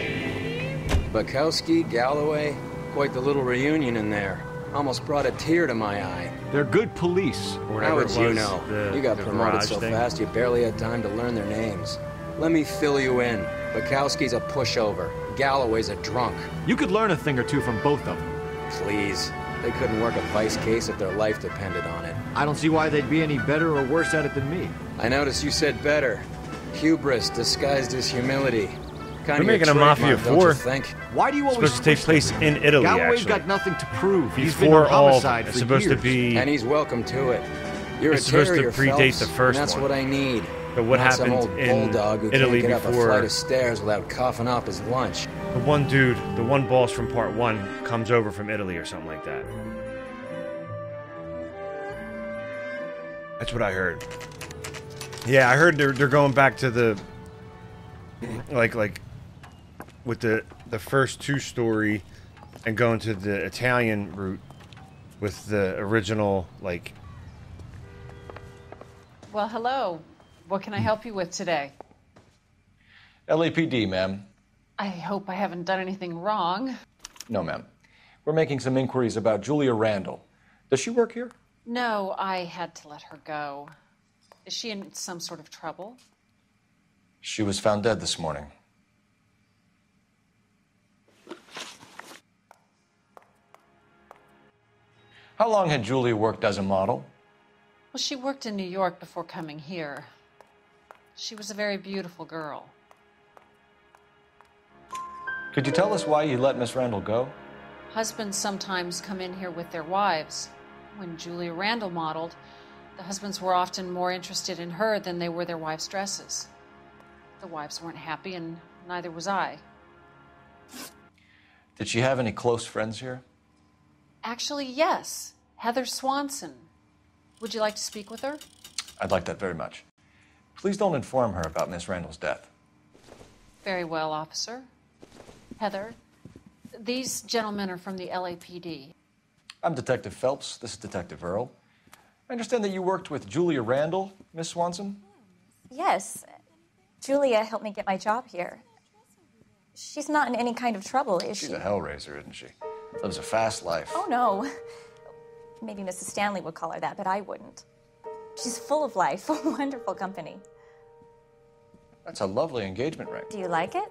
Bekowsky, Galloway, quite the little reunion in there. Almost brought a tear to my eye. They're good police. Or How would you know? the- you got promoted so thing. fast you barely had time to learn their names. Let me fill you in. Bekowsky's a pushover. Galloway's a drunk. You could learn a thing or two from both of them. Please. They couldn't work a vice case if their life depended on it. I don't see why they'd be any better or worse at it than me. I noticed you said better. Hubris disguised as humility. Kind We're of making a Mafia 4. Think? Why do you always supposed to take switch place in Italy, Galloway's actually. got nothing to prove. He's Before been all, homicide it's for supposed years. to be. And he's welcome to it. You're It's a supposed to predate Phelps, the first and that's one. what I need. But what Not some happened old in bulldog who Italy can't get up a before- flight of stairs without coughing up his lunch. The one dude, the one boss from part one, comes over from Italy or something like that. That's what I heard. Yeah, I heard they're they're going back to the like like with the the first two story and going to the Italian route with the original like Well, hello. What can I help you with today? LAPD, ma'am. I hope I haven't done anything wrong. No, ma'am. We're making some inquiries about Julia Randall. Does she work here? No, I had to let her go. Is she in some sort of trouble? She was found dead this morning. How long had Julia worked as a model? Well, she worked in New York before coming here. She was a very beautiful girl. Could you tell us why you let Miss Randall go? Husbands sometimes come in here with their wives. When Julia Randall modeled, the husbands were often more interested in her than they were their wives' dresses. The wives weren't happy, and neither was I. Did she have any close friends here? Actually, yes. Heather Swanson. Would you like to speak with her? I'd like that very much. Please don't inform her about Miss Randall's death. Very well, officer. Heather, these gentlemen are from the LAPD. I'm Detective Phelps. This is Detective Earle. I understand that you worked with Julia Randall, Miss Swanson? Yes. Julia helped me get my job here. She's not in any kind of trouble, is She's she? She's a hellraiser, isn't she? Lives a fast life. Oh, no. Maybe Mrs. Stanley would call her that, but I wouldn't. She's full of life, wonderful company. That's a lovely engagement ring. Do you like it?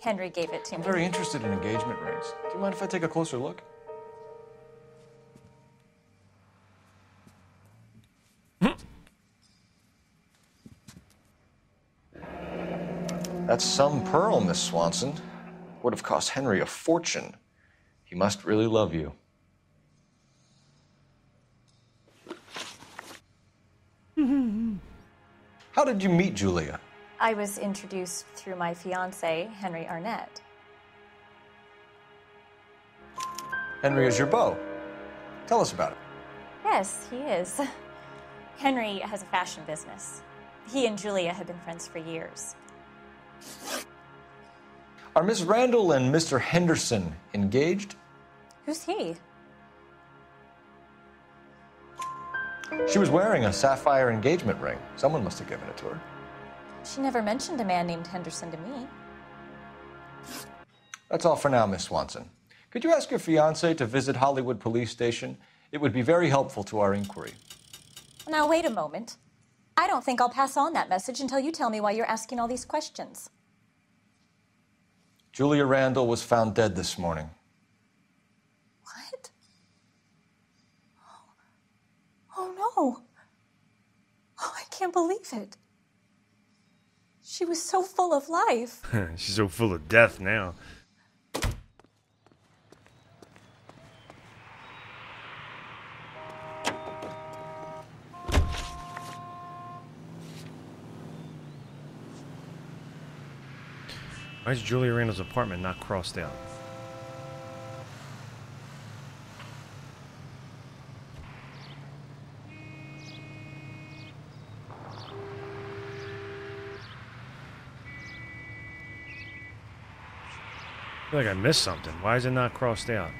Henry gave it to I'm me. very interested in engagement rings. Do you mind if I take a closer look? That's some pearl, Miss Swanson. Would have cost Henry a fortune. He must really love you. How did you meet Julia? I was introduced through my fiance, Henry Arnett. Henry is your beau. Tell us about it. Yes, he is. Henry has a fashion business. He and Julia have been friends for years. Are Miss Randall and Mr. Henderson engaged? Who's he? She was wearing a sapphire engagement ring. Someone must have given it to her. She never mentioned a man named Henderson to me. That's all for now, Miss Swanson. Could you ask your fiance to visit Hollywood Police Station? It would be very helpful to our inquiry. Now, wait a moment. I don't think I'll pass on that message until you tell me why you're asking all these questions. Julia Randall was found dead this morning. What? Oh, no. Oh, I can't believe it. She was so full of life. She's so full of death now. Why is Julia Randall's apartment not crossed out? I feel like I missed something. Why is it not crossed out?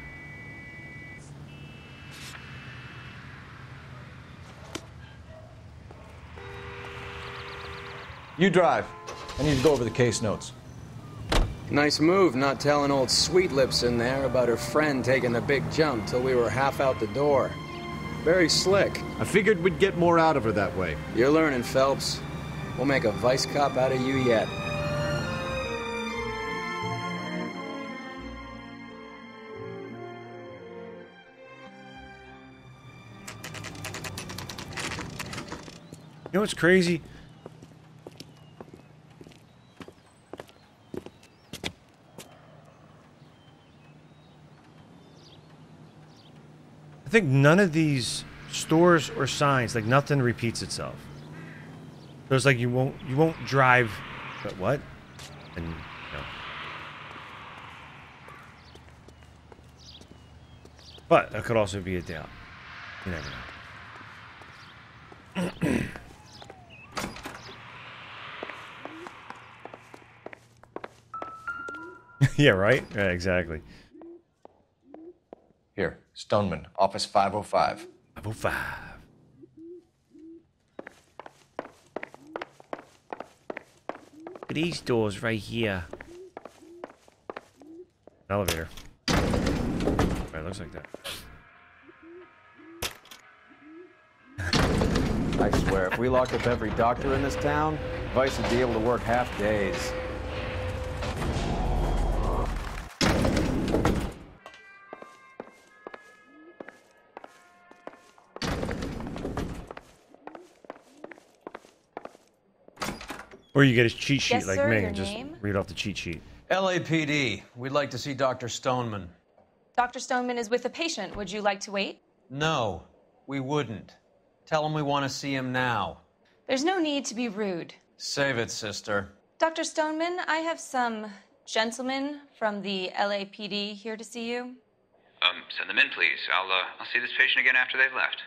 You drive. I need to go over the case notes. Nice move not telling old Sweet Lips in there about her friend taking the big jump till we were half out the door. Very slick. I figured we'd get more out of her that way. You're learning, Phelps. We'll make a vice cop out of you yet. You know what's crazy? I think none of these stores or signs, like nothing repeats itself. So it's like you won't you won't drive but what? And know. But that could also be a doubt. You never know. yeah, right? Yeah, exactly. Here, Stoneman, office 505. 505. Look at these doors right here. Elevator. it looks like that. I swear, if we locked up every doctor in this town, Vice would be able to work half days. Or you get a cheat sheet Yes, like sir, me and just name? read off the cheat sheet. LAPD. We'd like to see Dr. Stoneman. Dr. Stoneman is with a patient. Would you like to wait? No, we wouldn't. Tell him we want to see him now. There's no need to be rude. Save it, sister. Dr. Stoneman, I have some gentlemen from the LAPD here to see you. Um, send them in, please. I'll, uh, I'll see this patient again after they've left.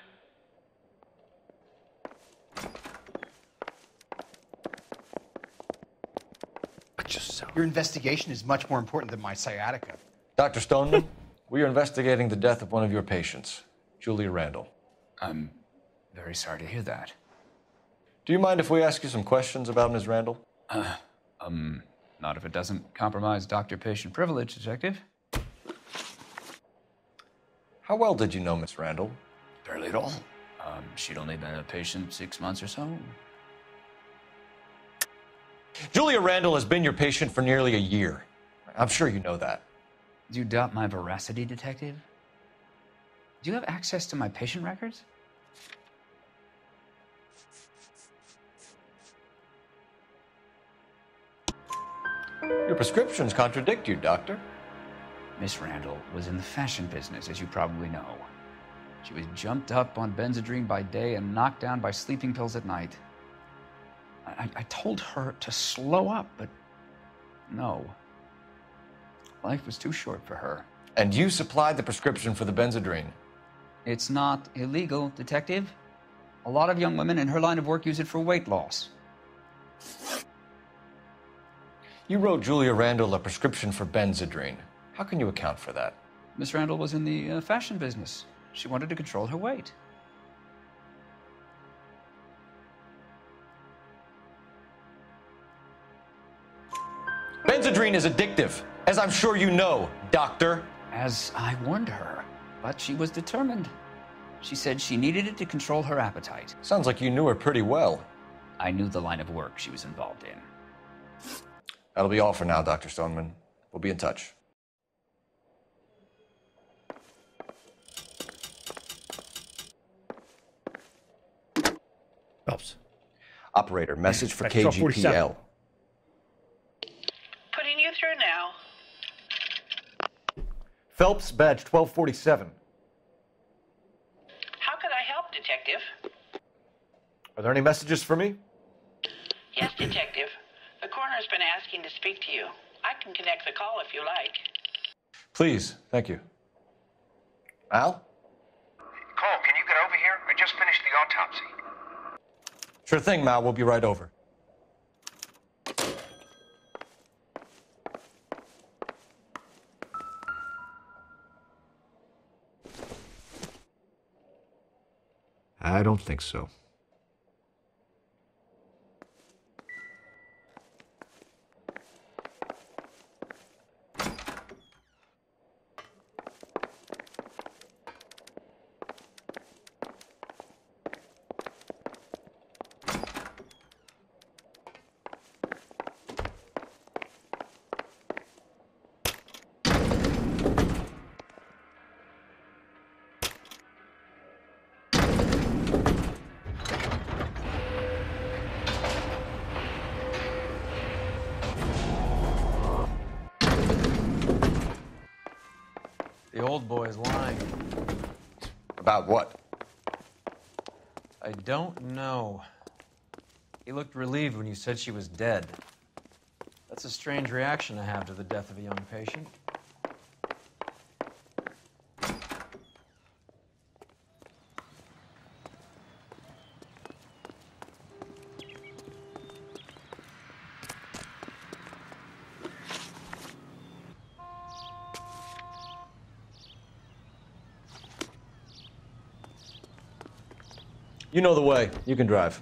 Your investigation is much more important than my sciatica. Dr. Stoneman, we are investigating the death of one of your patients, Julia Randall. I'm very sorry to hear that. Do you mind if we ask you some questions about Ms. Randall? Uh, um, not if it doesn't compromise doctor-patient privilege, Detective. How well did you know Miss Randall? Barely at all. Um, she'd only been a patient six months or so. Julia Randall has been your patient for nearly a year. I'm sure you know that. Do you doubt my veracity, Detective? Do you have access to my patient records? Your prescriptions contradict you, Doctor. Miss Randall was in the fashion business, as you probably know. She was jumped up on Benzedrine by day and knocked down by sleeping pills at night. I, I told her to slow up, but no. Life was too short for her. And you supplied the prescription for the Benzedrine. It's not illegal, Detective. A lot of young women in her line of work use it for weight loss. You wrote Julia Randall a prescription for Benzedrine. How can you account for that? Miss Randall was in the uh, fashion business. She wanted to control her weight. Benzedrine is addictive, as I'm sure you know, Doctor. As I warned her, but she was determined. She said she needed it to control her appetite. Sounds like you knew her pretty well. I knew the line of work she was involved in. That'll be all for now, Dr. Stoneman. We'll be in touch. Phelps. Operator, message for KGPL. Putting you through now. Phelps, badge 1247. How can I help, Detective? Are there any messages for me? Yes, Detective. The coroner's been asking to speak to you. I can connect the call if you like. Please, thank you. Al? Cole, can you get over here? I just finished the autopsy. Sure thing, Mal. We'll be right over. I don't think so. You said she was dead. That's a strange reaction to have to the death of a young patient. You know the way. You can drive.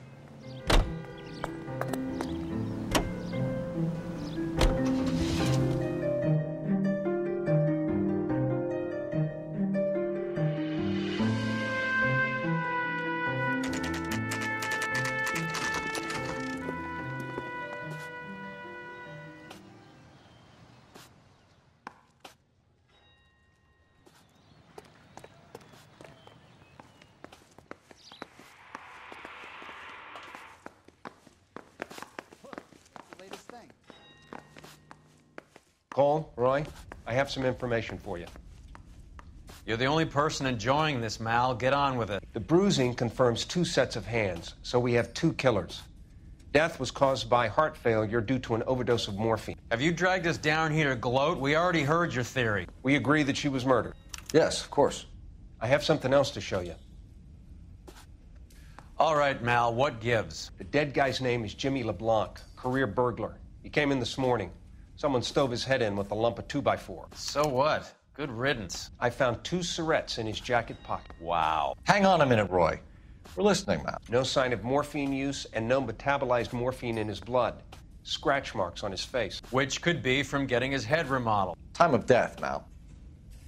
Some information for you. You're the only person enjoying this, Mal. Get on with it. The bruising confirms two sets of hands, so we have two killers. Death was caused by heart failure due to an overdose of morphine. Have you dragged us down here to gloat? We already heard your theory. We agree that she was murdered. Yes, of course. I have something else to show you. All right, Mal, what gives? The dead guy's name is Jimmy LeBlanc, career burglar. He came in this morning. Someone stove his head in with a lump of 2x4. So what? Good riddance. I found two syrettes in his jacket pocket. Wow. Hang on a minute, Roy. We're listening, Mal. No sign of morphine use and no metabolized morphine in his blood. Scratch marks on his face. Which could be from getting his head remodeled. Time of death, Mal.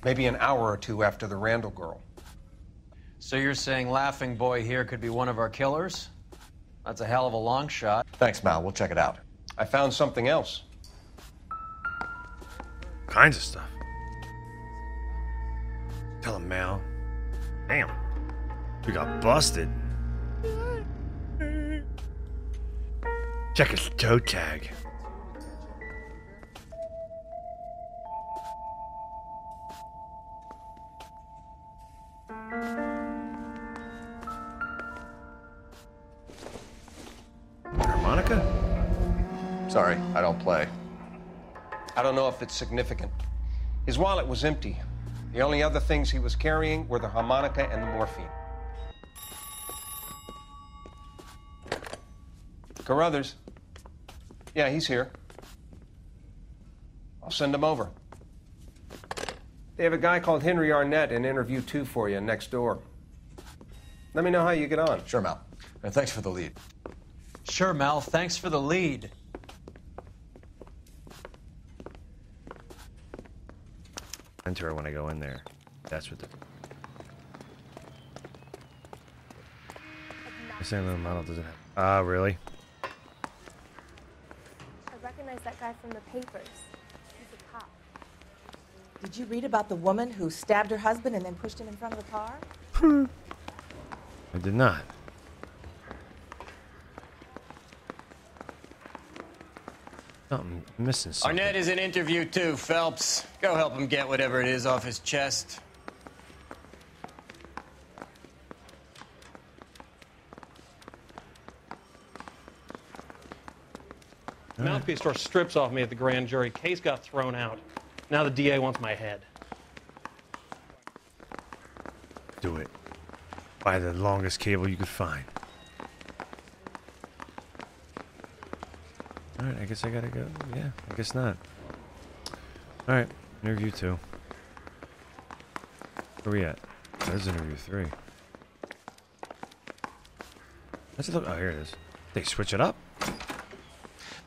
Maybe an hour or two after the Randall girl. So you're saying Laughing Boy here could be one of our killers? That's a hell of a long shot. Thanks, Mal. We'll check it out. I found something else. Kinds of stuff. Tell him, Mal. Damn. We got busted. Check his toe tag. Harmonica? Sorry, I don't play. I don't know if it's significant. His wallet was empty. The only other things he was carrying were the harmonica and the morphine. Carruthers. Yeah, he's here. I'll send him over. They have a guy called Henry Arnett in interview two for you next door. Let me know how you get on. Sure, Mal. And thanks for the lead. Sure, Mal. Thanks for the lead. Enter when I go in there. That's what the. The same little model doesn't have. Ah, really? I recognize that guy from the papers. He's a cop. Did you read about the woman who stabbed her husband and then pushed him in front of the car? I did not. Something missing. Something. Arnett is in interview two, Phelps. Go help him get whatever it is off his chest. Mouthpiece store strips off me at the grand jury. Case got thrown out. Now the DA wants my head. Do it. Buy the longest cable you could find. Alright, I guess I gotta go. Yeah, I guess not. Alright, interview two. Where we at? That is interview three. Let's look. Oh, here it is. They switch it up?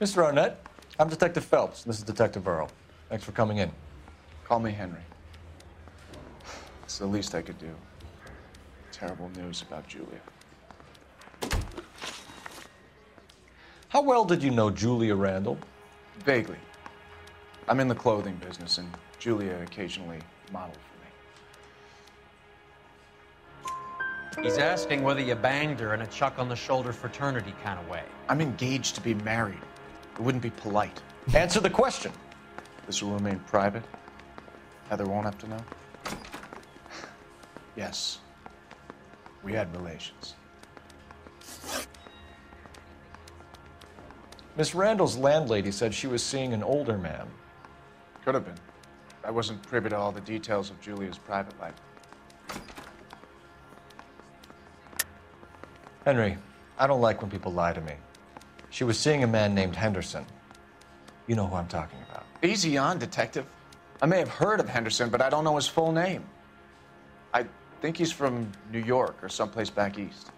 Mr. Arnett, I'm Detective Phelps. This is Detective Earle. Thanks for coming in. Call me Henry. It's the least I could do. Terrible news about Julia. How well did you know Julia Randall? Vaguely. I'm in the clothing business, and Julia occasionally modeled for me. He's asking whether you banged her in a chuck on the shoulder fraternity kind of way. I'm engaged to be married. It wouldn't be polite. Answer the question. This will remain private. Heather won't have to know. Yes. We had relations. Miss Randall's landlady said she was seeing an older man. Could have been. I wasn't privy to all the details of Julia's private life. Henry, I don't like when people lie to me. She was seeing a man named Henderson. You know who I'm talking about. Easy on, detective. I may have heard of Henderson, but I don't know his full name. I think he's from New York or someplace back east.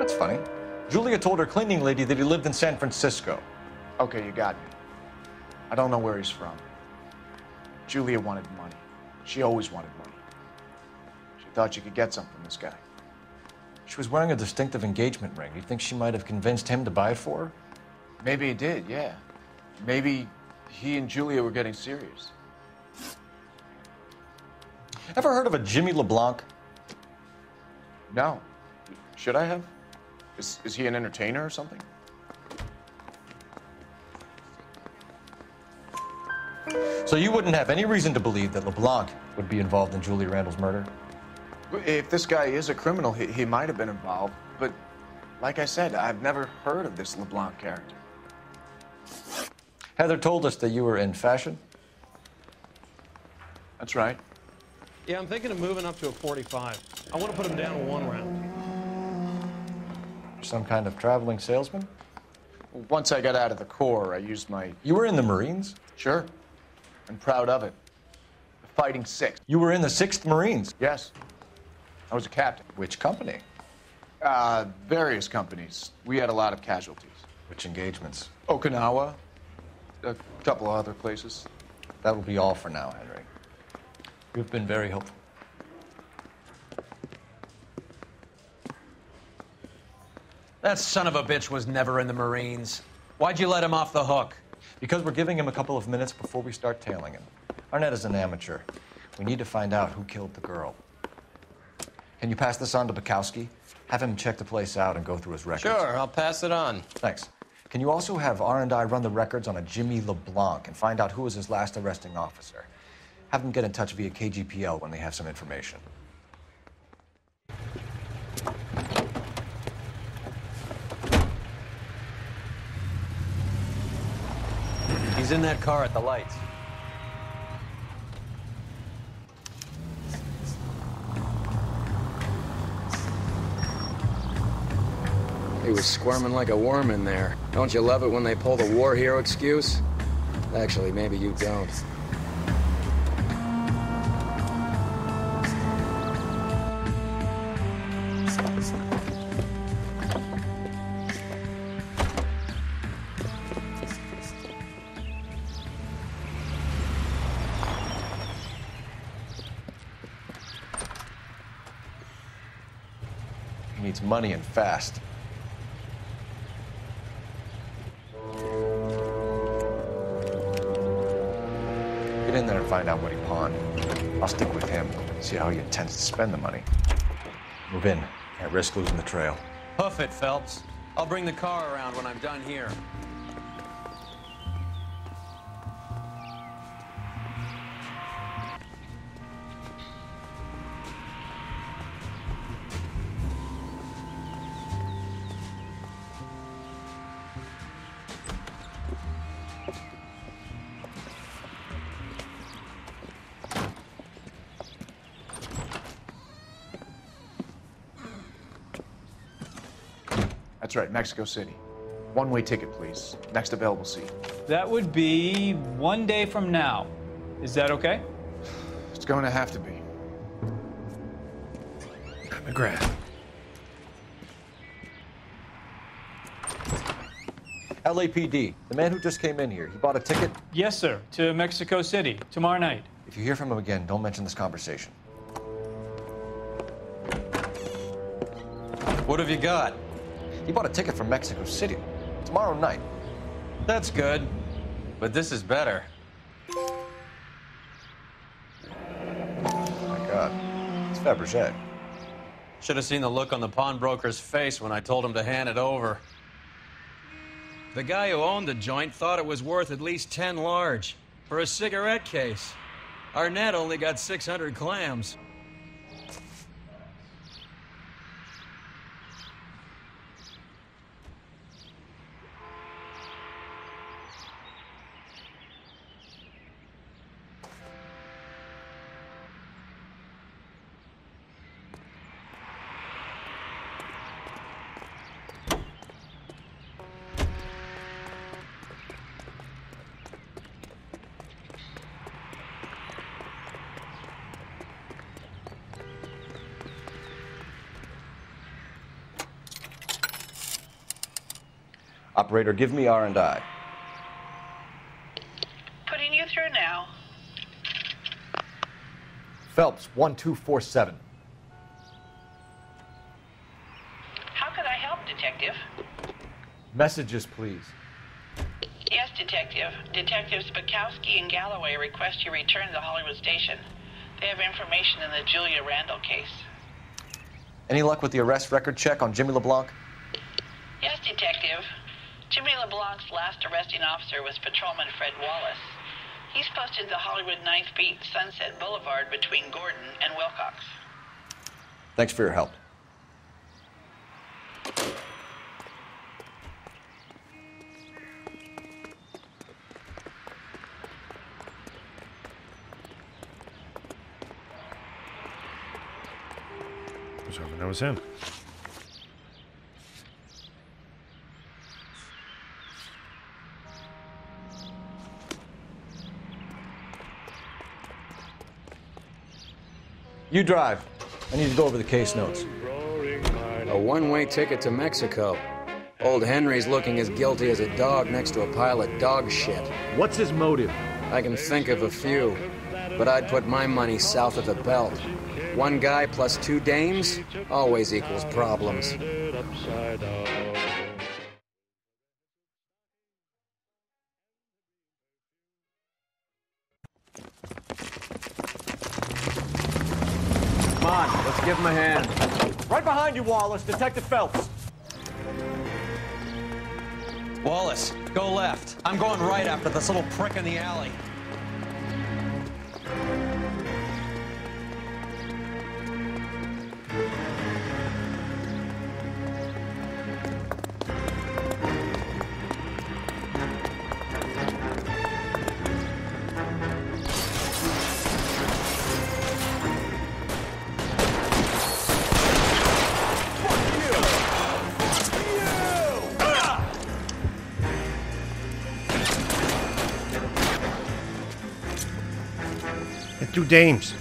That's funny. Julia told her cleaning lady that he lived in San Francisco. Okay, you got me. I don't know where he's from. Julia wanted money. She always wanted money. She thought she could get something from this guy. She was wearing a distinctive engagement ring. You think she might have convinced him to buy it for her? Maybe he did, yeah. Maybe he and Julia were getting serious. Ever heard of a Jimmy LeBlanc? No. Should I have? Is, is he an entertainer or something? So you wouldn't have any reason to believe that LeBlanc would be involved in Julie Randall's murder? If this guy is a criminal, he, he might have been involved. But like I said, I've never heard of this LeBlanc character. Heather told us that you were in fashion. That's right. Yeah, I'm thinking of moving up to a 45. I want to put him down one round. Some kind of traveling salesman? Once I got out of the Corps, I used my. You were in the Marines? Sure. I'm proud of it. The Fighting Sixth. You were in the 6th Marines? Yes. I was a captain. Which company? Uh, various companies. We had a lot of casualties. Which engagements? Okinawa, a couple of other places. That will be all for now, Henry. You've been very helpful. That son of a bitch was never in the Marines. Why'd you let him off the hook? Because we're giving him a couple of minutes before we start tailing him. Arnett is an amateur. We need to find out who killed the girl. Can you pass this on to Bekowsky? Have him check the place out and go through his records. Sure, I'll pass it on. Thanks. Can you also have R&I run the records on a Jimmy LeBlanc and find out who was his last arresting officer? Have them get in touch via KGPL when they have some information. He's in that car at the lights. He was squirming like a worm in there. Don't you love it when they pull the war hero excuse? Actually, maybe you don't. Money and fast. Get in there and find out what he pawned. I'll stick with him, see how he intends to spend the money. Move in. Can't risk losing the trail. Hoof it, Phelps. I'll bring the car around when I'm done here. That's right, Mexico City. One way ticket, please. Next available seat. That would be one day from now. Is that okay? It's going to have to be. McGrath. LAPD. The man who just came in here. He bought a ticket? Yes, sir. To Mexico City tomorrow night. If you hear from him again, don't mention this conversation. What have you got? He bought a ticket from Mexico City. Tomorrow night. That's good. But this is better. Oh my God. It's Fabergé. Should have seen the look on the pawnbroker's face when I told him to hand it over. The guy who owned the joint thought it was worth at least 10 large for a cigarette case. Arnett only got 600 clams. Operator, give me R&I. Putting you through now. Phelps, 1247. How could I help, Detective? Messages, please. Yes, Detective. Detectives Bekowsky and Galloway request you return to the Hollywood station. They have information in the Julia Randall case. Any luck with the arrest record check on Jimmy LeBlanc? Yes, Detective. Jimmy LeBlanc's last arresting officer was Patrolman Fred Wallace. He's posted the Hollywood 9th Beat Sunset Boulevard between Gordon and Wilcox. Thanks for your help. I was hoping that was him. You drive. I need to go over the case notes. A one-way ticket to Mexico. Old Henry's looking as guilty as a dog next to a pile of dog shit. What's his motive? I can think of a few, but I'd put my money south of the belt. One guy plus two dames always equals problems. Wallace. Detective Phelps. Wallace, go left. I'm going right after this little prick in the alley. Dames.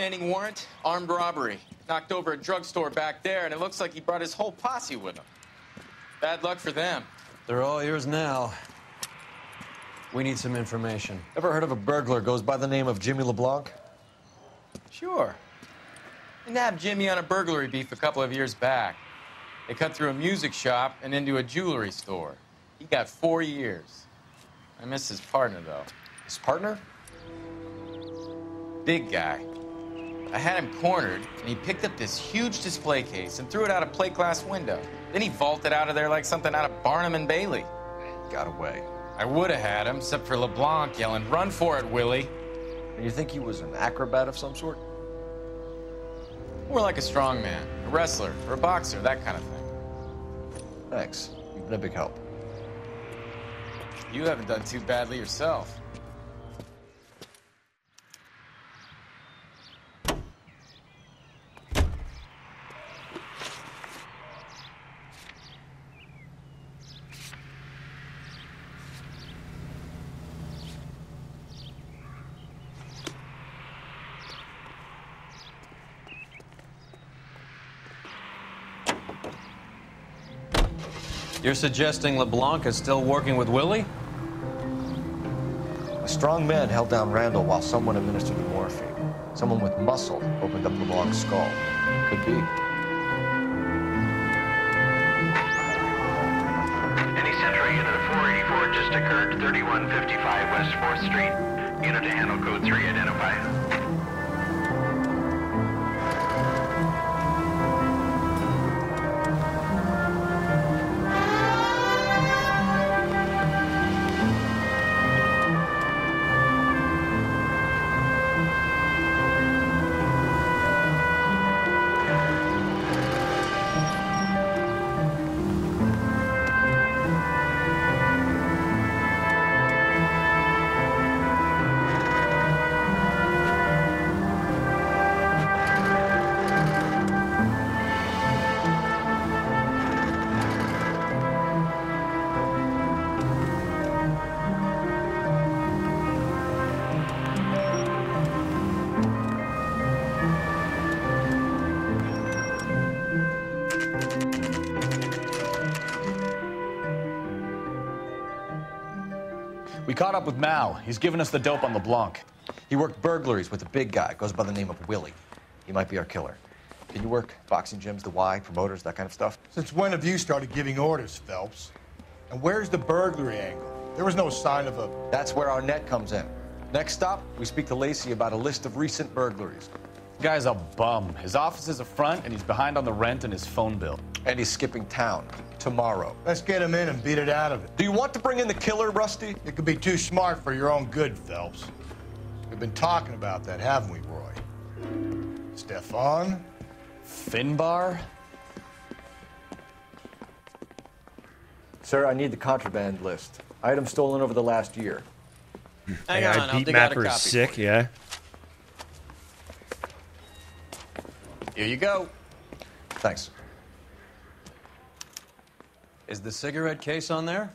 Outstanding warrant, armed robbery. Knocked over a drugstore back there, and it looks like he brought his whole posse with him. Bad luck for them. They're all yours now. We need some information. Ever heard of a burglar goes by the name of Jimmy LeBlanc? Sure. I nabbed Jimmy on a burglary beef a couple of years back. They cut through a music shop and into a jewelry store. He got four years. I miss his partner, though. His partner? Big guy. I had him cornered, and he picked up this huge display case and threw it out a plate glass window. Then he vaulted out of there like something out of Barnum and Bailey. Got away. I would have had him, except for LeBlanc yelling, Run for it, Willie. And you think he was an acrobat of some sort? More like a strongman, a wrestler, or a boxer, that kind of thing. Thanks. You've been a big help. You haven't done too badly yourself. You're suggesting LeBlanc is still working with Willie? A strong man held down Randall while someone administered the morphine. Someone with muscle opened up LeBlanc's skull. Could be. Any Central unit 484 just occurred, 3155 West 4th Street. Unit to handle code 3, identify. We caught up with Mal. He's given us the dope on LeBlanc. He worked burglaries with a big guy, goes by the name of Willie. He might be our killer. Can you work boxing gyms, the Y, promoters, that kind of stuff? Since when have you started giving orders, Phelps? And where's the burglary angle? There was no sign of a. That's where our net comes in. Next stop, we speak to Lacey about a list of recent burglaries. The guy's a bum. His office is a front, and he's behind on the rent and his phone bill. And he's skipping town tomorrow. Let's get him in and beat it out of it. Do you want to bring in the killer, Rusty? It could be too smart for your own good, Phelps. We've been talking about that, haven't we, Roy? Stefan? Finbar? Sir, I need the contraband list. Items stolen over the last year. Hang AI on, I'll beat dig out a mapper is copy sick, yeah. Here you go. Thanks. Is the cigarette case on there?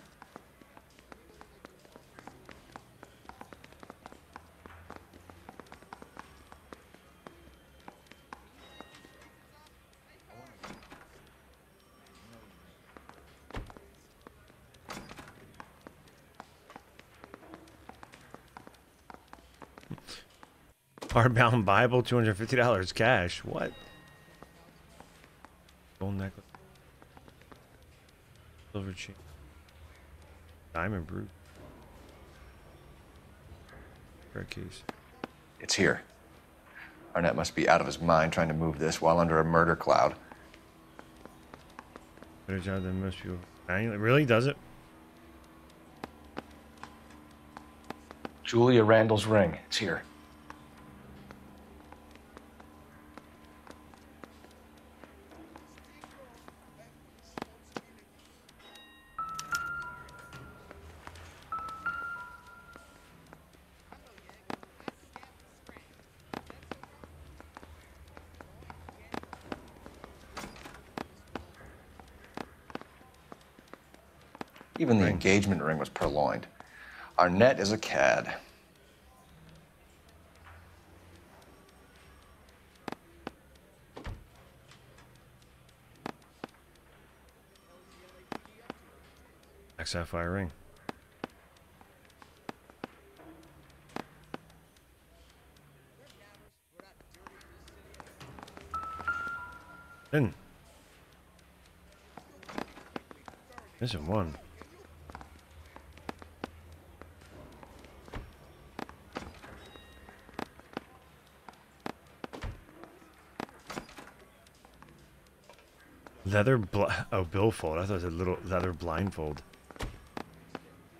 Hardbound Bible, two hundred fifty dollars cash. What? Gold necklace, silver chain, diamond brute, red case. It's here. Arnett must be out of his mind trying to move this while under a murder cloud. Better job than most people. Manually, really does it? Julia Randall's ring. It's here. Engagement ring was purloined. Arnett is a cad. Black sapphire ring. Missing one. Leather bl- oh billfold. I thought it was a little leather blindfold.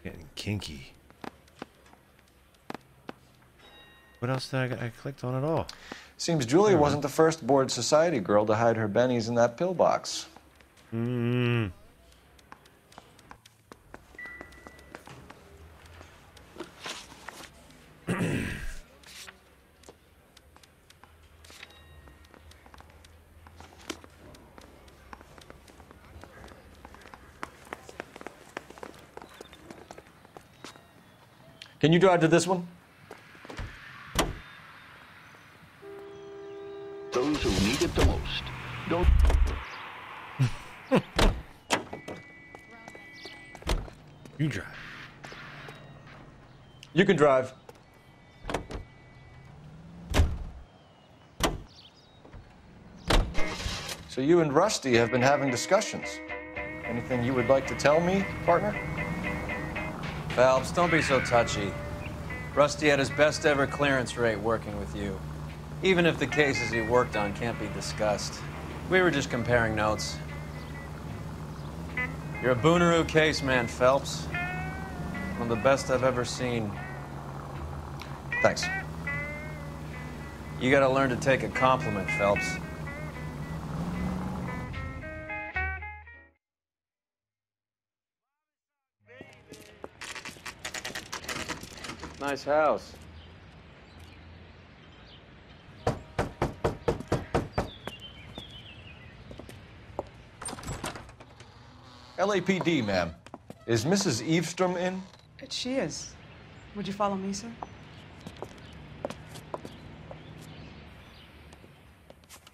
Getting kinky. What else did I, I clicked on at all? Seems Julia wasn't the first bored society girl to hide her bennies in that pillbox. Hmm. Can you drive to this one? Those who need it the most don't. You drive. You can drive. So you and Rusty have been having discussions. Anything you would like to tell me, partner? Phelps, don't be so touchy. Rusty had his best ever clearance rate working with you. Even if the cases he worked on can't be discussed. We were just comparing notes. You're a Booneroo case man, Phelps. One of the best I've ever seen. Thanks. You gotta learn to take a compliment, Phelps. House. LAPD, ma'am. Is Mrs. Eavestrom in? She is. Would you follow me, sir?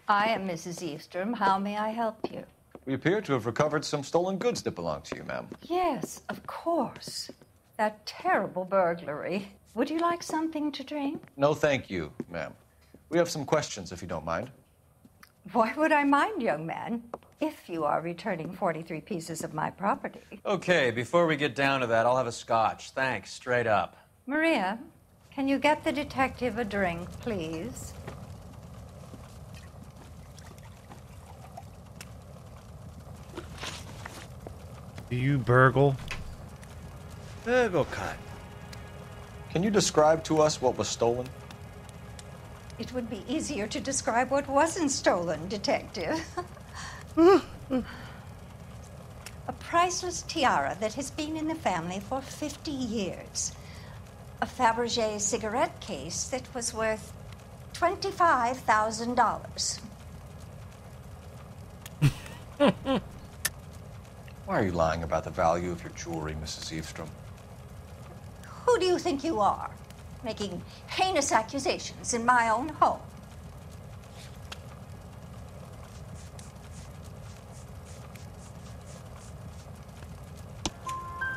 I am Mrs. Eastrom. How may I help you? We appear to have recovered some stolen goods that belong to you, ma'am. Yes, of course. That terrible burglary. Would you like something to drink? No, thank you, ma'am. We have some questions, if you don't mind. Why would I mind, young man, if you are returning 43 pieces of my property? Okay, before we get down to that, I'll have a scotch. Thanks, straight up. Maria, can you get the detective a drink, please? Do you burgle? Burgle cut. Can you describe to us what was stolen? It would be easier to describe what wasn't stolen, Detective. a priceless tiara that has been in the family for 50 years. A Fabergé cigarette case that was worth $25,000. Why are you lying about the value of your jewelry, Mrs. Eavestrom? Who do you think you are? Making heinous accusations in my own home.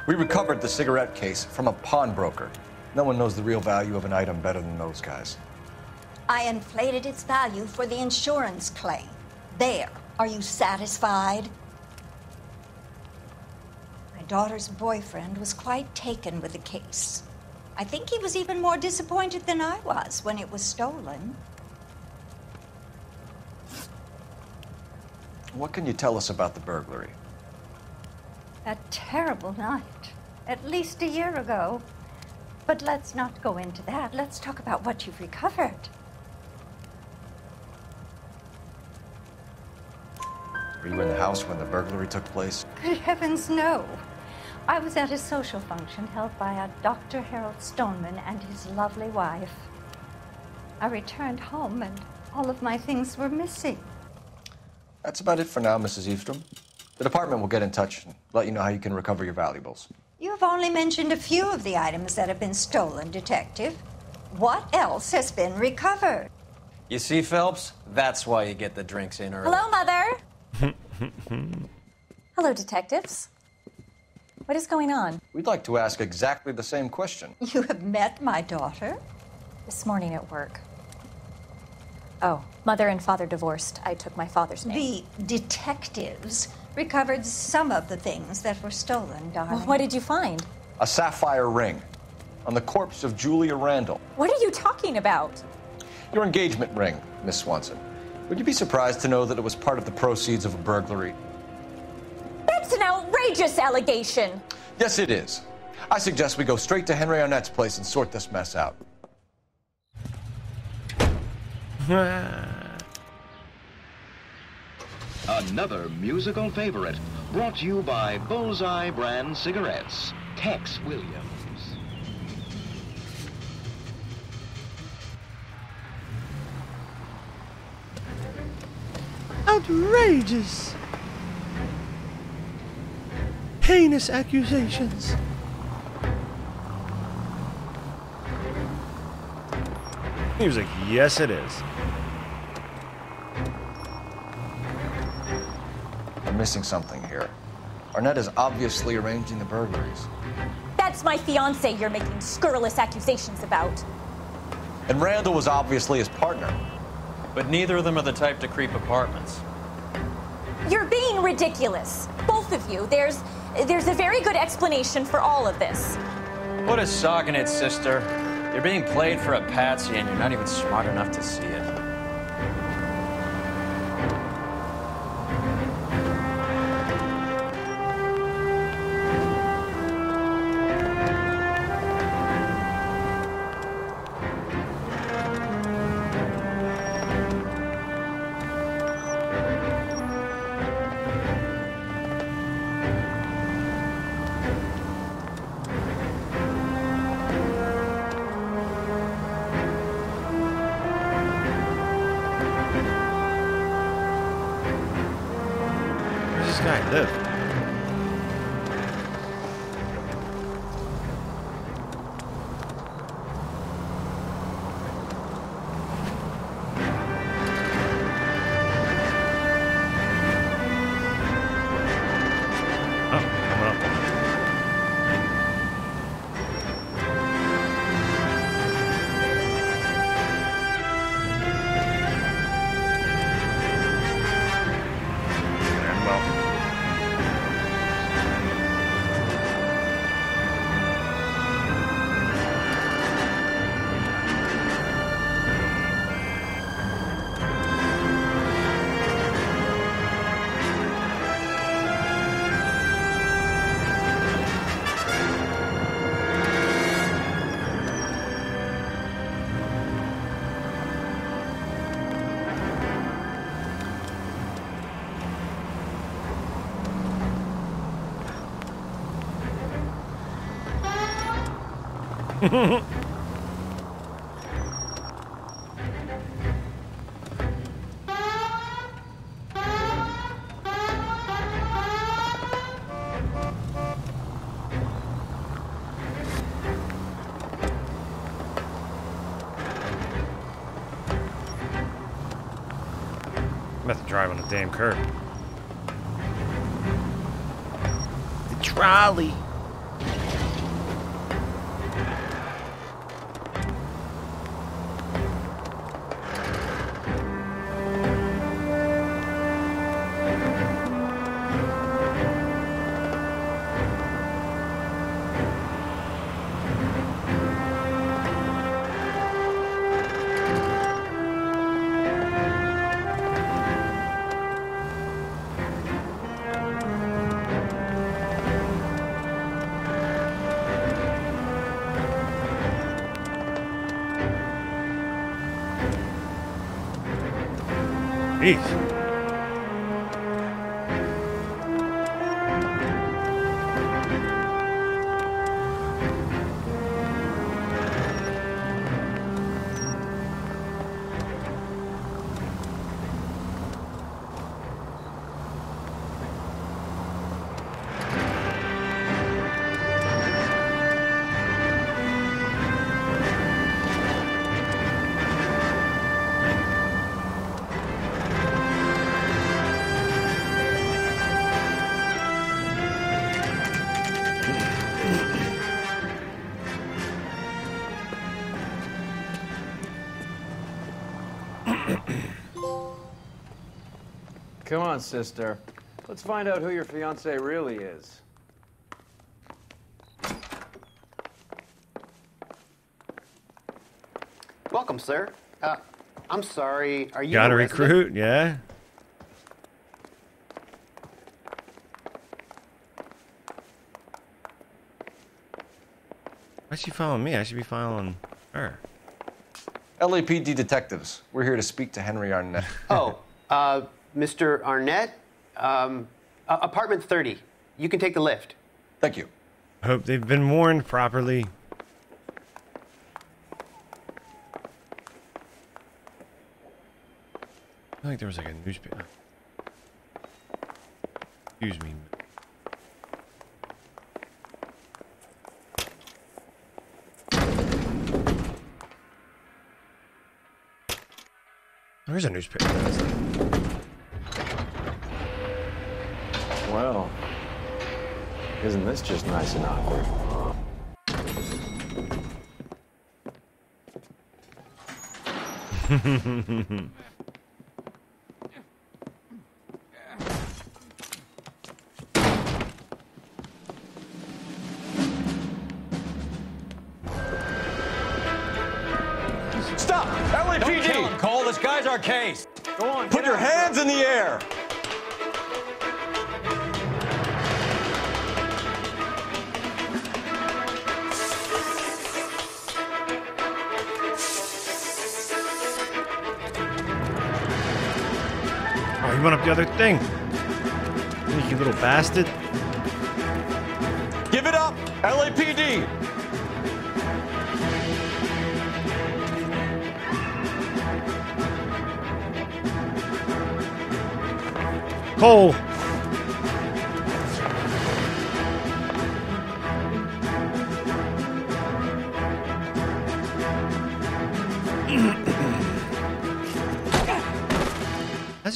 We recovered the cigarette case from a pawnbroker. No one knows the real value of an item better than those guys. I inflated its value for the insurance claim. There. Are you satisfied? Daughter's boyfriend was quite taken with the case. I think he was even more disappointed than I was when it was stolen. What can you tell us about the burglary? A terrible night. At least a year ago. But let's not go into that. Let's talk about what you've recovered. Were you in the house when the burglary took place? Good heavens, no. I was at a social function held by a Dr. Harold Stoneman and his lovely wife. I returned home and all of my things were missing. That's about it for now, Mrs. Eavestrom. The department will get in touch and let you know how you can recover your valuables. You have only mentioned a few of the items that have been stolen, Detective. What else has been recovered? You see, Phelps? That's why you get the drinks in early. Hello, Mother. Hello, detectives. What is going on? We'd like to ask exactly the same question. You have met my daughter? This morning at work. Oh, mother and father divorced. I took my father's name. The detectives recovered some of the things that were stolen, darling. Well, what did you find? A sapphire ring on the corpse of Julia Randall. What are you talking about? Your engagement ring, Miss Swanson. Would you be surprised to know that it was part of the proceeds of a burglary? That's an outrageous allegation. Yes, it is. I suggest we go straight to Henry Arnett's place and sort this mess out. Another musical favorite brought to you by Bullseye brand cigarettes. Tex Williams. Outrageous! Heinous accusations. He was like, yes, it is. We're missing something here. Arnett is obviously arranging the burglaries. That's my fiance you're making scurrilous accusations about. And Randall was obviously his partner. But neither of them are the type to creep apartments. You're being ridiculous. Both of you. There's there's a very good explanation for all of this. What is sogging it, sister? You're being played for a patsy and you're not even smart enough to see it. Damn curb. The trolley. Come on, sister. Let's find out who your fiance really is. Welcome, sir. Uh, I'm sorry. Are you Got to a recruit, yeah. Why's she following me? I should be following her. LAPD detectives. We're here to speak to Henry Arnett. Oh, uh, Mr. Arnett, um, uh, apartment 30. You can take the lift. Thank you. Hope they've been warned properly. I feel like there was like a newspaper. Excuse me. There's a newspaper. Well, isn't this just nice and awkward? Stop! LAPD! Don't kill him, Cole. This guy's our case. Go on. Put your hands in the air! Went up the other thing. You little bastard. Give it up! LAPD! Cole.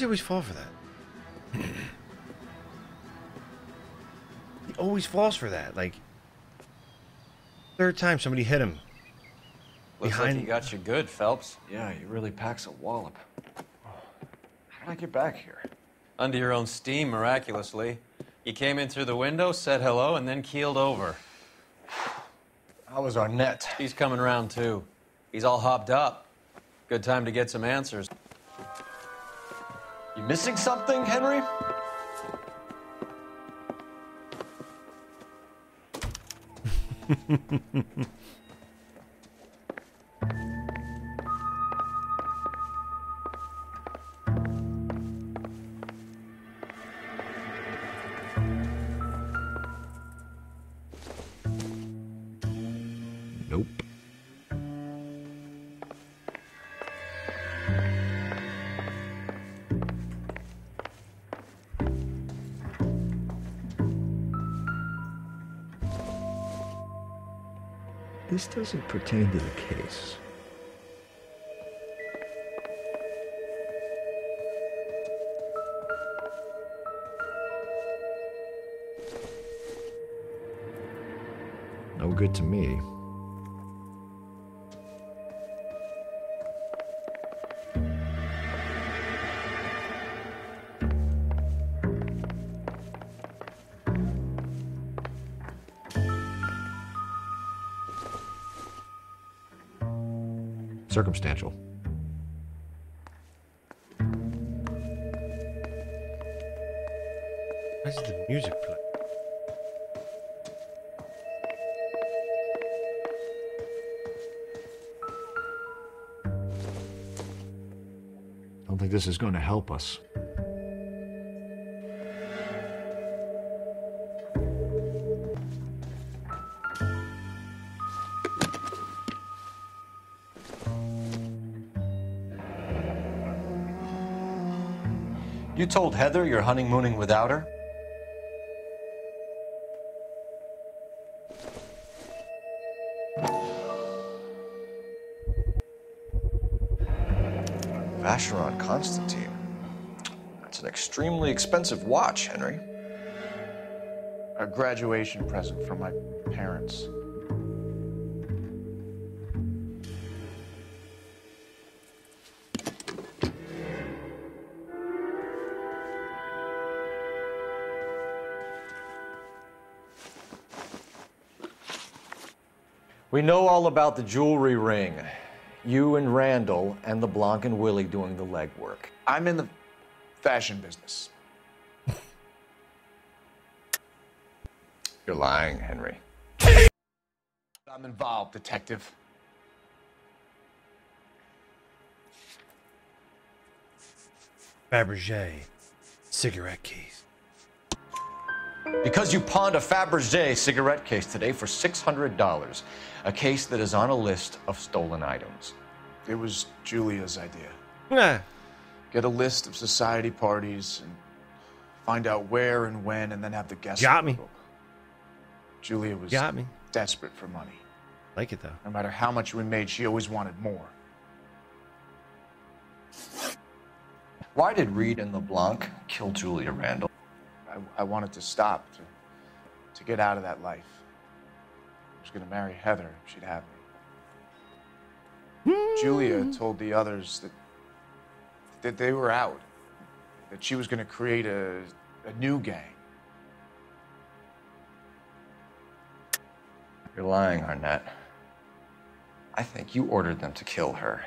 Always fall for that? he always falls for that. Like, third time somebody hit him. Looks Behind- like he got you good, Phelps. Yeah, he really packs a wallop. How did I get back here? Under your own steam, miraculously. You came in through the window, said hello, and then keeled over. How was Arnett? He's coming round, too. He's all hopped up. Good time to get some answers. You missing something, Henry? this doesn't pertain to the case. No good to me. Circumstantial. Why does the music play? Don't think this is going to help us. Told Heather you're honeymooning without her? Vacheron Constantin. That's an extremely expensive watch, Henry. A graduation present from my parents. We know all about the jewelry ring. You and Randall and LeBlanc and Willie doing the legwork. I'm in the fashion business. You're lying, Henry. I'm involved, detective. Fabergé cigarette case. Because you pawned a Fabergé cigarette case today for $600, a case that is on a list of stolen items. It was Julia's idea. Nah. Get a list of society parties and find out where and when, and then have the guests. Got me. Julia was Got me. desperate for money. Like it though. No matter how much we made, she always wanted more. Why did Reed and LeBlanc kill Julia Randall? I, I wanted to stop, to, to get out of that life. I was going to marry Heather if she'd have me. Hmm. Julia told the others that, that they were out, that she was going to create a, a new gang. You're lying, Arnett. I think you ordered them to kill her.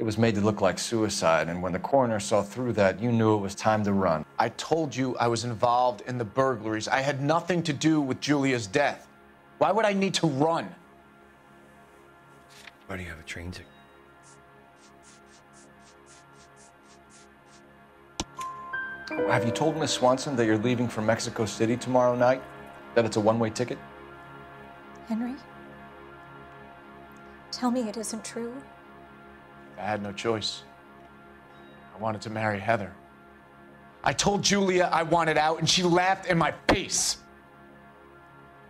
It was made to look like suicide, and when the coroner saw through that, you knew it was time to run. I told you I was involved in the burglaries. I had nothing to do with Julia's death. Why would I need to run? Why do you have a train ticket? Have you told Miss Swanson that you're leaving for Mexico City tomorrow night? That it's a one way ticket? Henry? Tell me it isn't true. I had no choice. I wanted to marry Heather. I told Julia I wanted out, and she laughed in my face.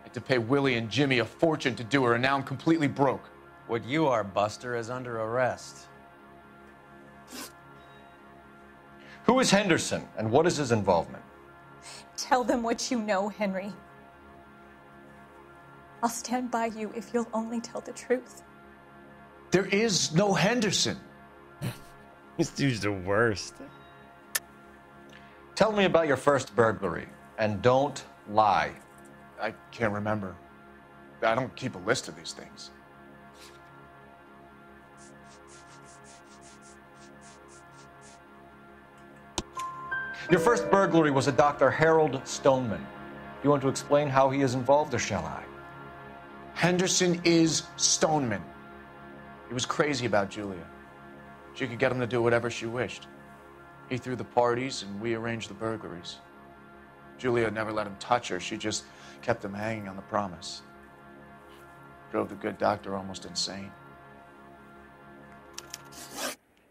I had to pay Willie and Jimmy a fortune to do her, and now I'm completely broke. What you are, Buster, is under arrest. Who is Henderson, and what is his involvement? Tell them what you know, Henry. I'll stand by you if you'll only tell the truth. There is no Henderson. This dude's the worst. Tell me about your first burglary, and don't lie. I can't remember. I don't keep a list of these things. Your first burglary was a Dr. Harold Stoneman. You want to explain how he is involved, or shall I? Henderson is Stoneman. He was crazy about Julia. She could get him to do whatever she wished. He threw the parties, and we arranged the burglaries. Julia never let him touch her. She just kept him hanging on the promise. Drove the good doctor almost insane.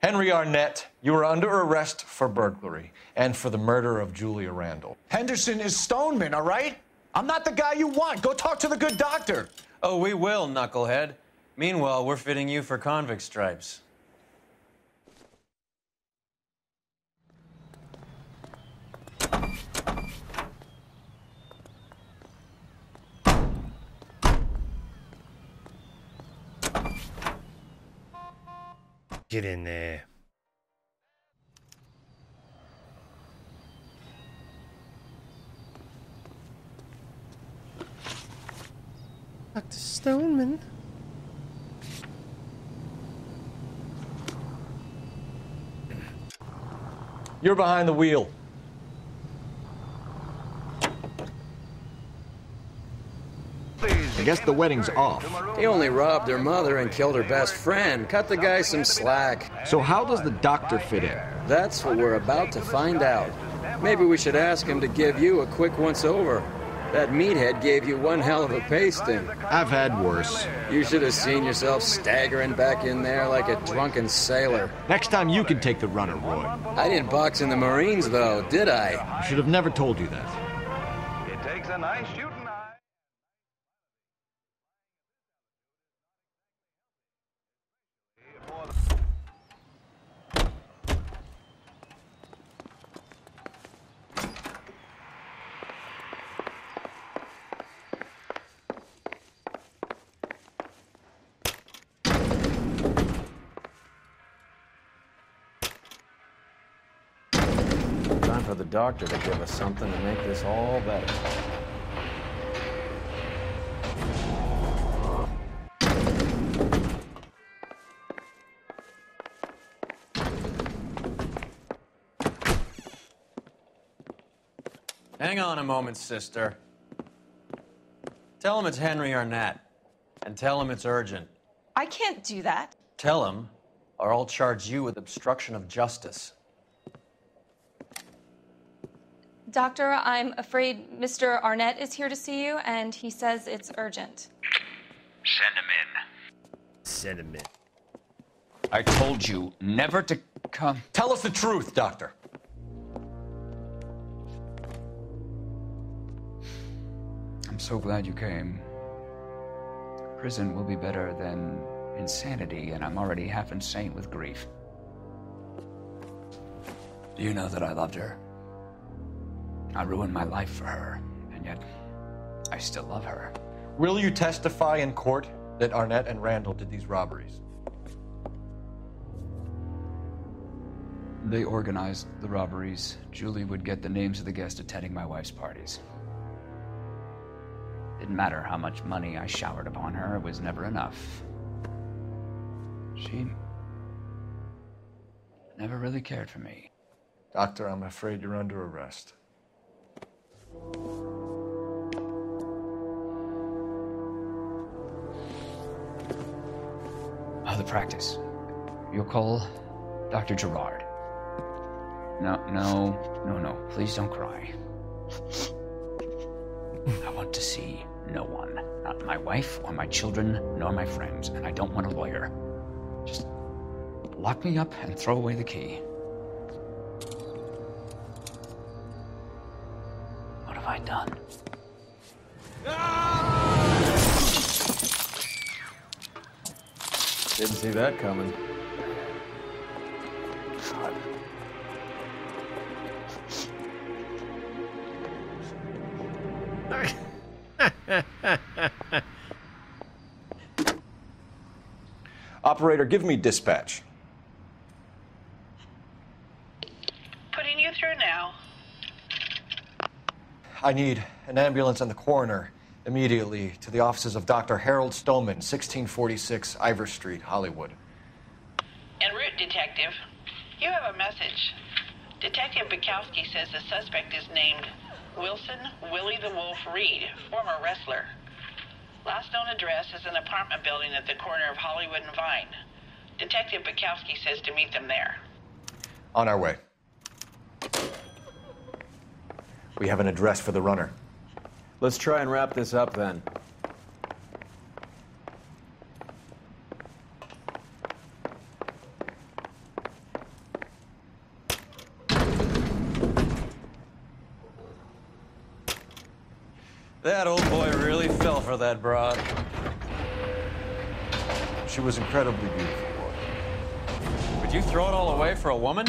Henry Arnett, you are under arrest for burglary and for the murder of Julia Randall. Henderson is Stoneman, all right? I'm not the guy you want. Go talk to the good doctor. Oh, we will, knucklehead. Meanwhile, we're fitting you for convict stripes. Get in there. Dr. Stoneman. You're behind the wheel. I guess the wedding's off. He only robbed her mother and killed her best friend. Cut the guy some slack. So how does the doctor fit in? That's what we're about to find out. Maybe we should ask him to give you a quick once over. That meathead gave you one hell of a pasting. I've had worse. You should have seen yourself staggering back in there like a drunken sailor. Next time you can take the runner, Roy. I didn't box in the Marines, though, did I? I should have never told you that. It takes a nice shooting eye. Time for the doctor to give us something to make this all better. Hang on a moment, sister. Tell him it's Henry Arnett. And tell him it's urgent. I can't do that. Tell him, or I'll charge you with obstruction of justice. Doctor, I'm afraid Mr. Arnett is here to see you, and he says it's urgent. Send him in. Send him in. I told you never to come. Tell us the truth, Doctor. I'm so glad you came. Prison will be better than insanity, and I'm already half insane with grief. Do you know that I loved her? I ruined my life for her, and yet I still love her. Will you testify in court that Arnett and Randall did these robberies? They organized the robberies. Julie would get the names of the guests attending my wife's parties. Didn't matter how much money I showered upon her, it was never enough. She never really cared for me. Doctor, I'm afraid you're under arrest. Oh, the practice. You'll call Dr. Gerard. No, no, no, no. Please don't cry. I want to see no one. Not my wife or my children, nor my friends. And I don't want a lawyer. Just lock me up and throw away the key. I done? Didn't see that coming. Operator, give me dispatch. Putting you through now. I need an ambulance and the coroner immediately to the offices of Dr. Harold Stoneman, 1646 Ivar Street, Hollywood. En route, Detective. You have a message. Detective Bekowsky says the suspect is named Wilson Willie the Wolf Reed, former wrestler. Last known address is an apartment building at the corner of Hollywood and Vine. Detective Bekowsky says to meet them there. On our way. We have an address for the runner. Let's try and wrap this up then. That old boy really fell for that broad. She was incredibly beautiful. Would you throw it all away for a woman?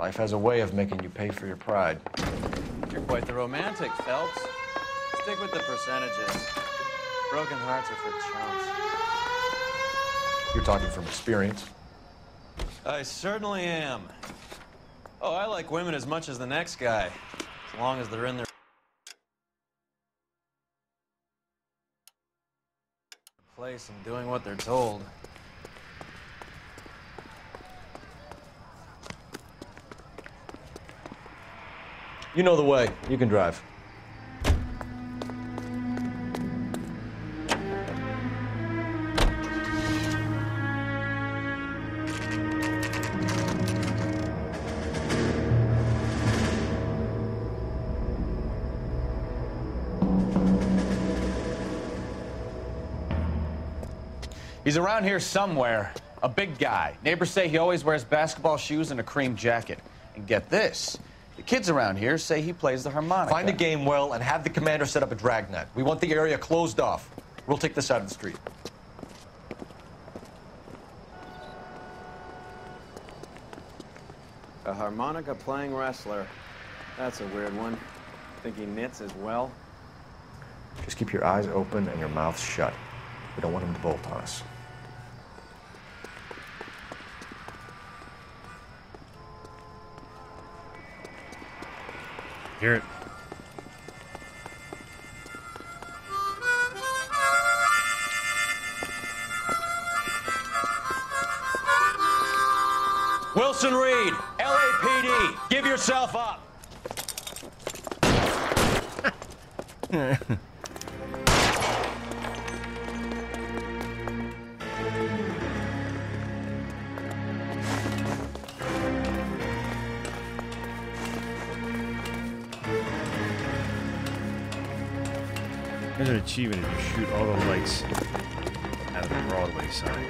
Life has a way of making you pay for your pride. You're quite the romantic, Phelps. Stick with the percentages. Broken hearts are for chumps. You're talking from experience. I certainly am. Oh, I like women as much as the next guy, as long as they're in their place and doing what they're told. You know the way. You can drive. He's around here somewhere. A big guy. Neighbors say he always wears basketball shoes and a cream jacket. And get this. The kids around here say he plays the harmonica. Find a game well and have the commander set up a dragnet. We want the area closed off. We'll take this out of the street. A harmonica playing wrestler. That's a weird one. Think he knits as well? Just keep your eyes open and your mouth shut. We don't want him to bolt on us. Hear it. Wilson Reed, LAPD, give yourself up. achievement if you shoot all the lights out of the Broadway sign.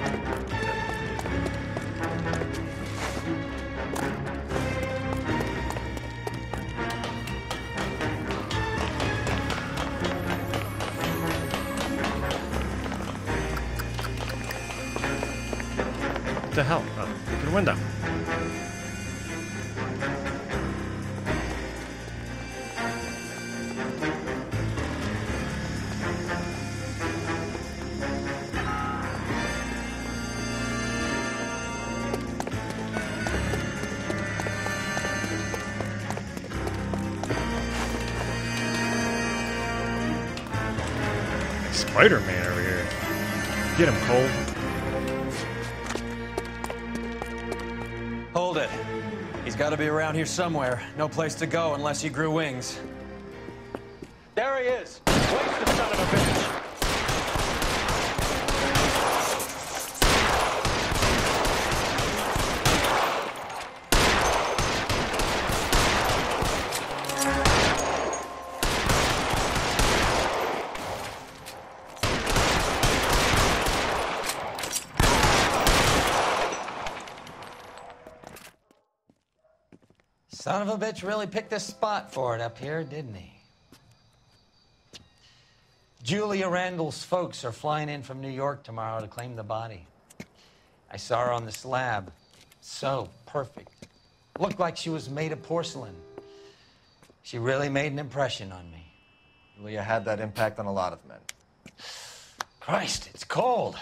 What the hell? Oh, the window. Spider-Man over here. Get him, Cole. Hold it. He's got to be around here somewhere. No place to go unless he grew wings. There he is. Waste the son of a bitch. Son of a bitch really picked this spot for it up here, didn't he? Julia Randall's folks are flying in from New York tomorrow to claim the body. I saw her on the slab. So perfect. Looked like she was made of porcelain. She really made an impression on me. Leah had that impact on a lot of men. Christ, it's cold.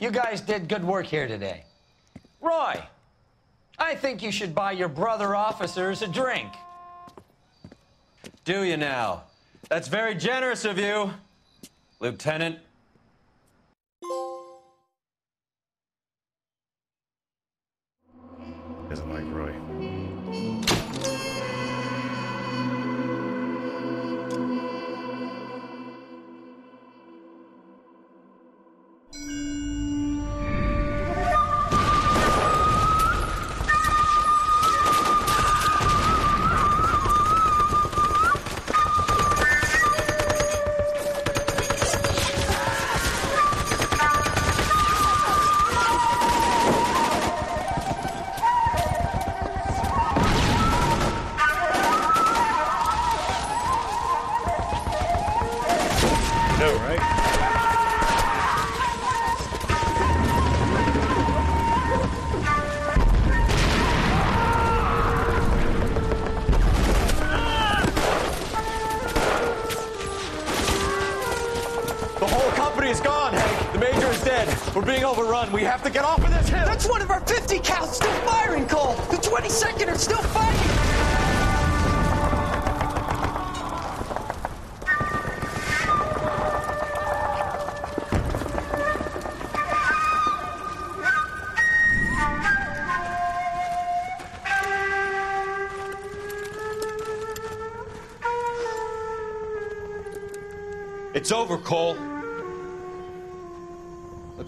You guys did good work here today. Roy, I think you should buy your brother officers a drink. Do you now? That's very generous of you, Lieutenant. Doesn't like Roy.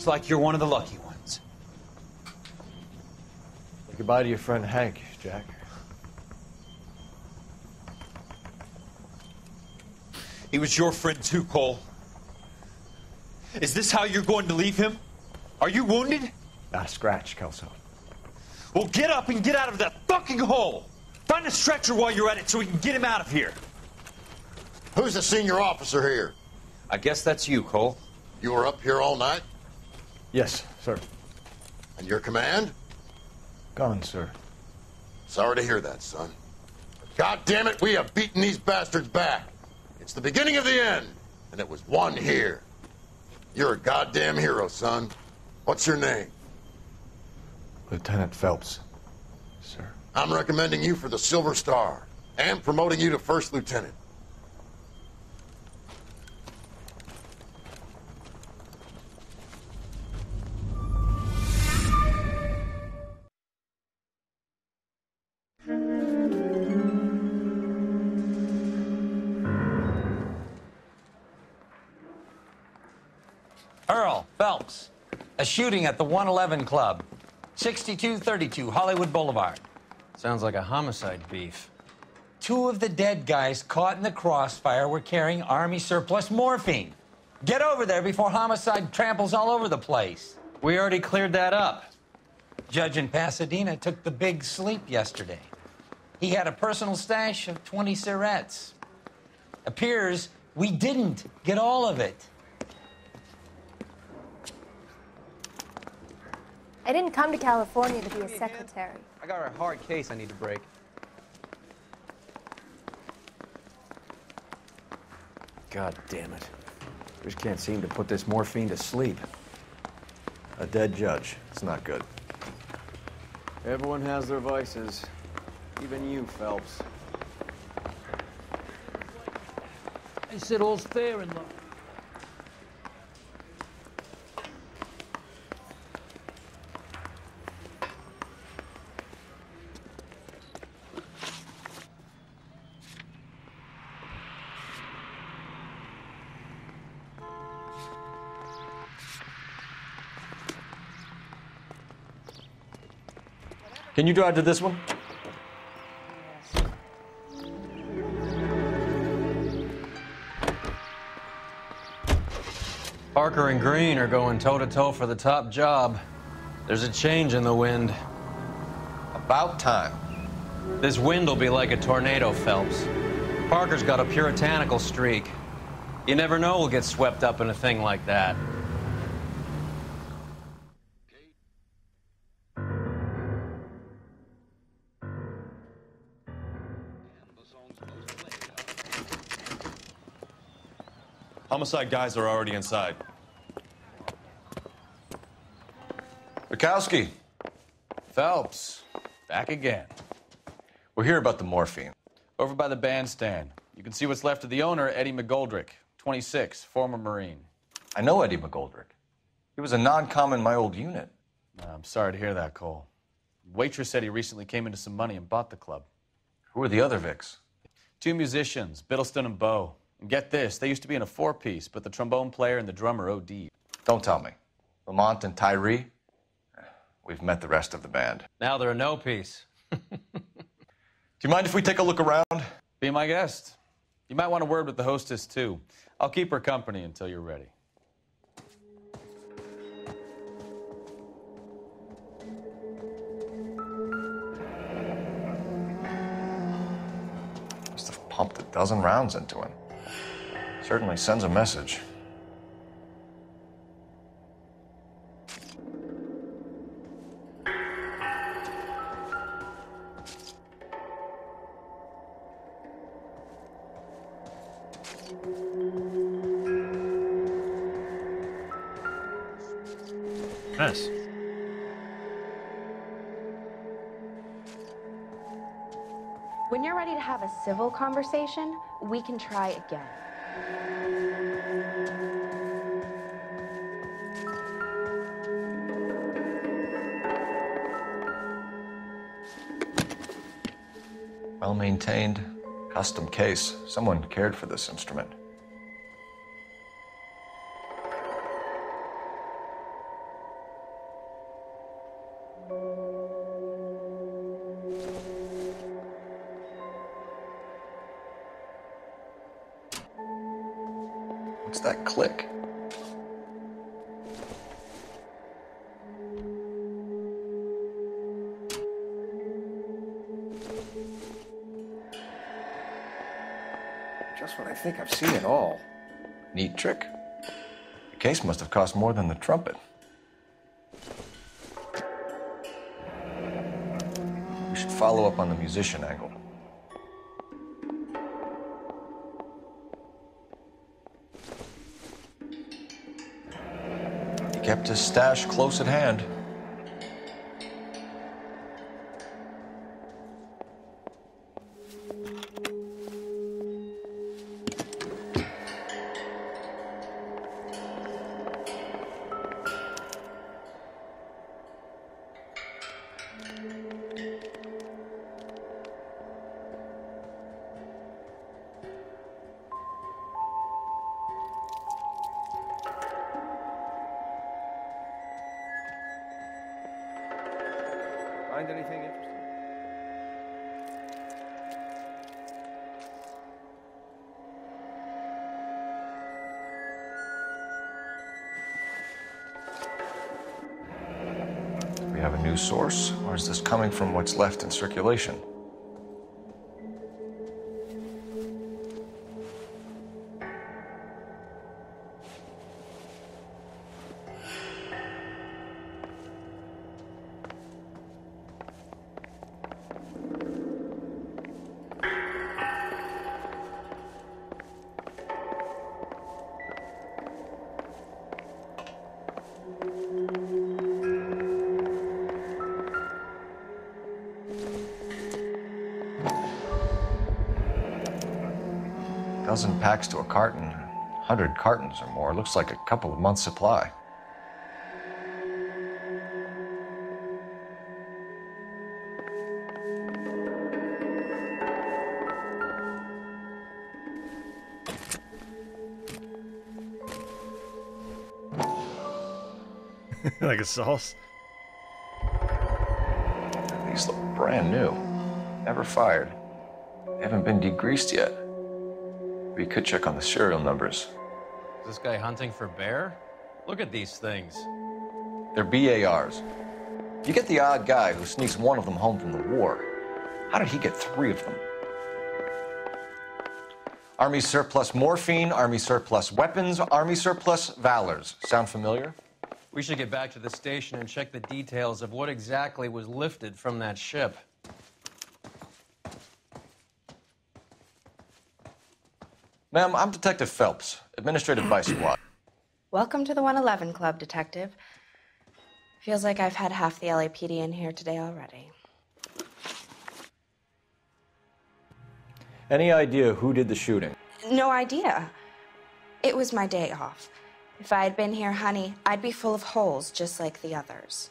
Looks like you're one of the lucky ones. Say goodbye to your friend Hank, Jack. He was your friend too, Cole. Is this how you're going to leave him? Are you wounded? Not a scratch, Kelso. Well, get up and get out of that fucking hole. Find a stretcher while you're at it so we can get him out of here. Who's the senior officer here? I guess that's you, Cole. You were up here all night? Yes, sir. And your command? Gone, sir. Sorry to hear that, son. God damn it, we have beaten these bastards back. It's the beginning of the end, and it was won here. You're a goddamn hero, son. What's your name? Lieutenant Phelps, sir. I'm recommending you for the Silver Star and promoting you to first lieutenant. Earle Phelps, a shooting at the 111 Club, 6232 Hollywood Boulevard. Sounds like a homicide beef. Two of the dead guys caught in the crossfire were carrying Army surplus morphine. Get over there before homicide tramples all over the place. We already cleared that up. Judge in Pasadena took the big sleep yesterday. He had a personal stash of 20 cigarettes. Appears we didn't get all of it. I didn't come to California to be a secretary. I got a hard case I need to break. God damn it. We just can't seem to put this morphine to sleep. A dead judge. It's not good. Everyone has their vices. Even you, Phelps. I said all's fair in love. Can you drive to this one? Parker and Green are going toe to toe for the top job. There's a change in the wind. About time. This wind will be like a tornado, Phelps. Parker's got a puritanical streak. You never know we'll get swept up in a thing like that. Homicide guys are already inside. Bekowsky. Phelps. Back again. We're here about the morphine. Over by the bandstand. You can see what's left of the owner, Eddie McGoldrick, 26, former Marine. I know Eddie McGoldrick. He was a non-com in my old unit. I'm sorry to hear that, Cole. Waitress said he recently came into some money and bought the club. Who are the other Vics? Two musicians, Biddleston and Bow. And get this, they used to be in a four-piece, but the trombone player and the drummer OD'd. Don't tell me. Lamont and Tyree? We've met the rest of the band. Now they're a no piece. Do you mind if we take a look around? Be my guest. You might want a word with the hostess, too. I'll keep her company until you're ready. Must have pumped a dozen rounds into him. Certainly sends a message. Mess. When you're ready to have a civil conversation, we can try again. Well maintained, custom case. Someone cared for this instrument. Trick. The case must have cost more than the trumpet. We should follow up on the musician angle. He kept his stash close at hand. What's left in circulation? Dozen packs to a carton, hundred cartons or more. Looks like a couple of months' supply. like a sauce. These look brand new. Never fired. They haven't been degreased yet. We could check on the serial numbers. Is this guy hunting for bear? Look at these things. They're BARs. You get the odd guy who sneaks one of them home from the war. How did he get three of them? Army surplus morphine, Army surplus weapons, Army surplus valors. Sound familiar? We should get back to the station and check the details of what exactly was lifted from that ship. Ma'am, I'm Detective Phelps, Administrative Vice Squad. Welcome to the 111 Club, Detective. Feels like I've had half the LAPD in here today already. Any idea who did the shooting? No idea. It was my day off. If I had been here, honey, I'd be full of holes just like the others.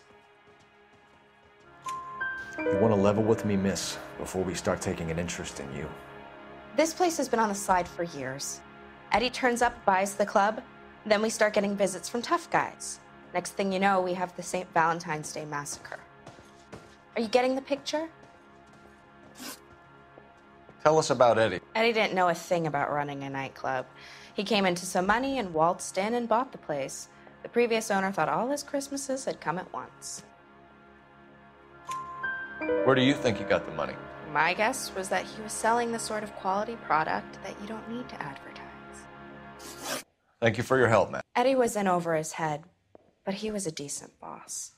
You want to level with me, miss, before we start taking an interest in you. This place has been on the slide for years. Eddie turns up, buys the club, then we start getting visits from tough guys. Next thing you know, we have the St. Valentine's Day massacre. Are you getting the picture? Tell us about Eddie. Eddie didn't know a thing about running a nightclub. He came into some money and waltzed in and bought the place. The previous owner thought all his Christmases had come at once. Where do you think he got the money? My guess was that he was selling the sort of quality product that you don't need to advertise. Thank you for your help, man. Eddie was in over his head, but he was a decent boss.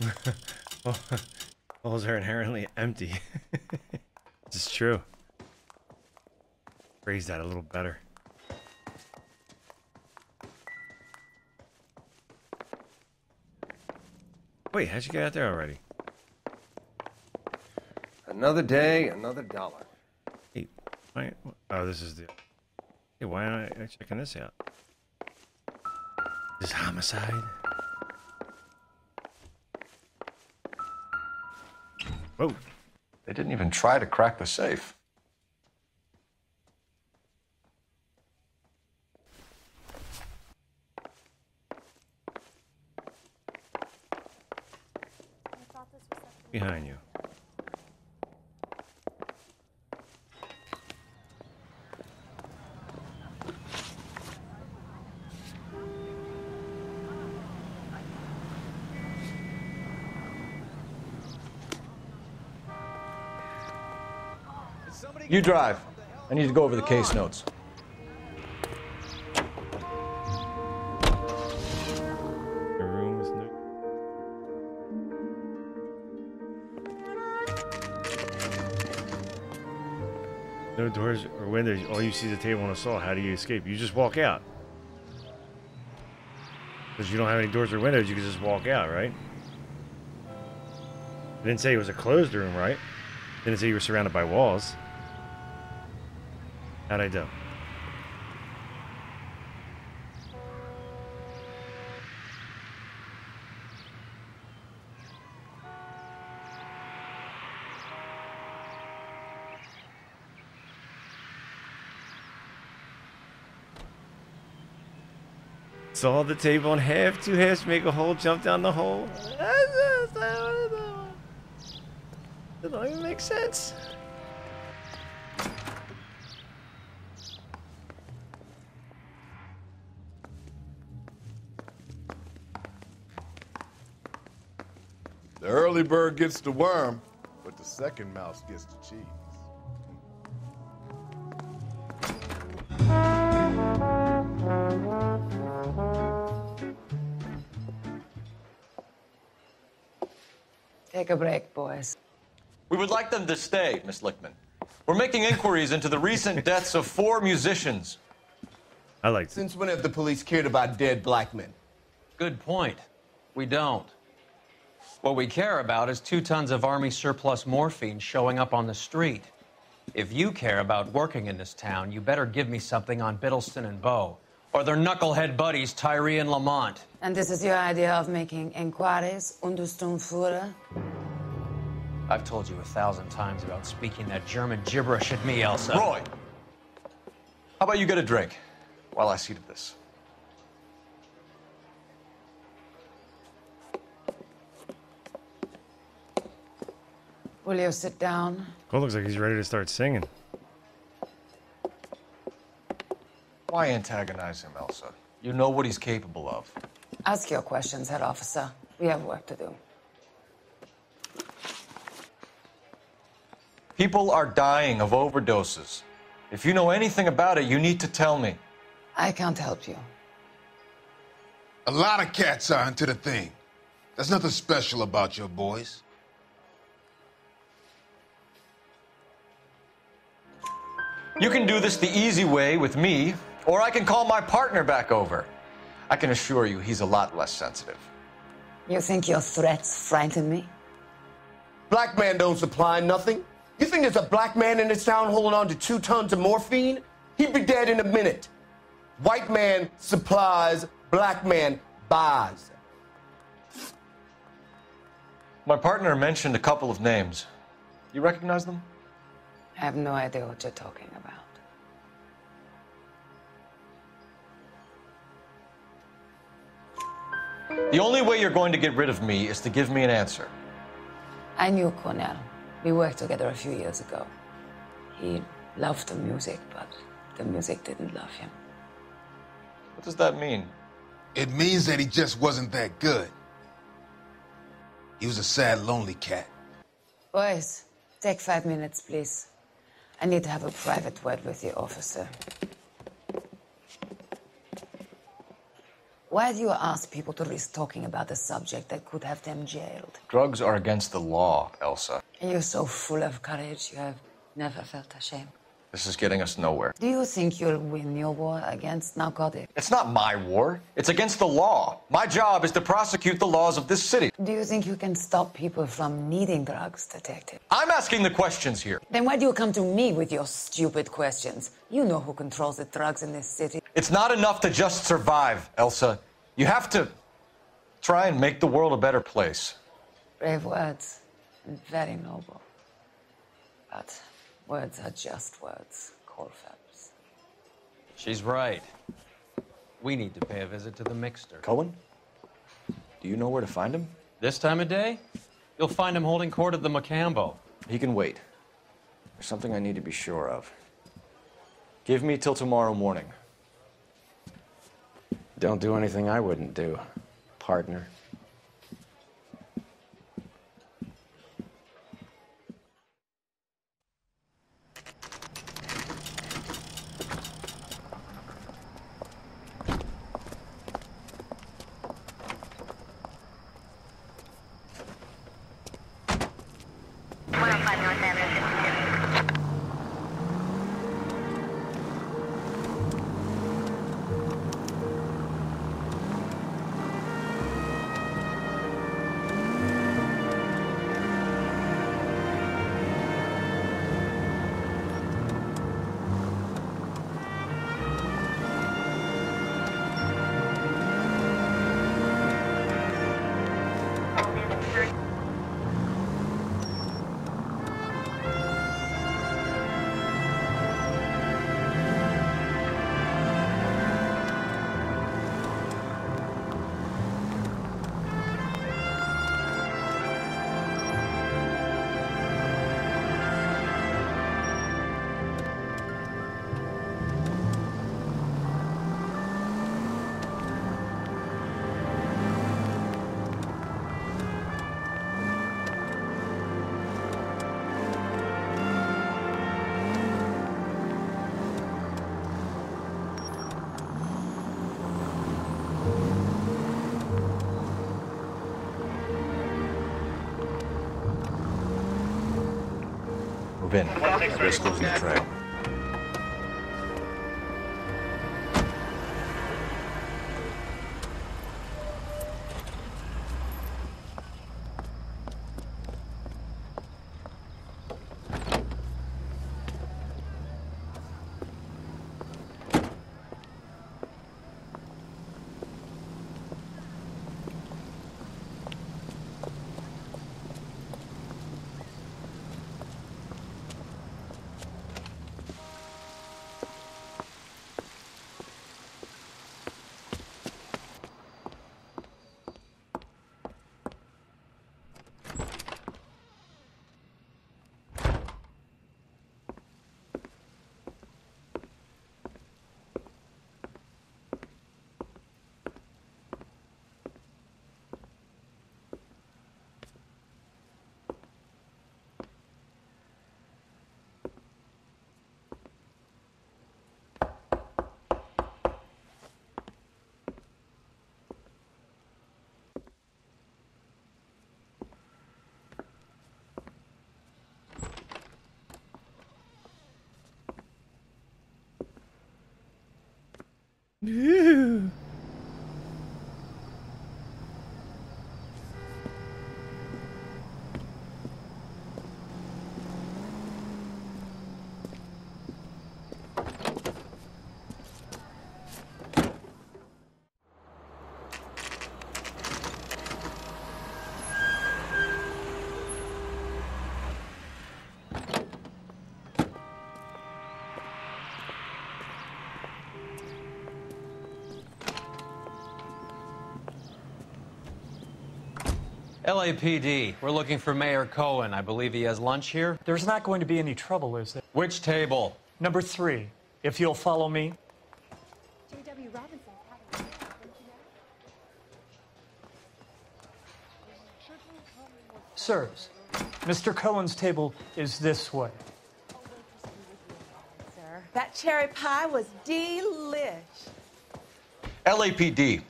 Holes are inherently empty. it's true. Phrase that a little better. Wait, how'd you get out there already? Another day, another dollar. Hey, why, oh, this is the. Hey, why aren't I checking this out? This is homicide. Whoa. They didn't even try to crack the safe. Behind you. You drive. I need to go over the case notes. The room is no. No doors or windows. All you see is a table and a saw. How do you escape? You just walk out. Because you don't have any doors or windows, you can just walk out, right? It didn't say it was a closed room, right? Didn't say you were surrounded by walls. How'd I do? Saw the table in half, two halves make a hole, jump down the hole. That don't even make sense. Early bird gets the worm, but the second mouse gets the cheese. Take a break, boys. We would like them to stay, Miss Lichtmann. We're making inquiries into the recent deaths of four musicians. I like Since when have the police cared about dead black men? Good point. We don't. What we care about is two tons of Army surplus morphine showing up on the street. If you care about working in this town, you better give me something on Biddleston and Bow, or their knucklehead buddies Tyree and Lamont. And this is your idea of making inquiries, Untersturmführer? I've told you a thousand times about speaking that German gibberish at me, Elsa. Roy! How about you get a drink while I see to this? Will you sit down? Cole looks like he's ready to start singing. Why antagonize him, Elsa? You know what he's capable of. Ask your questions, head officer. We have work to do. People are dying of overdoses. If you know anything about it, you need to tell me. I can't help you. A lot of cats are into the thing. There's nothing special about your boys. You can do this the easy way with me, or I can call my partner back over. I can assure you he's a lot less sensitive. You think your threats frighten me? Black man don't supply nothing. You think there's a black man in this town holding on to two tons of morphine? He'd be dead in a minute. White man supplies, black man buys. My partner mentioned a couple of names. You recognize them? I have no idea what you're talking about. The only way you're going to get rid of me is to give me an answer. I knew Cornell. We worked together a few years ago. He loved the music, but the music didn't love him. What does that mean? It means that he just wasn't that good. He was a sad, lonely cat. Boys, take five minutes, please. I need to have a private word with the officer. Why do you ask people to risk talking about a subject that could have them jailed? Drugs are against the law, Elsa. You're so full of courage, you have never felt ashamed. This is getting us nowhere. Do you think you'll win your war against narcotics? It's not my war. It's against the law. My job is to prosecute the laws of this city. Do you think you can stop people from needing drugs, detective? I'm asking the questions here. Then why do you come to me with your stupid questions? You know who controls the drugs in this city. It's not enough to just survive, Elsa. You have to try and make the world a better place. Brave words and very noble. But words are just words, Cole Phelps. She's right. We need to pay a visit to the mixer. Cohen? Do you know where to find him? This time of day? You'll find him holding court at the Mocambo. He can wait. There's something I need to be sure of. Give me till tomorrow morning. Don't do anything I wouldn't do, partner. Ooh. LAPD, we're looking for Meyer Cohen. I believe he has lunch here. There's not going to be any trouble, is there? Which table? Number three. If you'll follow me. J.W. Robinson. Sirs, Mr. Cohen's table is this way. Sir, that cherry pie was delish. LAPD,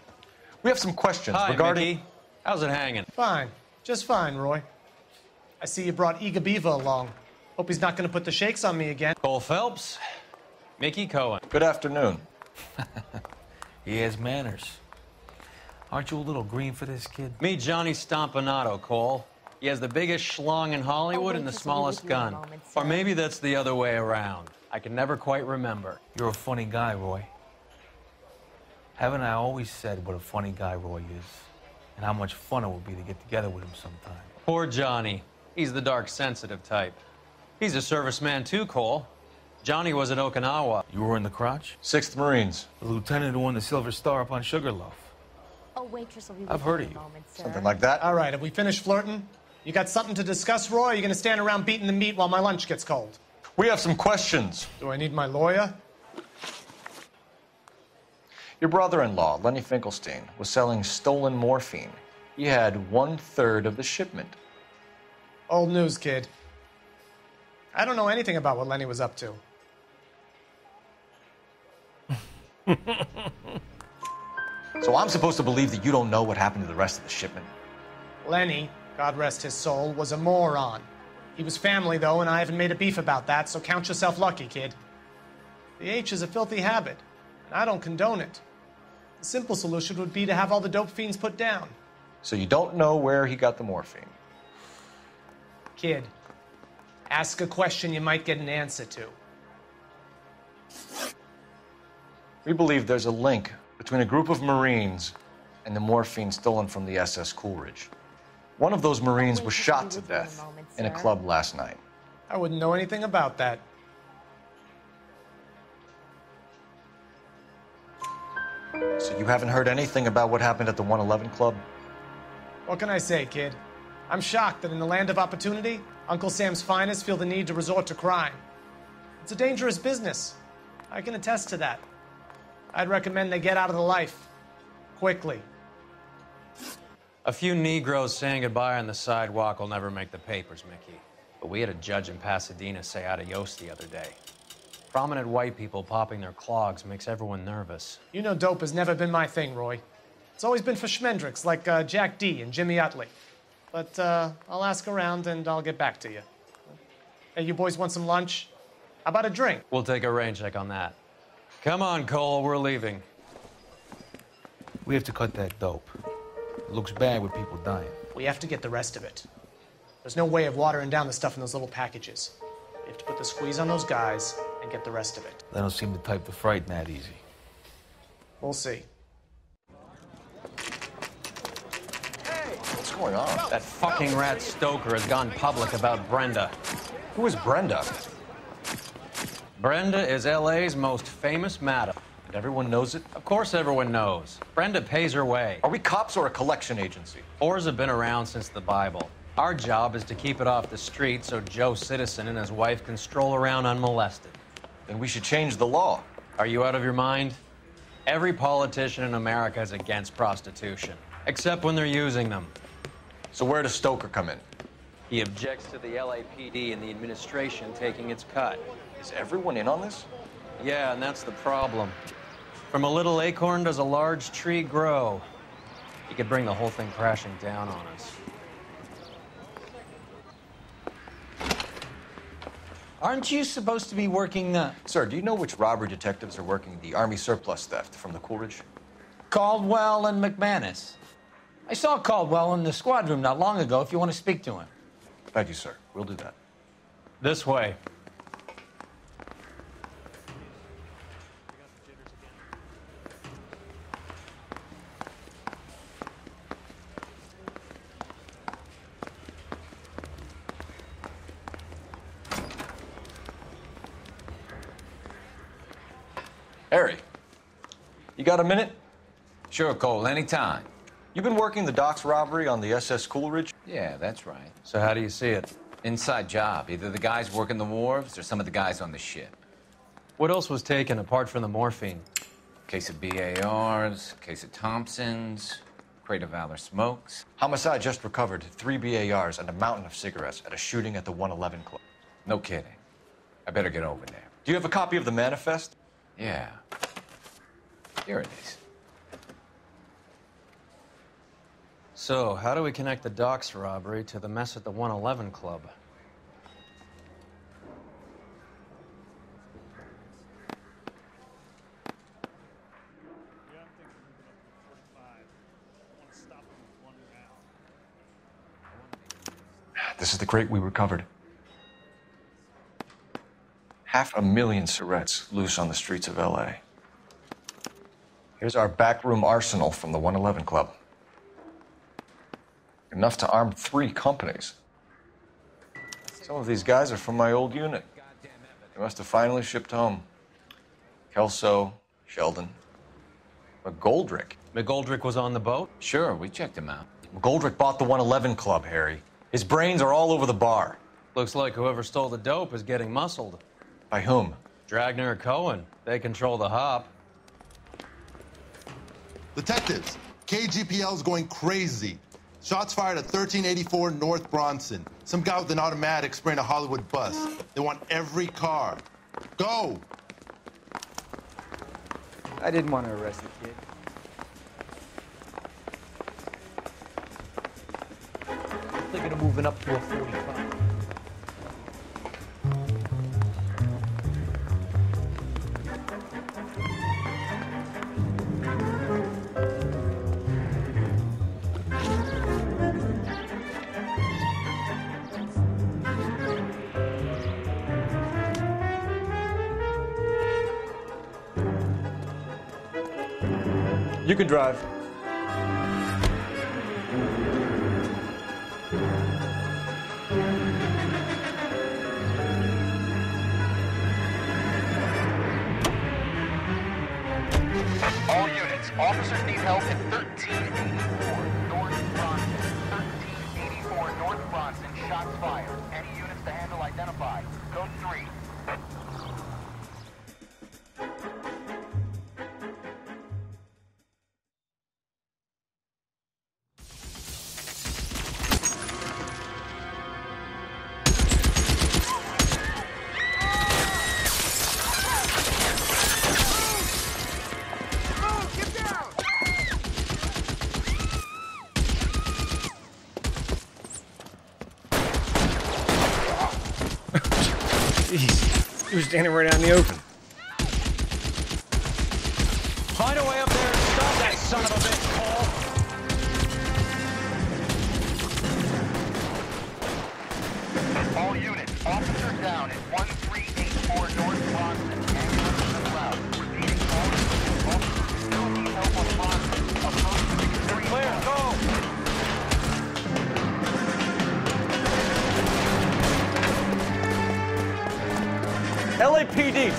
we have some questions Hi, regarding. Mickey. How's it hanging? Fine. Just fine, Roy. I see you brought Ega Beaver along. Hope he's not going to put the shakes on me again. Cole Phelps, Mickey Cohen. Good afternoon. he has manners. Aren't you a little green for this kid? Me, Johnny Stompanato, Cole. He has the biggest schlong in Hollywood and the smallest gun. Or maybe that's the other way around. I can never quite remember. You're a funny guy, Roy. Haven't I always said what a funny guy Roy is? And how much fun it would be to get together with him sometime? Poor Johnny. He's the dark, sensitive type. He's a serviceman too, Cole. Johnny was at Okinawa. You were in the crotch? Sixth Marines. The lieutenant who won the Silver Star up on Sugarloaf. A waitress will be I've with heard you of in a you. moment, sir. Something like that. All right, have we finished flirting? You got something to discuss, Roy? Or are you going to stand around beating the meat while my lunch gets cold? We have some questions. Do I need my lawyer? Your brother in law, Lenny Finkelstein, was selling stolen morphine. He had one third of the shipment. Old news, kid. I don't know anything about what Lenny was up to. So I'm supposed to believe that you don't know what happened to the rest of the shipment? Lenny, God rest his soul, was a moron. He was family, though, and I haven't made a beef about that, so count yourself lucky, kid. The H is a filthy habit, and I don't condone it. The simple solution would be to have all the dope fiends put down. So you don't know where he got the morphine? Kid, ask a question you might get an answer to. We believe there's a link between a group of Marines and the morphine stolen from the SS Coolidge. One of those Marines was shot to death in a club last night. I wouldn't know anything about that. So you haven't heard anything about what happened at the 111 Club? What can I say, kid? I'm shocked that in the land of opportunity, Uncle Sam's finest feel the need to resort to crime. It's a dangerous business. I can attest to that. I'd recommend they get out of the life. Quickly. A few Negroes saying goodbye on the sidewalk will never make the papers, Mickey. But we had a judge in Pasadena say adios the other day. Prominent white people popping their clogs makes everyone nervous. You know dope has never been my thing, Roy. It's always been for schmendricks like uh, Jack D and Jimmy Utley. But uh, I'll ask around and I'll get back to you. Hey, you boys want some lunch? How about a drink? We'll take a rain check on that. Come on, Cole, we're leaving. We have to cut that dope. It looks bad with people dying. We have to get the rest of it. There's no way of watering down the stuff in those little packages. We have to put the squeeze on those guys and get the rest of it. They don't seem the type to frighten that easy. We'll see. Hey, what's going on? That fucking rat Stoker has gone public about Brenda. Who is Brenda? Brenda is LA's most famous madam. And everyone knows it? Of course everyone knows. Brenda pays her way. Are we cops or a collection agency? Whores have been around since the Bible. Our job is to keep it off the street so Joe Citizen and his wife can stroll around unmolested. Then we should change the law. Are you out of your mind? Every politician in America is against prostitution, except when they're using them. So where does Stoker come in? He objects to the LAPD and the administration taking its cut. Is everyone in on this? Yeah, and that's the problem. From a little acorn does a large tree grow. He could bring the whole thing crashing down on us. Aren't you supposed to be working the Sir, do you know which robbery detectives are working the Army surplus theft from the Coolidge? Caldwell and McManus? I saw Caldwell in the squad room not long ago if you want to speak to him. Thank you, sir. We'll do that. This way. Harry, you got a minute? Sure, Cole, anytime. You've been working the docks robbery on the SS Coolidge? Yeah, that's right. So how do you see it? Inside job. Either the guys working the wharves or some of the guys on the ship. What else was taken apart from the morphine? Case of BARs, case of Thompsons, crate of Valor smokes. Homicide just recovered three BARs and a mountain of cigarettes at a shooting at the 111 Club. No kidding. I better get over there. Do you have a copy of the manifest? Yeah. So, how do we connect the docks robbery to the mess at the 111 Club? This is the crate we recovered. Half a million Syrettes loose on the streets of L.A. Here's our backroom arsenal from the 111 Club. Enough to arm three companies. Some of these guys are from my old unit. They must have finally shipped home. Kelso, Sheldon, McGoldrick. McGoldrick was on the boat? Sure, we checked him out. McGoldrick bought the 111 Club, Harry. His brains are all over the bar. Looks like whoever stole the dope is getting muscled. By whom? Dragna or Cohen. They control the hop. Detectives, KGPL's going crazy. Shots fired at 1384 North Bronson. Some guy with an automatic spraying a Hollywood bus. They want every car. Go! I didn't want to arrest the kid. Thinking of moving up to a 45. You can drive. Standing right out in the open.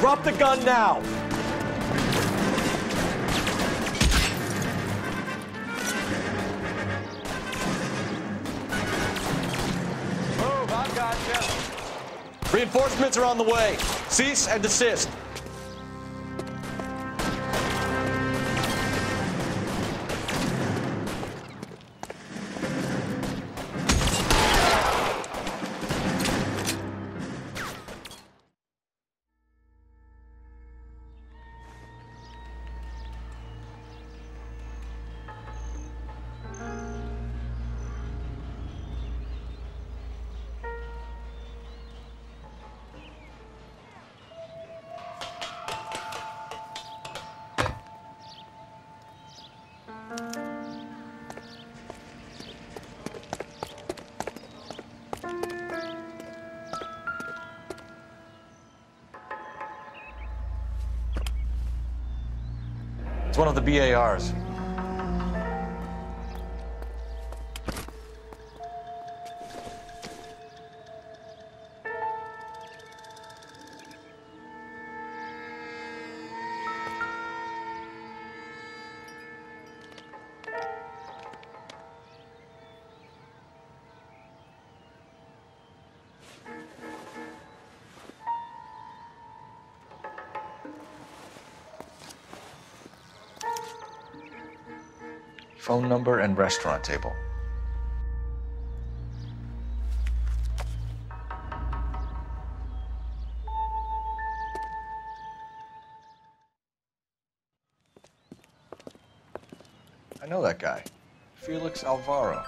Drop the gun now. Oh, Move, gotcha. Reinforcements are on the way. Cease and desist. One of the BARs. Phone number and restaurant table. I know that guy. Felix Alvaro.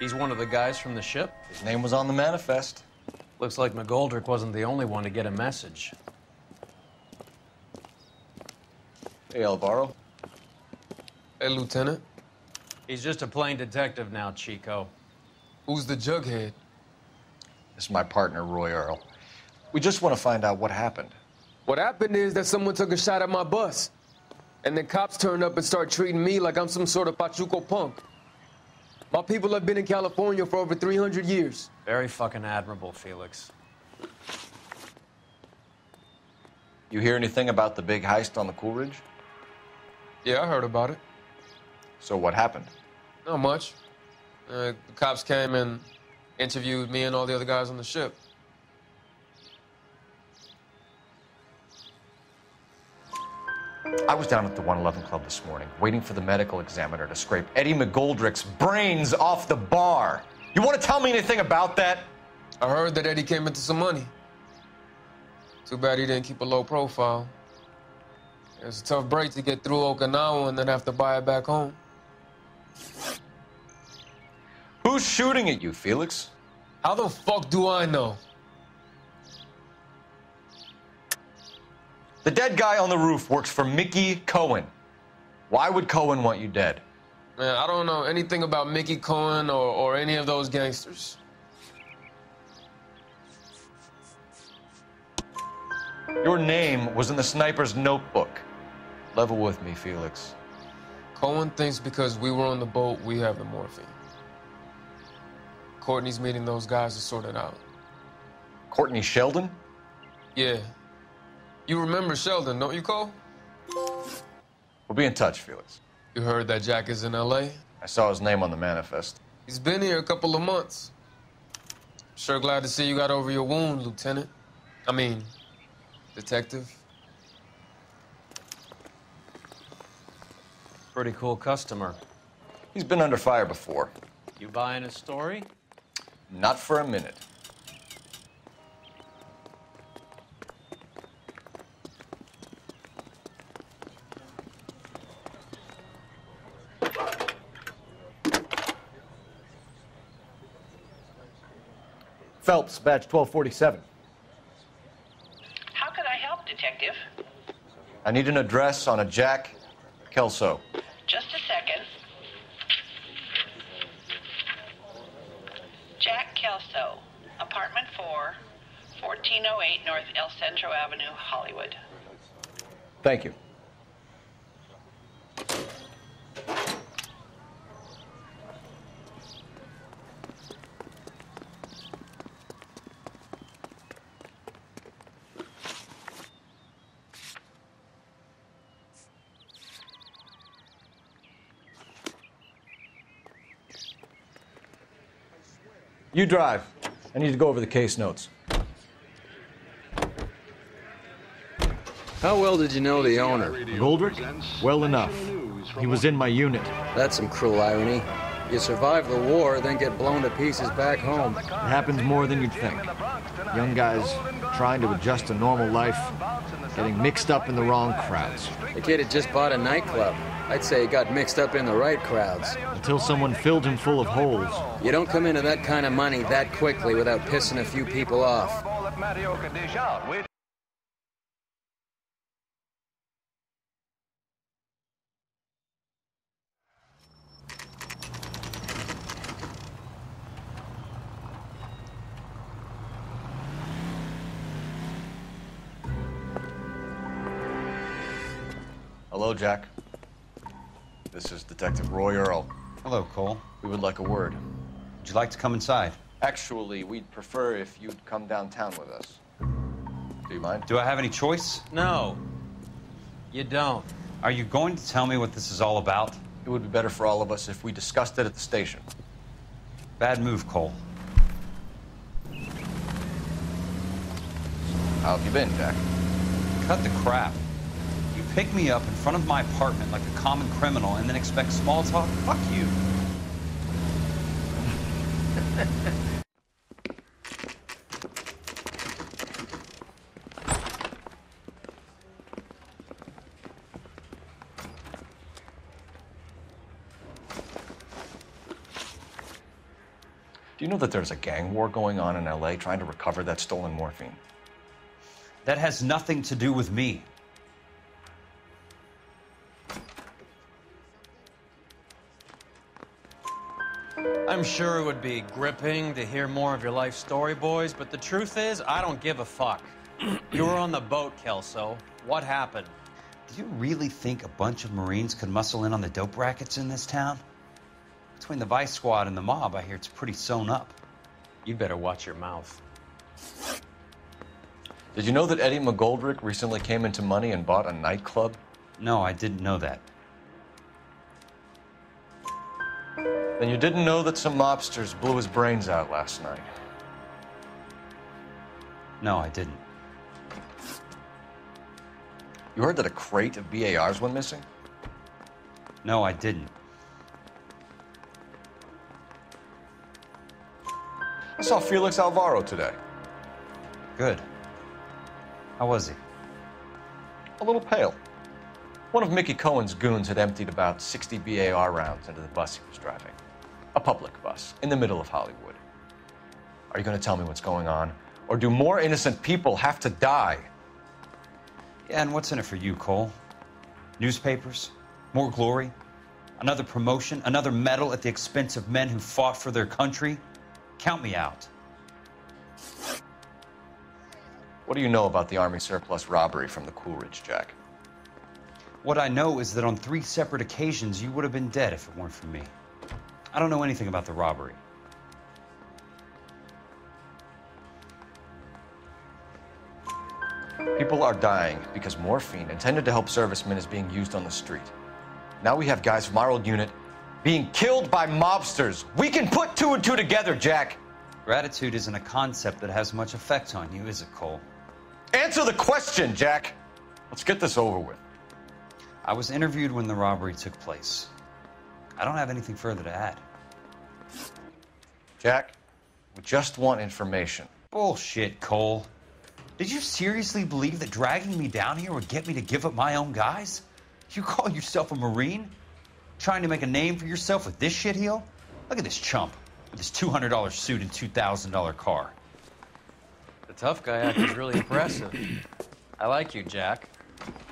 He's one of the guys from the ship? His name was on the manifest. Looks like McGoldrick wasn't the only one to get a message. Hey, Alvaro. Hey, This is my partner, Roy Earle. We just want to find out what happened. What happened is that someone took a shot at my bus. And then cops turned up and started treating me like I'm some sort of Pachuco punk. My people have been in California for over 300 years. Very fucking admirable, Felix. You hear anything about the big heist on the Coolidge? Yeah, I heard about it. So what happened? Not much. Uh, the cops came and interviewed me and all the other guys on the ship. I was down at the 111 Club this morning, waiting for the medical examiner to scrape Eddie McGoldrick's brains off the bar. You want to tell me anything about that? I heard that Eddie came into some money. Too bad he didn't keep a low profile. It was a tough break to get through Okinawa and then have to buy it back home. Who's shooting at you, Felix? How the fuck do I know? The dead guy on the roof works for Mickey Cohen. Why would Cohen want you dead? Man, I don't know anything about Mickey Cohen or, or any of those gangsters. Your name was in the sniper's notebook. Level with me, Felix. Cohen thinks because we were on the boat, we have the morphine. Courtney's meeting those guys to sort it out. Courtney Sheldon? Yeah. You remember Sheldon, don't you, Cole? We'll be in touch, Felix. You heard that Jack is in L.A.? I saw his name on the manifest. He's been here a couple of months. Sure glad to see you got over your wound, Lieutenant. I mean, Detective. Pretty cool customer. He's been under fire before. You buying his story? Not for a minute. Phelps, badge 1247. How can I help, Detective? I need an address on a Jack Kelso. Just a second. Jack Kelso, apartment 4, 1408 North El Centro Avenue, Hollywood. Thank you. You drive. I need to go over the case notes. How well did you know the owner? Goldrick? Well enough. He was in my unit. That's some cruel irony. You survive the war, then get blown to pieces back home. It happens more than you'd think. Young guys trying to adjust to normal life, getting mixed up in the wrong crowds. The kid had just bought a nightclub. I'd say he got mixed up in the right crowds. Until someone filled him full of holes. You don't come into that kind of money that quickly without pissing a few people off. Hello, Jack. This is Detective Roy Earle. Hello, Cole. We would like a word. Would you like to come inside? Actually, we'd prefer if you'd come downtown with us. Do you mind? Do I have any choice? No. You don't. Are you going to tell me what this is all about? It would be better for all of us if we discussed it at the station. Bad move, Cole. How have you been, Jack? Cut the crap. Pick me up in front of my apartment like a common criminal and then expect small talk? Fuck you. Do you know that there's a gang war going on in LA trying to recover that stolen morphine? That has nothing to do with me. I'm sure it would be gripping to hear more of your life story, boys, but the truth is, I don't give a fuck. you were on the boat, Kelso. What happened? Do you really think a bunch of Marines could muscle in on the dope rackets in this town? Between the Vice Squad and the mob, I hear it's pretty sewn up. You'd better watch your mouth. Did you know that Eddie McGoldrick recently came into money and bought a nightclub? No, I didn't know that. Then you didn't know that some mobsters blew his brains out last night. No, I didn't. You heard that a crate of BARs went missing? No, I didn't. I saw Felix Alvaro today. Good. How was he? A little pale. One of Mickey Cohen's goons had emptied about 60 BAR rounds into the bus he was driving. A public bus in the middle of Hollywood. Are you going to tell me what's going on? Or do more innocent people have to die? Yeah, and what's in it for you, Cole? Newspapers? More glory? Another promotion? Another medal at the expense of men who fought for their country? Count me out. What do you know about the Army surplus robbery from the Coolidge, Jack? What I know is that on three separate occasions you would have been dead if it weren't for me. I don't know anything about the robbery. People are dying because morphine intended to help servicemen is being used on the street. Now we have guys from our old unit being killed by mobsters. We can put two and two together, Jack. Gratitude isn't a concept that has much effect on you, is it, Cole? Answer the question, Jack. Let's get this over with. I was interviewed when the robbery took place. I don't have anything further to add. Jack, we just want information. Bullshit, Cole. Did you seriously believe that dragging me down here would get me to give up my own guys? You call yourself a Marine? Trying to make a name for yourself with this shitheel? Look at this chump with his $200 suit and $2,000 car. The tough guy act is really impressive. I like you, Jack.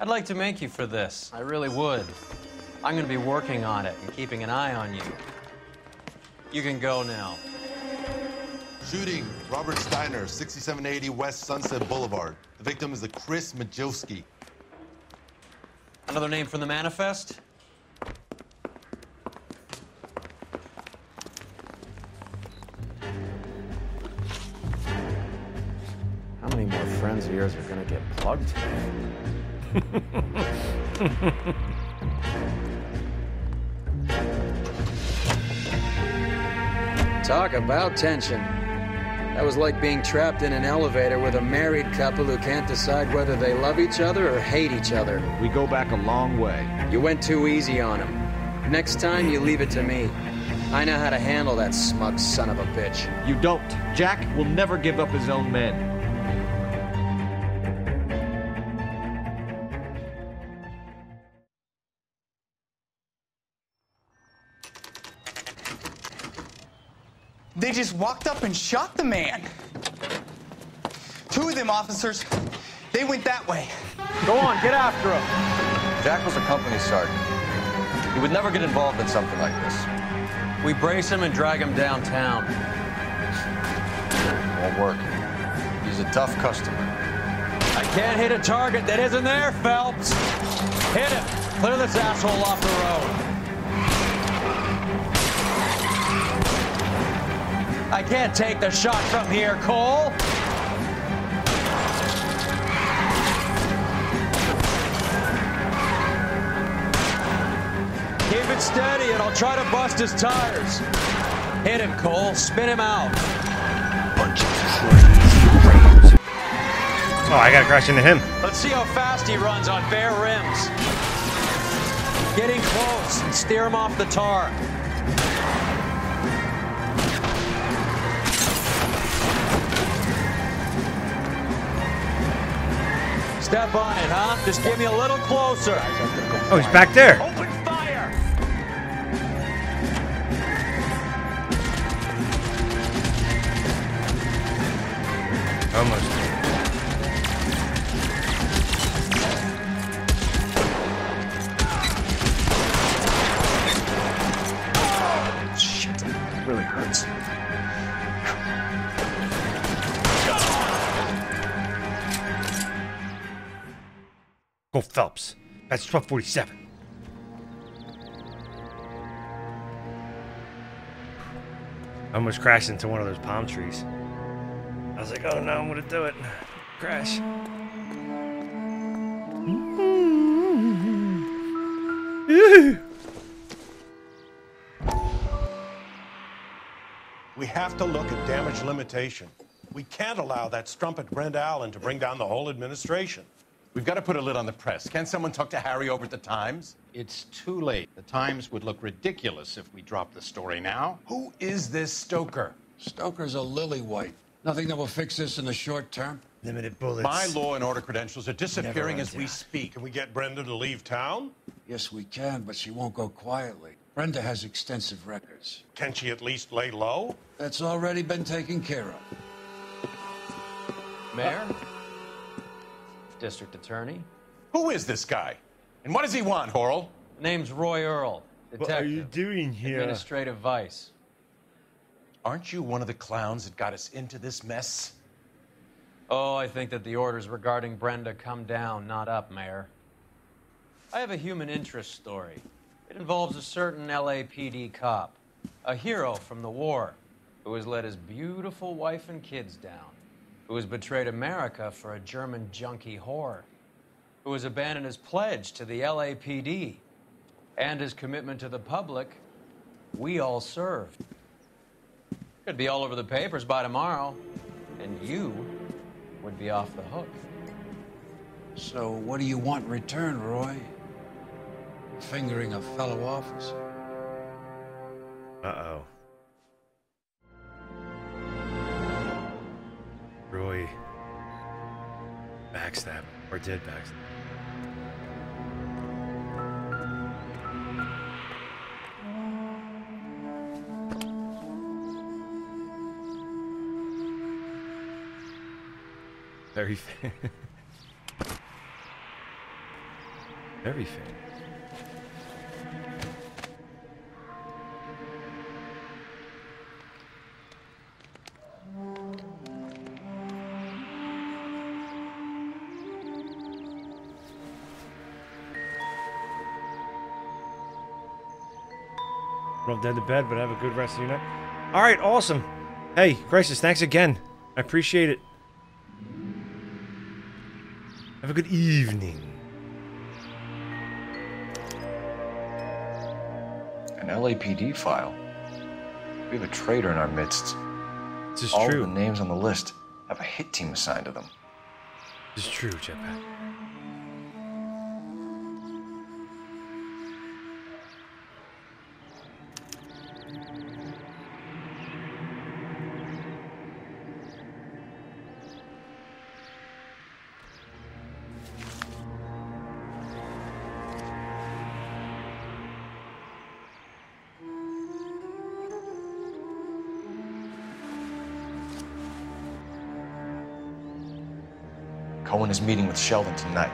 I'd like to make you for this. I really would. I'm going to be working on it and keeping an eye on you. You can go now. Shooting, Robert Steiner, 6780 West Sunset Boulevard. The victim is a Chris Majowski. Another name from the manifest? How many more friends of yours are going to get plugged today? Talk about tension. That was like being trapped in an elevator with a married couple who can't decide whether they love each other or hate each other. We go back a long way. You went too easy on him. Next time, you leave it to me. I know how to handle that smug son of a bitch. You don't. Jack will never give up his own men. They just walked up and shot the man. Two of them officers, they went that way. Go on, get after him. Jack was a company sergeant. He would never get involved in something like this. We brace him and drag him downtown. Won't work. He's a tough customer. I can't hit a target that isn't there, Phelps. Hit him. Clear this asshole off the road. I can't take the shot from here, Cole. Keep it steady and I'll try to bust his tires. Hit him, Cole. Spin him out. Oh, I gotta crash into him. Let's see how fast he runs on bare rims. Getting close and steer him off the tar. Step on it, huh? Just get me a little closer. Oh, he's back there. That's 1247. I almost crashed into one of those palm trees. I was like, oh no, I'm gonna do it. Crash. We have to look at damage limitation. We can't allow that strumpet Brenda Allen to bring down the whole administration. We've got to put a lid on the press. Can someone talk to Harry over at the Times? It's too late. The Times would look ridiculous if we dropped the story now. Who is this Stoker? Stoker's a lily-white. Nothing that will fix this in the short term. Limited bullets. My law and order credentials are disappearing as we speak. Can we get Brenda to leave town? Yes, we can, but she won't go quietly. Brenda has extensive records. Can she at least lay low? That's already been taken care of. Mayor? District Attorney? Who is this guy? And what does he want, Worrell? Name's Roy Earle. Detective. What are you doing here? Administrative vice. Aren't you one of the clowns that got us into this mess? Oh, I think that the orders regarding Brenda come down, not up, Mayor. I have a human interest story. It involves a certain LAPD cop, a hero from the war, who has let his beautiful wife and kids down, who has betrayed America for a German junkie whore, who has abandoned his pledge to the LAPD and his commitment to the public we all served. Could be all over the papers by tomorrow, and you would be off the hook. So what do you want in return, Roy? Fingering a fellow officer. Uh-oh. Roy backstab or did backstab. Very fair. Very fair. Dead to bed, but have a good rest of your night. All right, awesome. Hey, Crisis, thanks again. I appreciate it. Have a good evening. An LAPD file. We have a traitor in our midst. This is All true. the names on the list have a hit team assigned to them. This is true, Jetpack. Cohen is meeting with Sheldon tonight.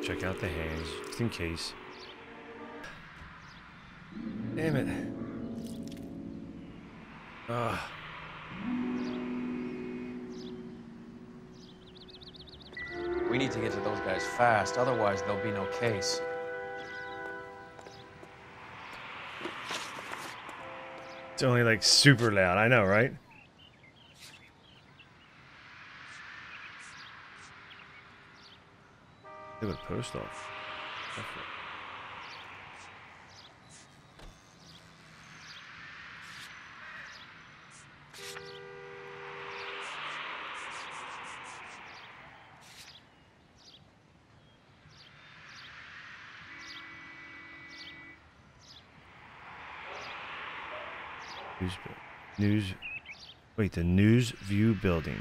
Check out the hands, just in case. Damn it. Ugh. We need to get to those guys fast, otherwise there'll be no case. It's only like super loud. I know, right? They would post off. News, bu- news. Wait, the News View Building.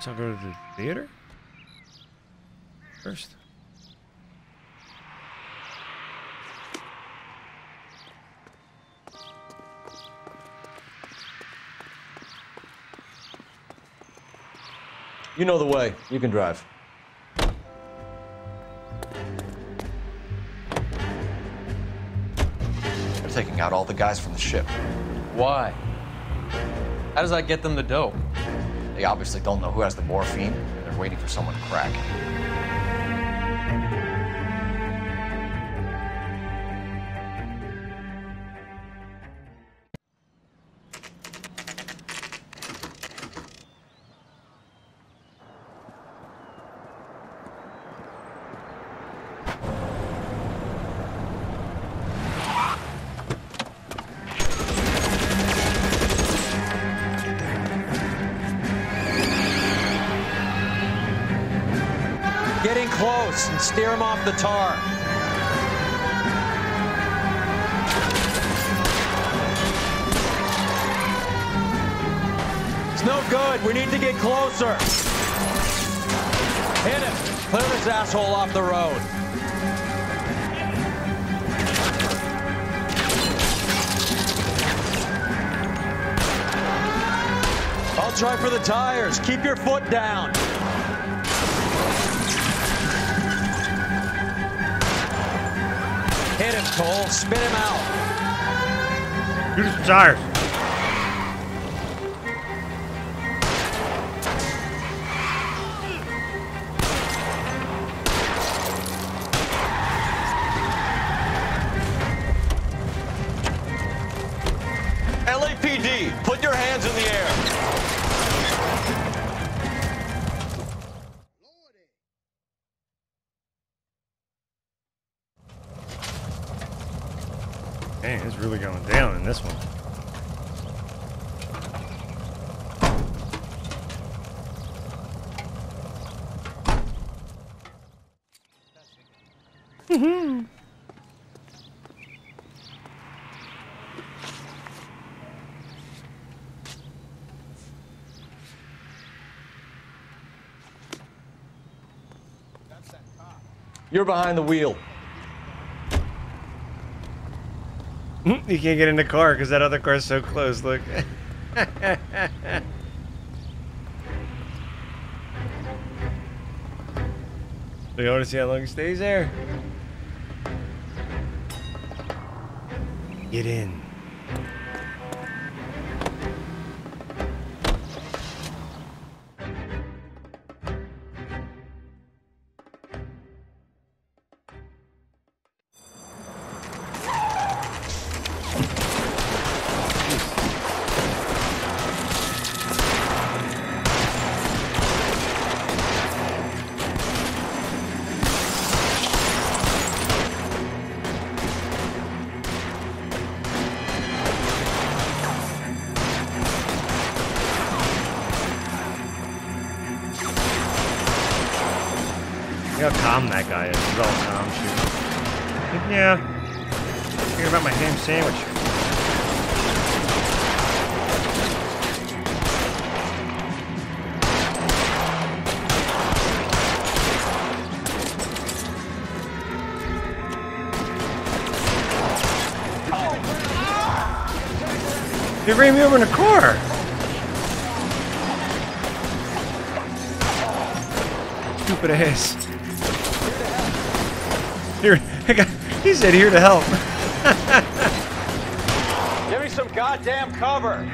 So I'll go to the theater first. You know the way. You can drive. They're taking out all the guys from the ship. Why? How does that get them the dope? They obviously don't know who has the morphine, they're waiting for someone to crack it. Tires. Man, it's really going down in this one. You're behind the wheel. you can't get in the car because that other car's so close. Look. Do you want to see how long he stays there? Get in. Ran me over in a car. Stupid ass. Here, he said here to help. Give me some goddamn cover.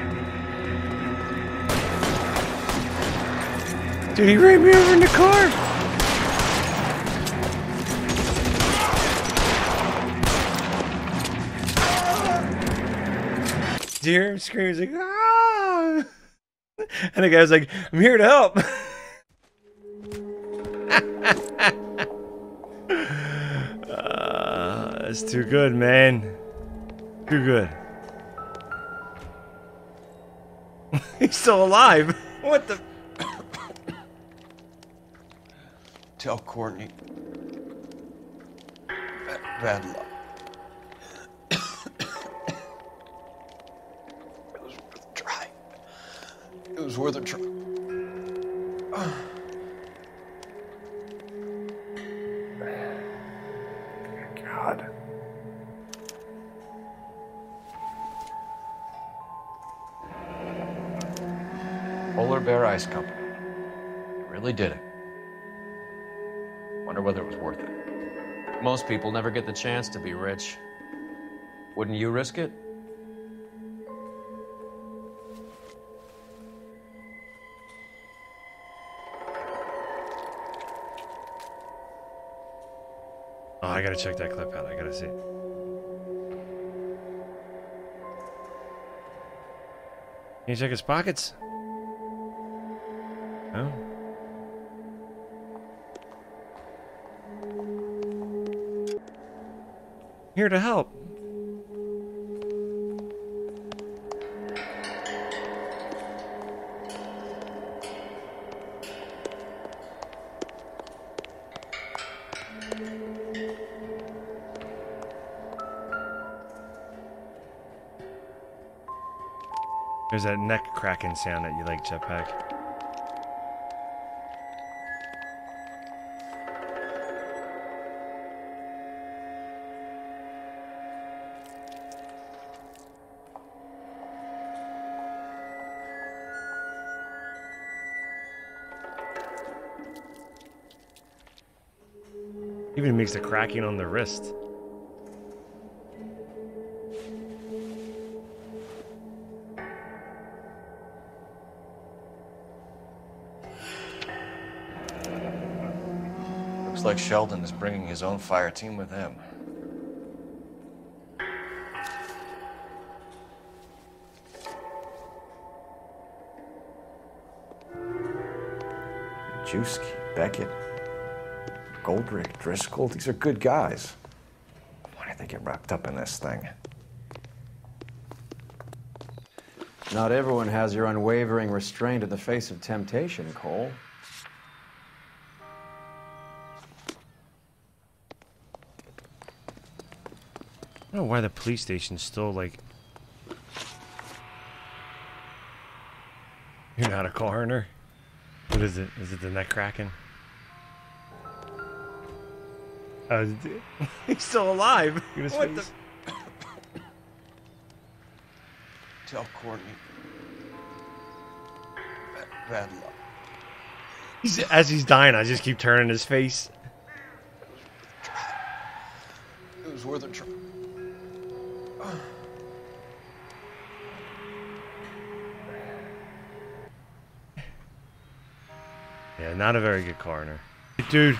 Dude, he ran me over in the car. Hear him like, ah! And the guy's like, I'm here to help. uh, that's too good, man. Too good. He's still alive. What the? Tell Courtney. Bad luck. Polar Bear Ice Company. It Really did it. Wonder whether it was worth it. Most people never get the chance to be rich. Wouldn't you risk it? Oh, I gotta check that clip out. I gotta see. Can you check his pockets? No. Here to help. There's that neck cracking sound that you like, Jetpack. Even makes a cracking on the wrist. Looks like Sheldon is bringing his own fire team with him. Juski, Beckett, Goldrick, Driscoll, these are good guys. Why did they get wrapped up in this thing? Not everyone has your unwavering restraint in the face of temptation, Cole. I don't know why the police station's still like. You're not a coroner. What is it? Is it the neck cracking? Uh, he's still alive. Look at his What face. Tell Courtney. Bad, bad luck. He's, as he's dying, I just keep turning his face. It was worth a try. Yeah, not a very good coroner. Dude,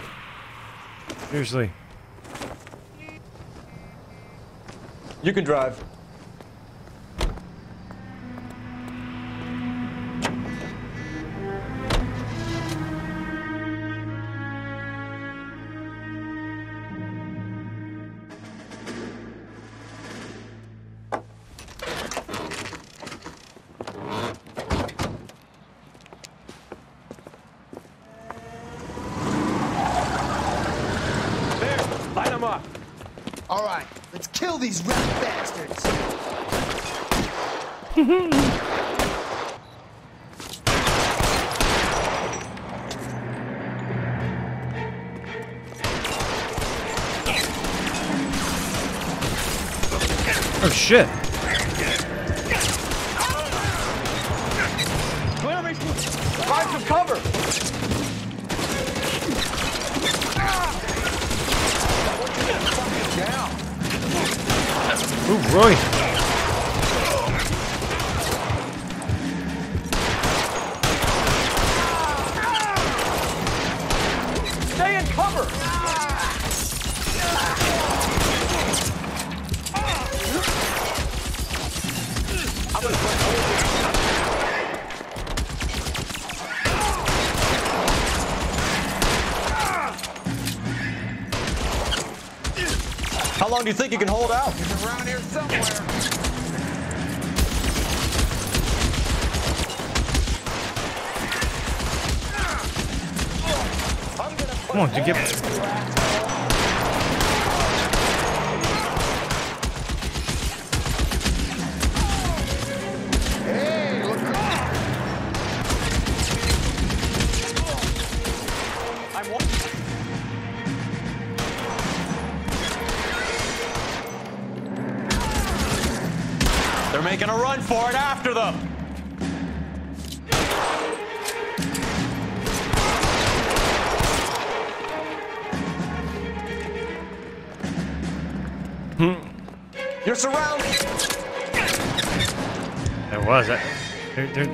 seriously. You can drive.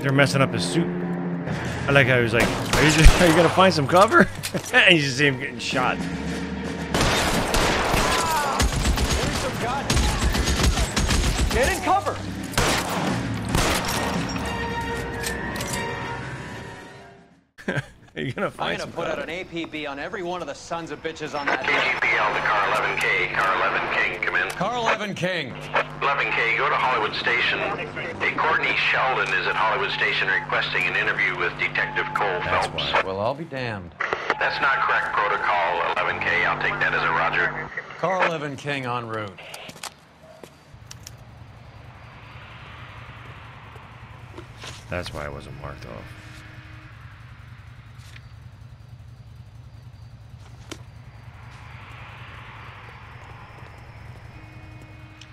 They're, they're, they're messing up his suit. I like how he was like, "Are you, just, are you gonna find some cover?" and you just see him getting shot. Get in cover! Are you gonna find I'm gonna some put cover? out an APB on every one of the sons of bitches on that KGPL to car 11K. Car 11 King, come in. Car 11 King. 11K, go to Hollywood Station. Hey, Courtney Sheldon is at Hollywood Station requesting an interview with Detective Cole Phelps. Why. Well, I'll be damned. That's not correct protocol, 11K. I'll take that as a roger. Car 11 King en route. That's why I wasn't marked off.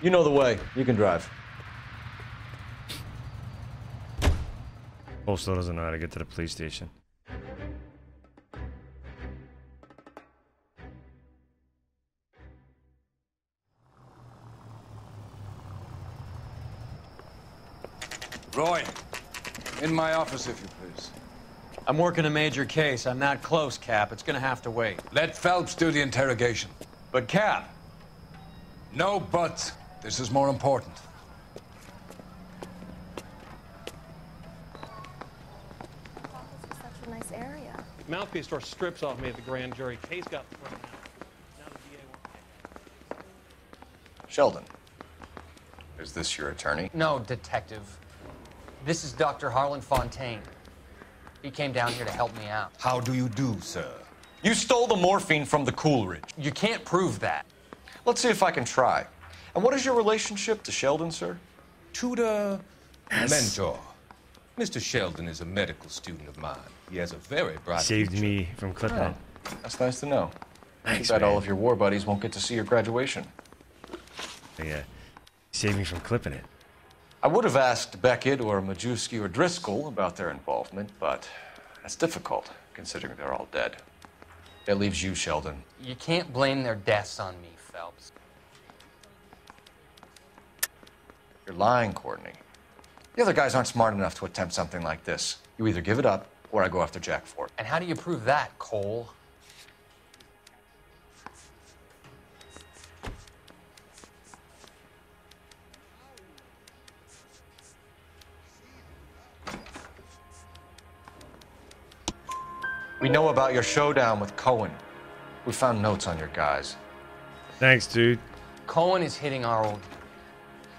You know the way. You can drive. Cole still doesn't know how to get to the police station. Roy, in my office, if you please. I'm working a major case. I'm not close, Cap. It's gonna have to wait. Let Phelps do the interrogation. But, Cap. No buts. This is more important. Such a nice area. Mouthpiece tore strips off me at the grand jury. Case got thrown out. Now the DA won't Sheldon. Is this your attorney? No, detective. This is Dr. Harlan Fontaine. He came down here to help me out. How do you do, sir? You stole the morphine from the Coolidge. You can't prove that. Let's see if I can try. And what is your relationship to Sheldon, sir? Tutor, mentor. Mr. Sheldon is a medical student of mine. He has a very bright Saved me from clipping Oh, it. that's nice to know. Thanks, Too bad all of your war buddies won't get to see your graduation. Yeah, uh, saved me from clipping it. I would have asked Beckett or Majewski or Driscoll about their involvement, but that's difficult, considering they're all dead. That leaves you, Sheldon. You can't blame their deaths on me, Phelps. You're lying, Courtney. The other guys aren't smart enough to attempt something like this. You either give it up, or I go after Jack for it. And how do you prove that, Cole? We know about your showdown with Cohen. We found notes on your guys. Thanks, dude. Cohen is hitting our old.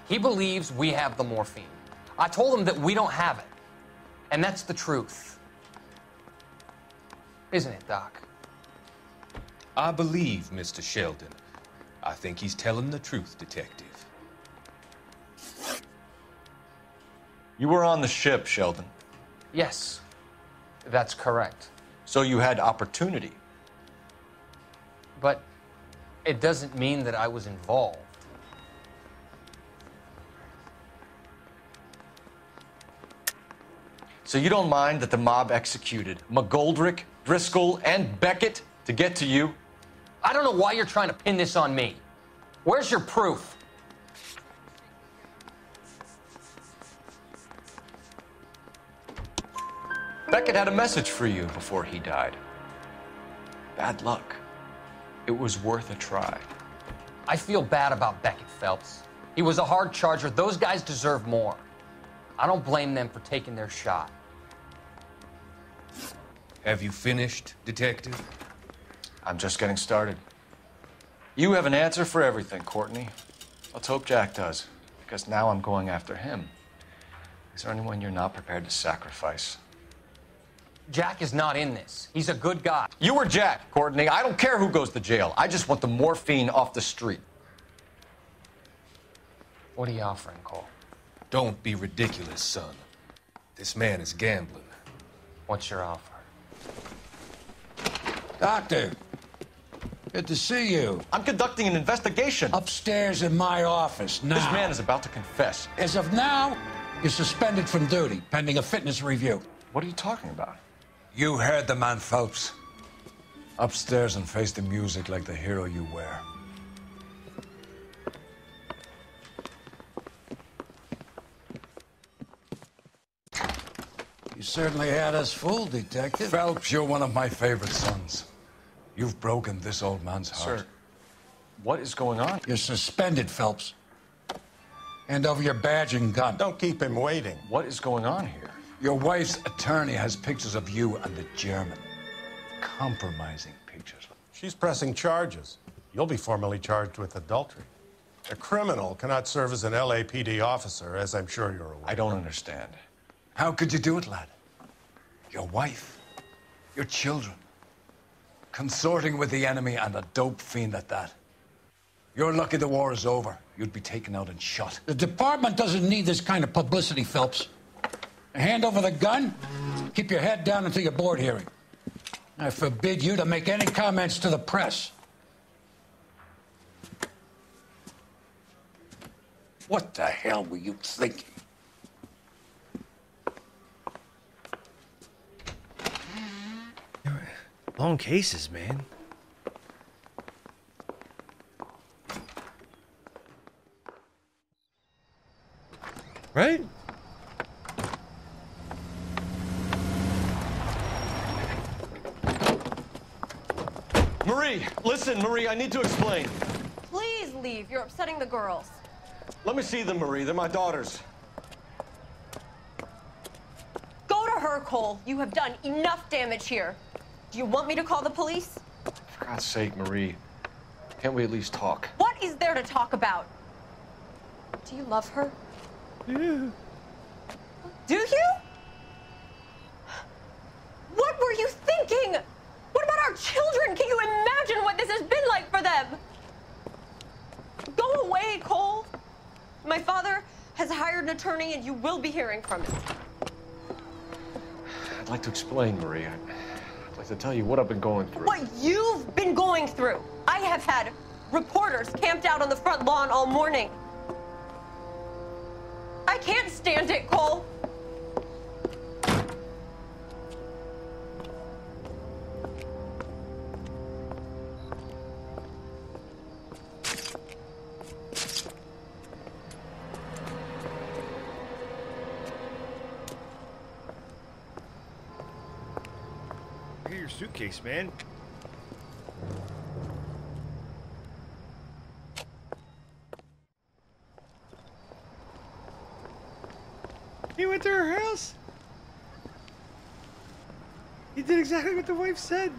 He believes we have the morphine. I told him that we don't have it. And that's the truth. Isn't it, Doc? I believe Mr. Sheldon. I think he's telling the truth, Detective. You were on the ship, Sheldon. Yes, that's correct. So you had opportunity. But it doesn't mean that I was involved. So you don't mind that the mob executed McGoldrick, Driscoll, and Beckett to get to you? I don't know why you're trying to pin this on me. Where's your proof? Beckett had a message for you before he died. Bad luck. It was worth a try. I feel bad about Beckett Phelps. He was a hard charger. Those guys deserve more. I don't blame them for taking their shot. Have you finished, Detective? I'm just getting started. You have an answer for everything, Courtney. Let's hope Jack does, because now I'm going after him. Is there anyone you're not prepared to sacrifice? Jack is not in this. He's a good guy. You or Jack, Courtney. I don't care who goes to jail. I just want the morphine off the street. What are you offering, Cole? Don't be ridiculous, son. This man is gambling. What's your offer? Doctor, good to see you. I'm conducting an investigation. Upstairs in my office now. This man is about to confess. As of now, you're suspended from duty, pending a fitness review. What are you talking about? You heard the man, Phelps. Upstairs and face the music like the hero you were. You certainly had us fooled, Detective. Phelps, you're one of my favorite sons. You've broken this old man's heart. Sir, what is going on? You're suspended, Phelps. Hand over your badge and gun. Don't keep him waiting. What is going on here? Your wife's attorney has pictures of you and the German. Compromising pictures. She's pressing charges. You'll be formally charged with adultery. A criminal cannot serve as an LAPD officer, as I'm sure you're aware. I don't understand. How could you do it, lad? Your wife, your children, consorting with the enemy and a dope fiend at that. You're lucky the war is over. You'd be taken out and shot. The department doesn't need this kind of publicity, Phelps. Hand over the gun. Keep your head down until your board hearing. I forbid you to make any comments to the press. What the hell were you thinking? Long cases, man. Right? Marie, listen, Marie, I need to explain. Please leave. You're upsetting the girls. Let me see them, Marie. They're my daughters. Go to her, Cole. You have done enough damage here. Do you want me to call the police? For God's sake, Marie. Can't we at least talk? What is there to talk about? Do you love her? Yeah. Do you? What were you thinking? What about our children? Can you imagine what this has been like for them? Go away, Cole. My father has hired an attorney, and you will be hearing from him. I'd like to explain, Marie. I'd, I'd like to tell you what I've been going through. What you've been going through. I have had reporters camped out on the front lawn all morning. I can't stand it, Cole. Man. He went to her house. He did exactly what the wife said.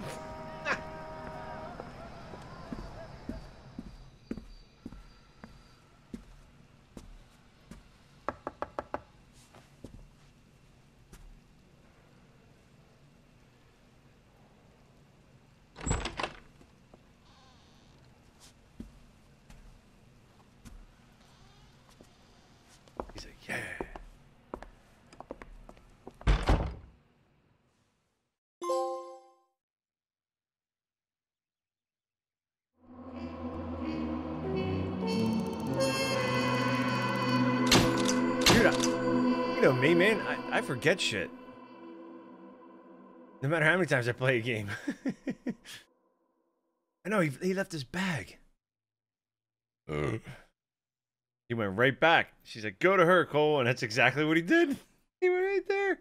Forget shit. No matter how many times I play a game. I know, he, he left his bag. Uh. He went right back. She's like, go to her, Cole. And that's exactly what he did. He went right there.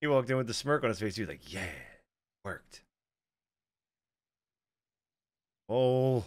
He walked in with the smirk on his face. He was like, yeah, worked. Oh.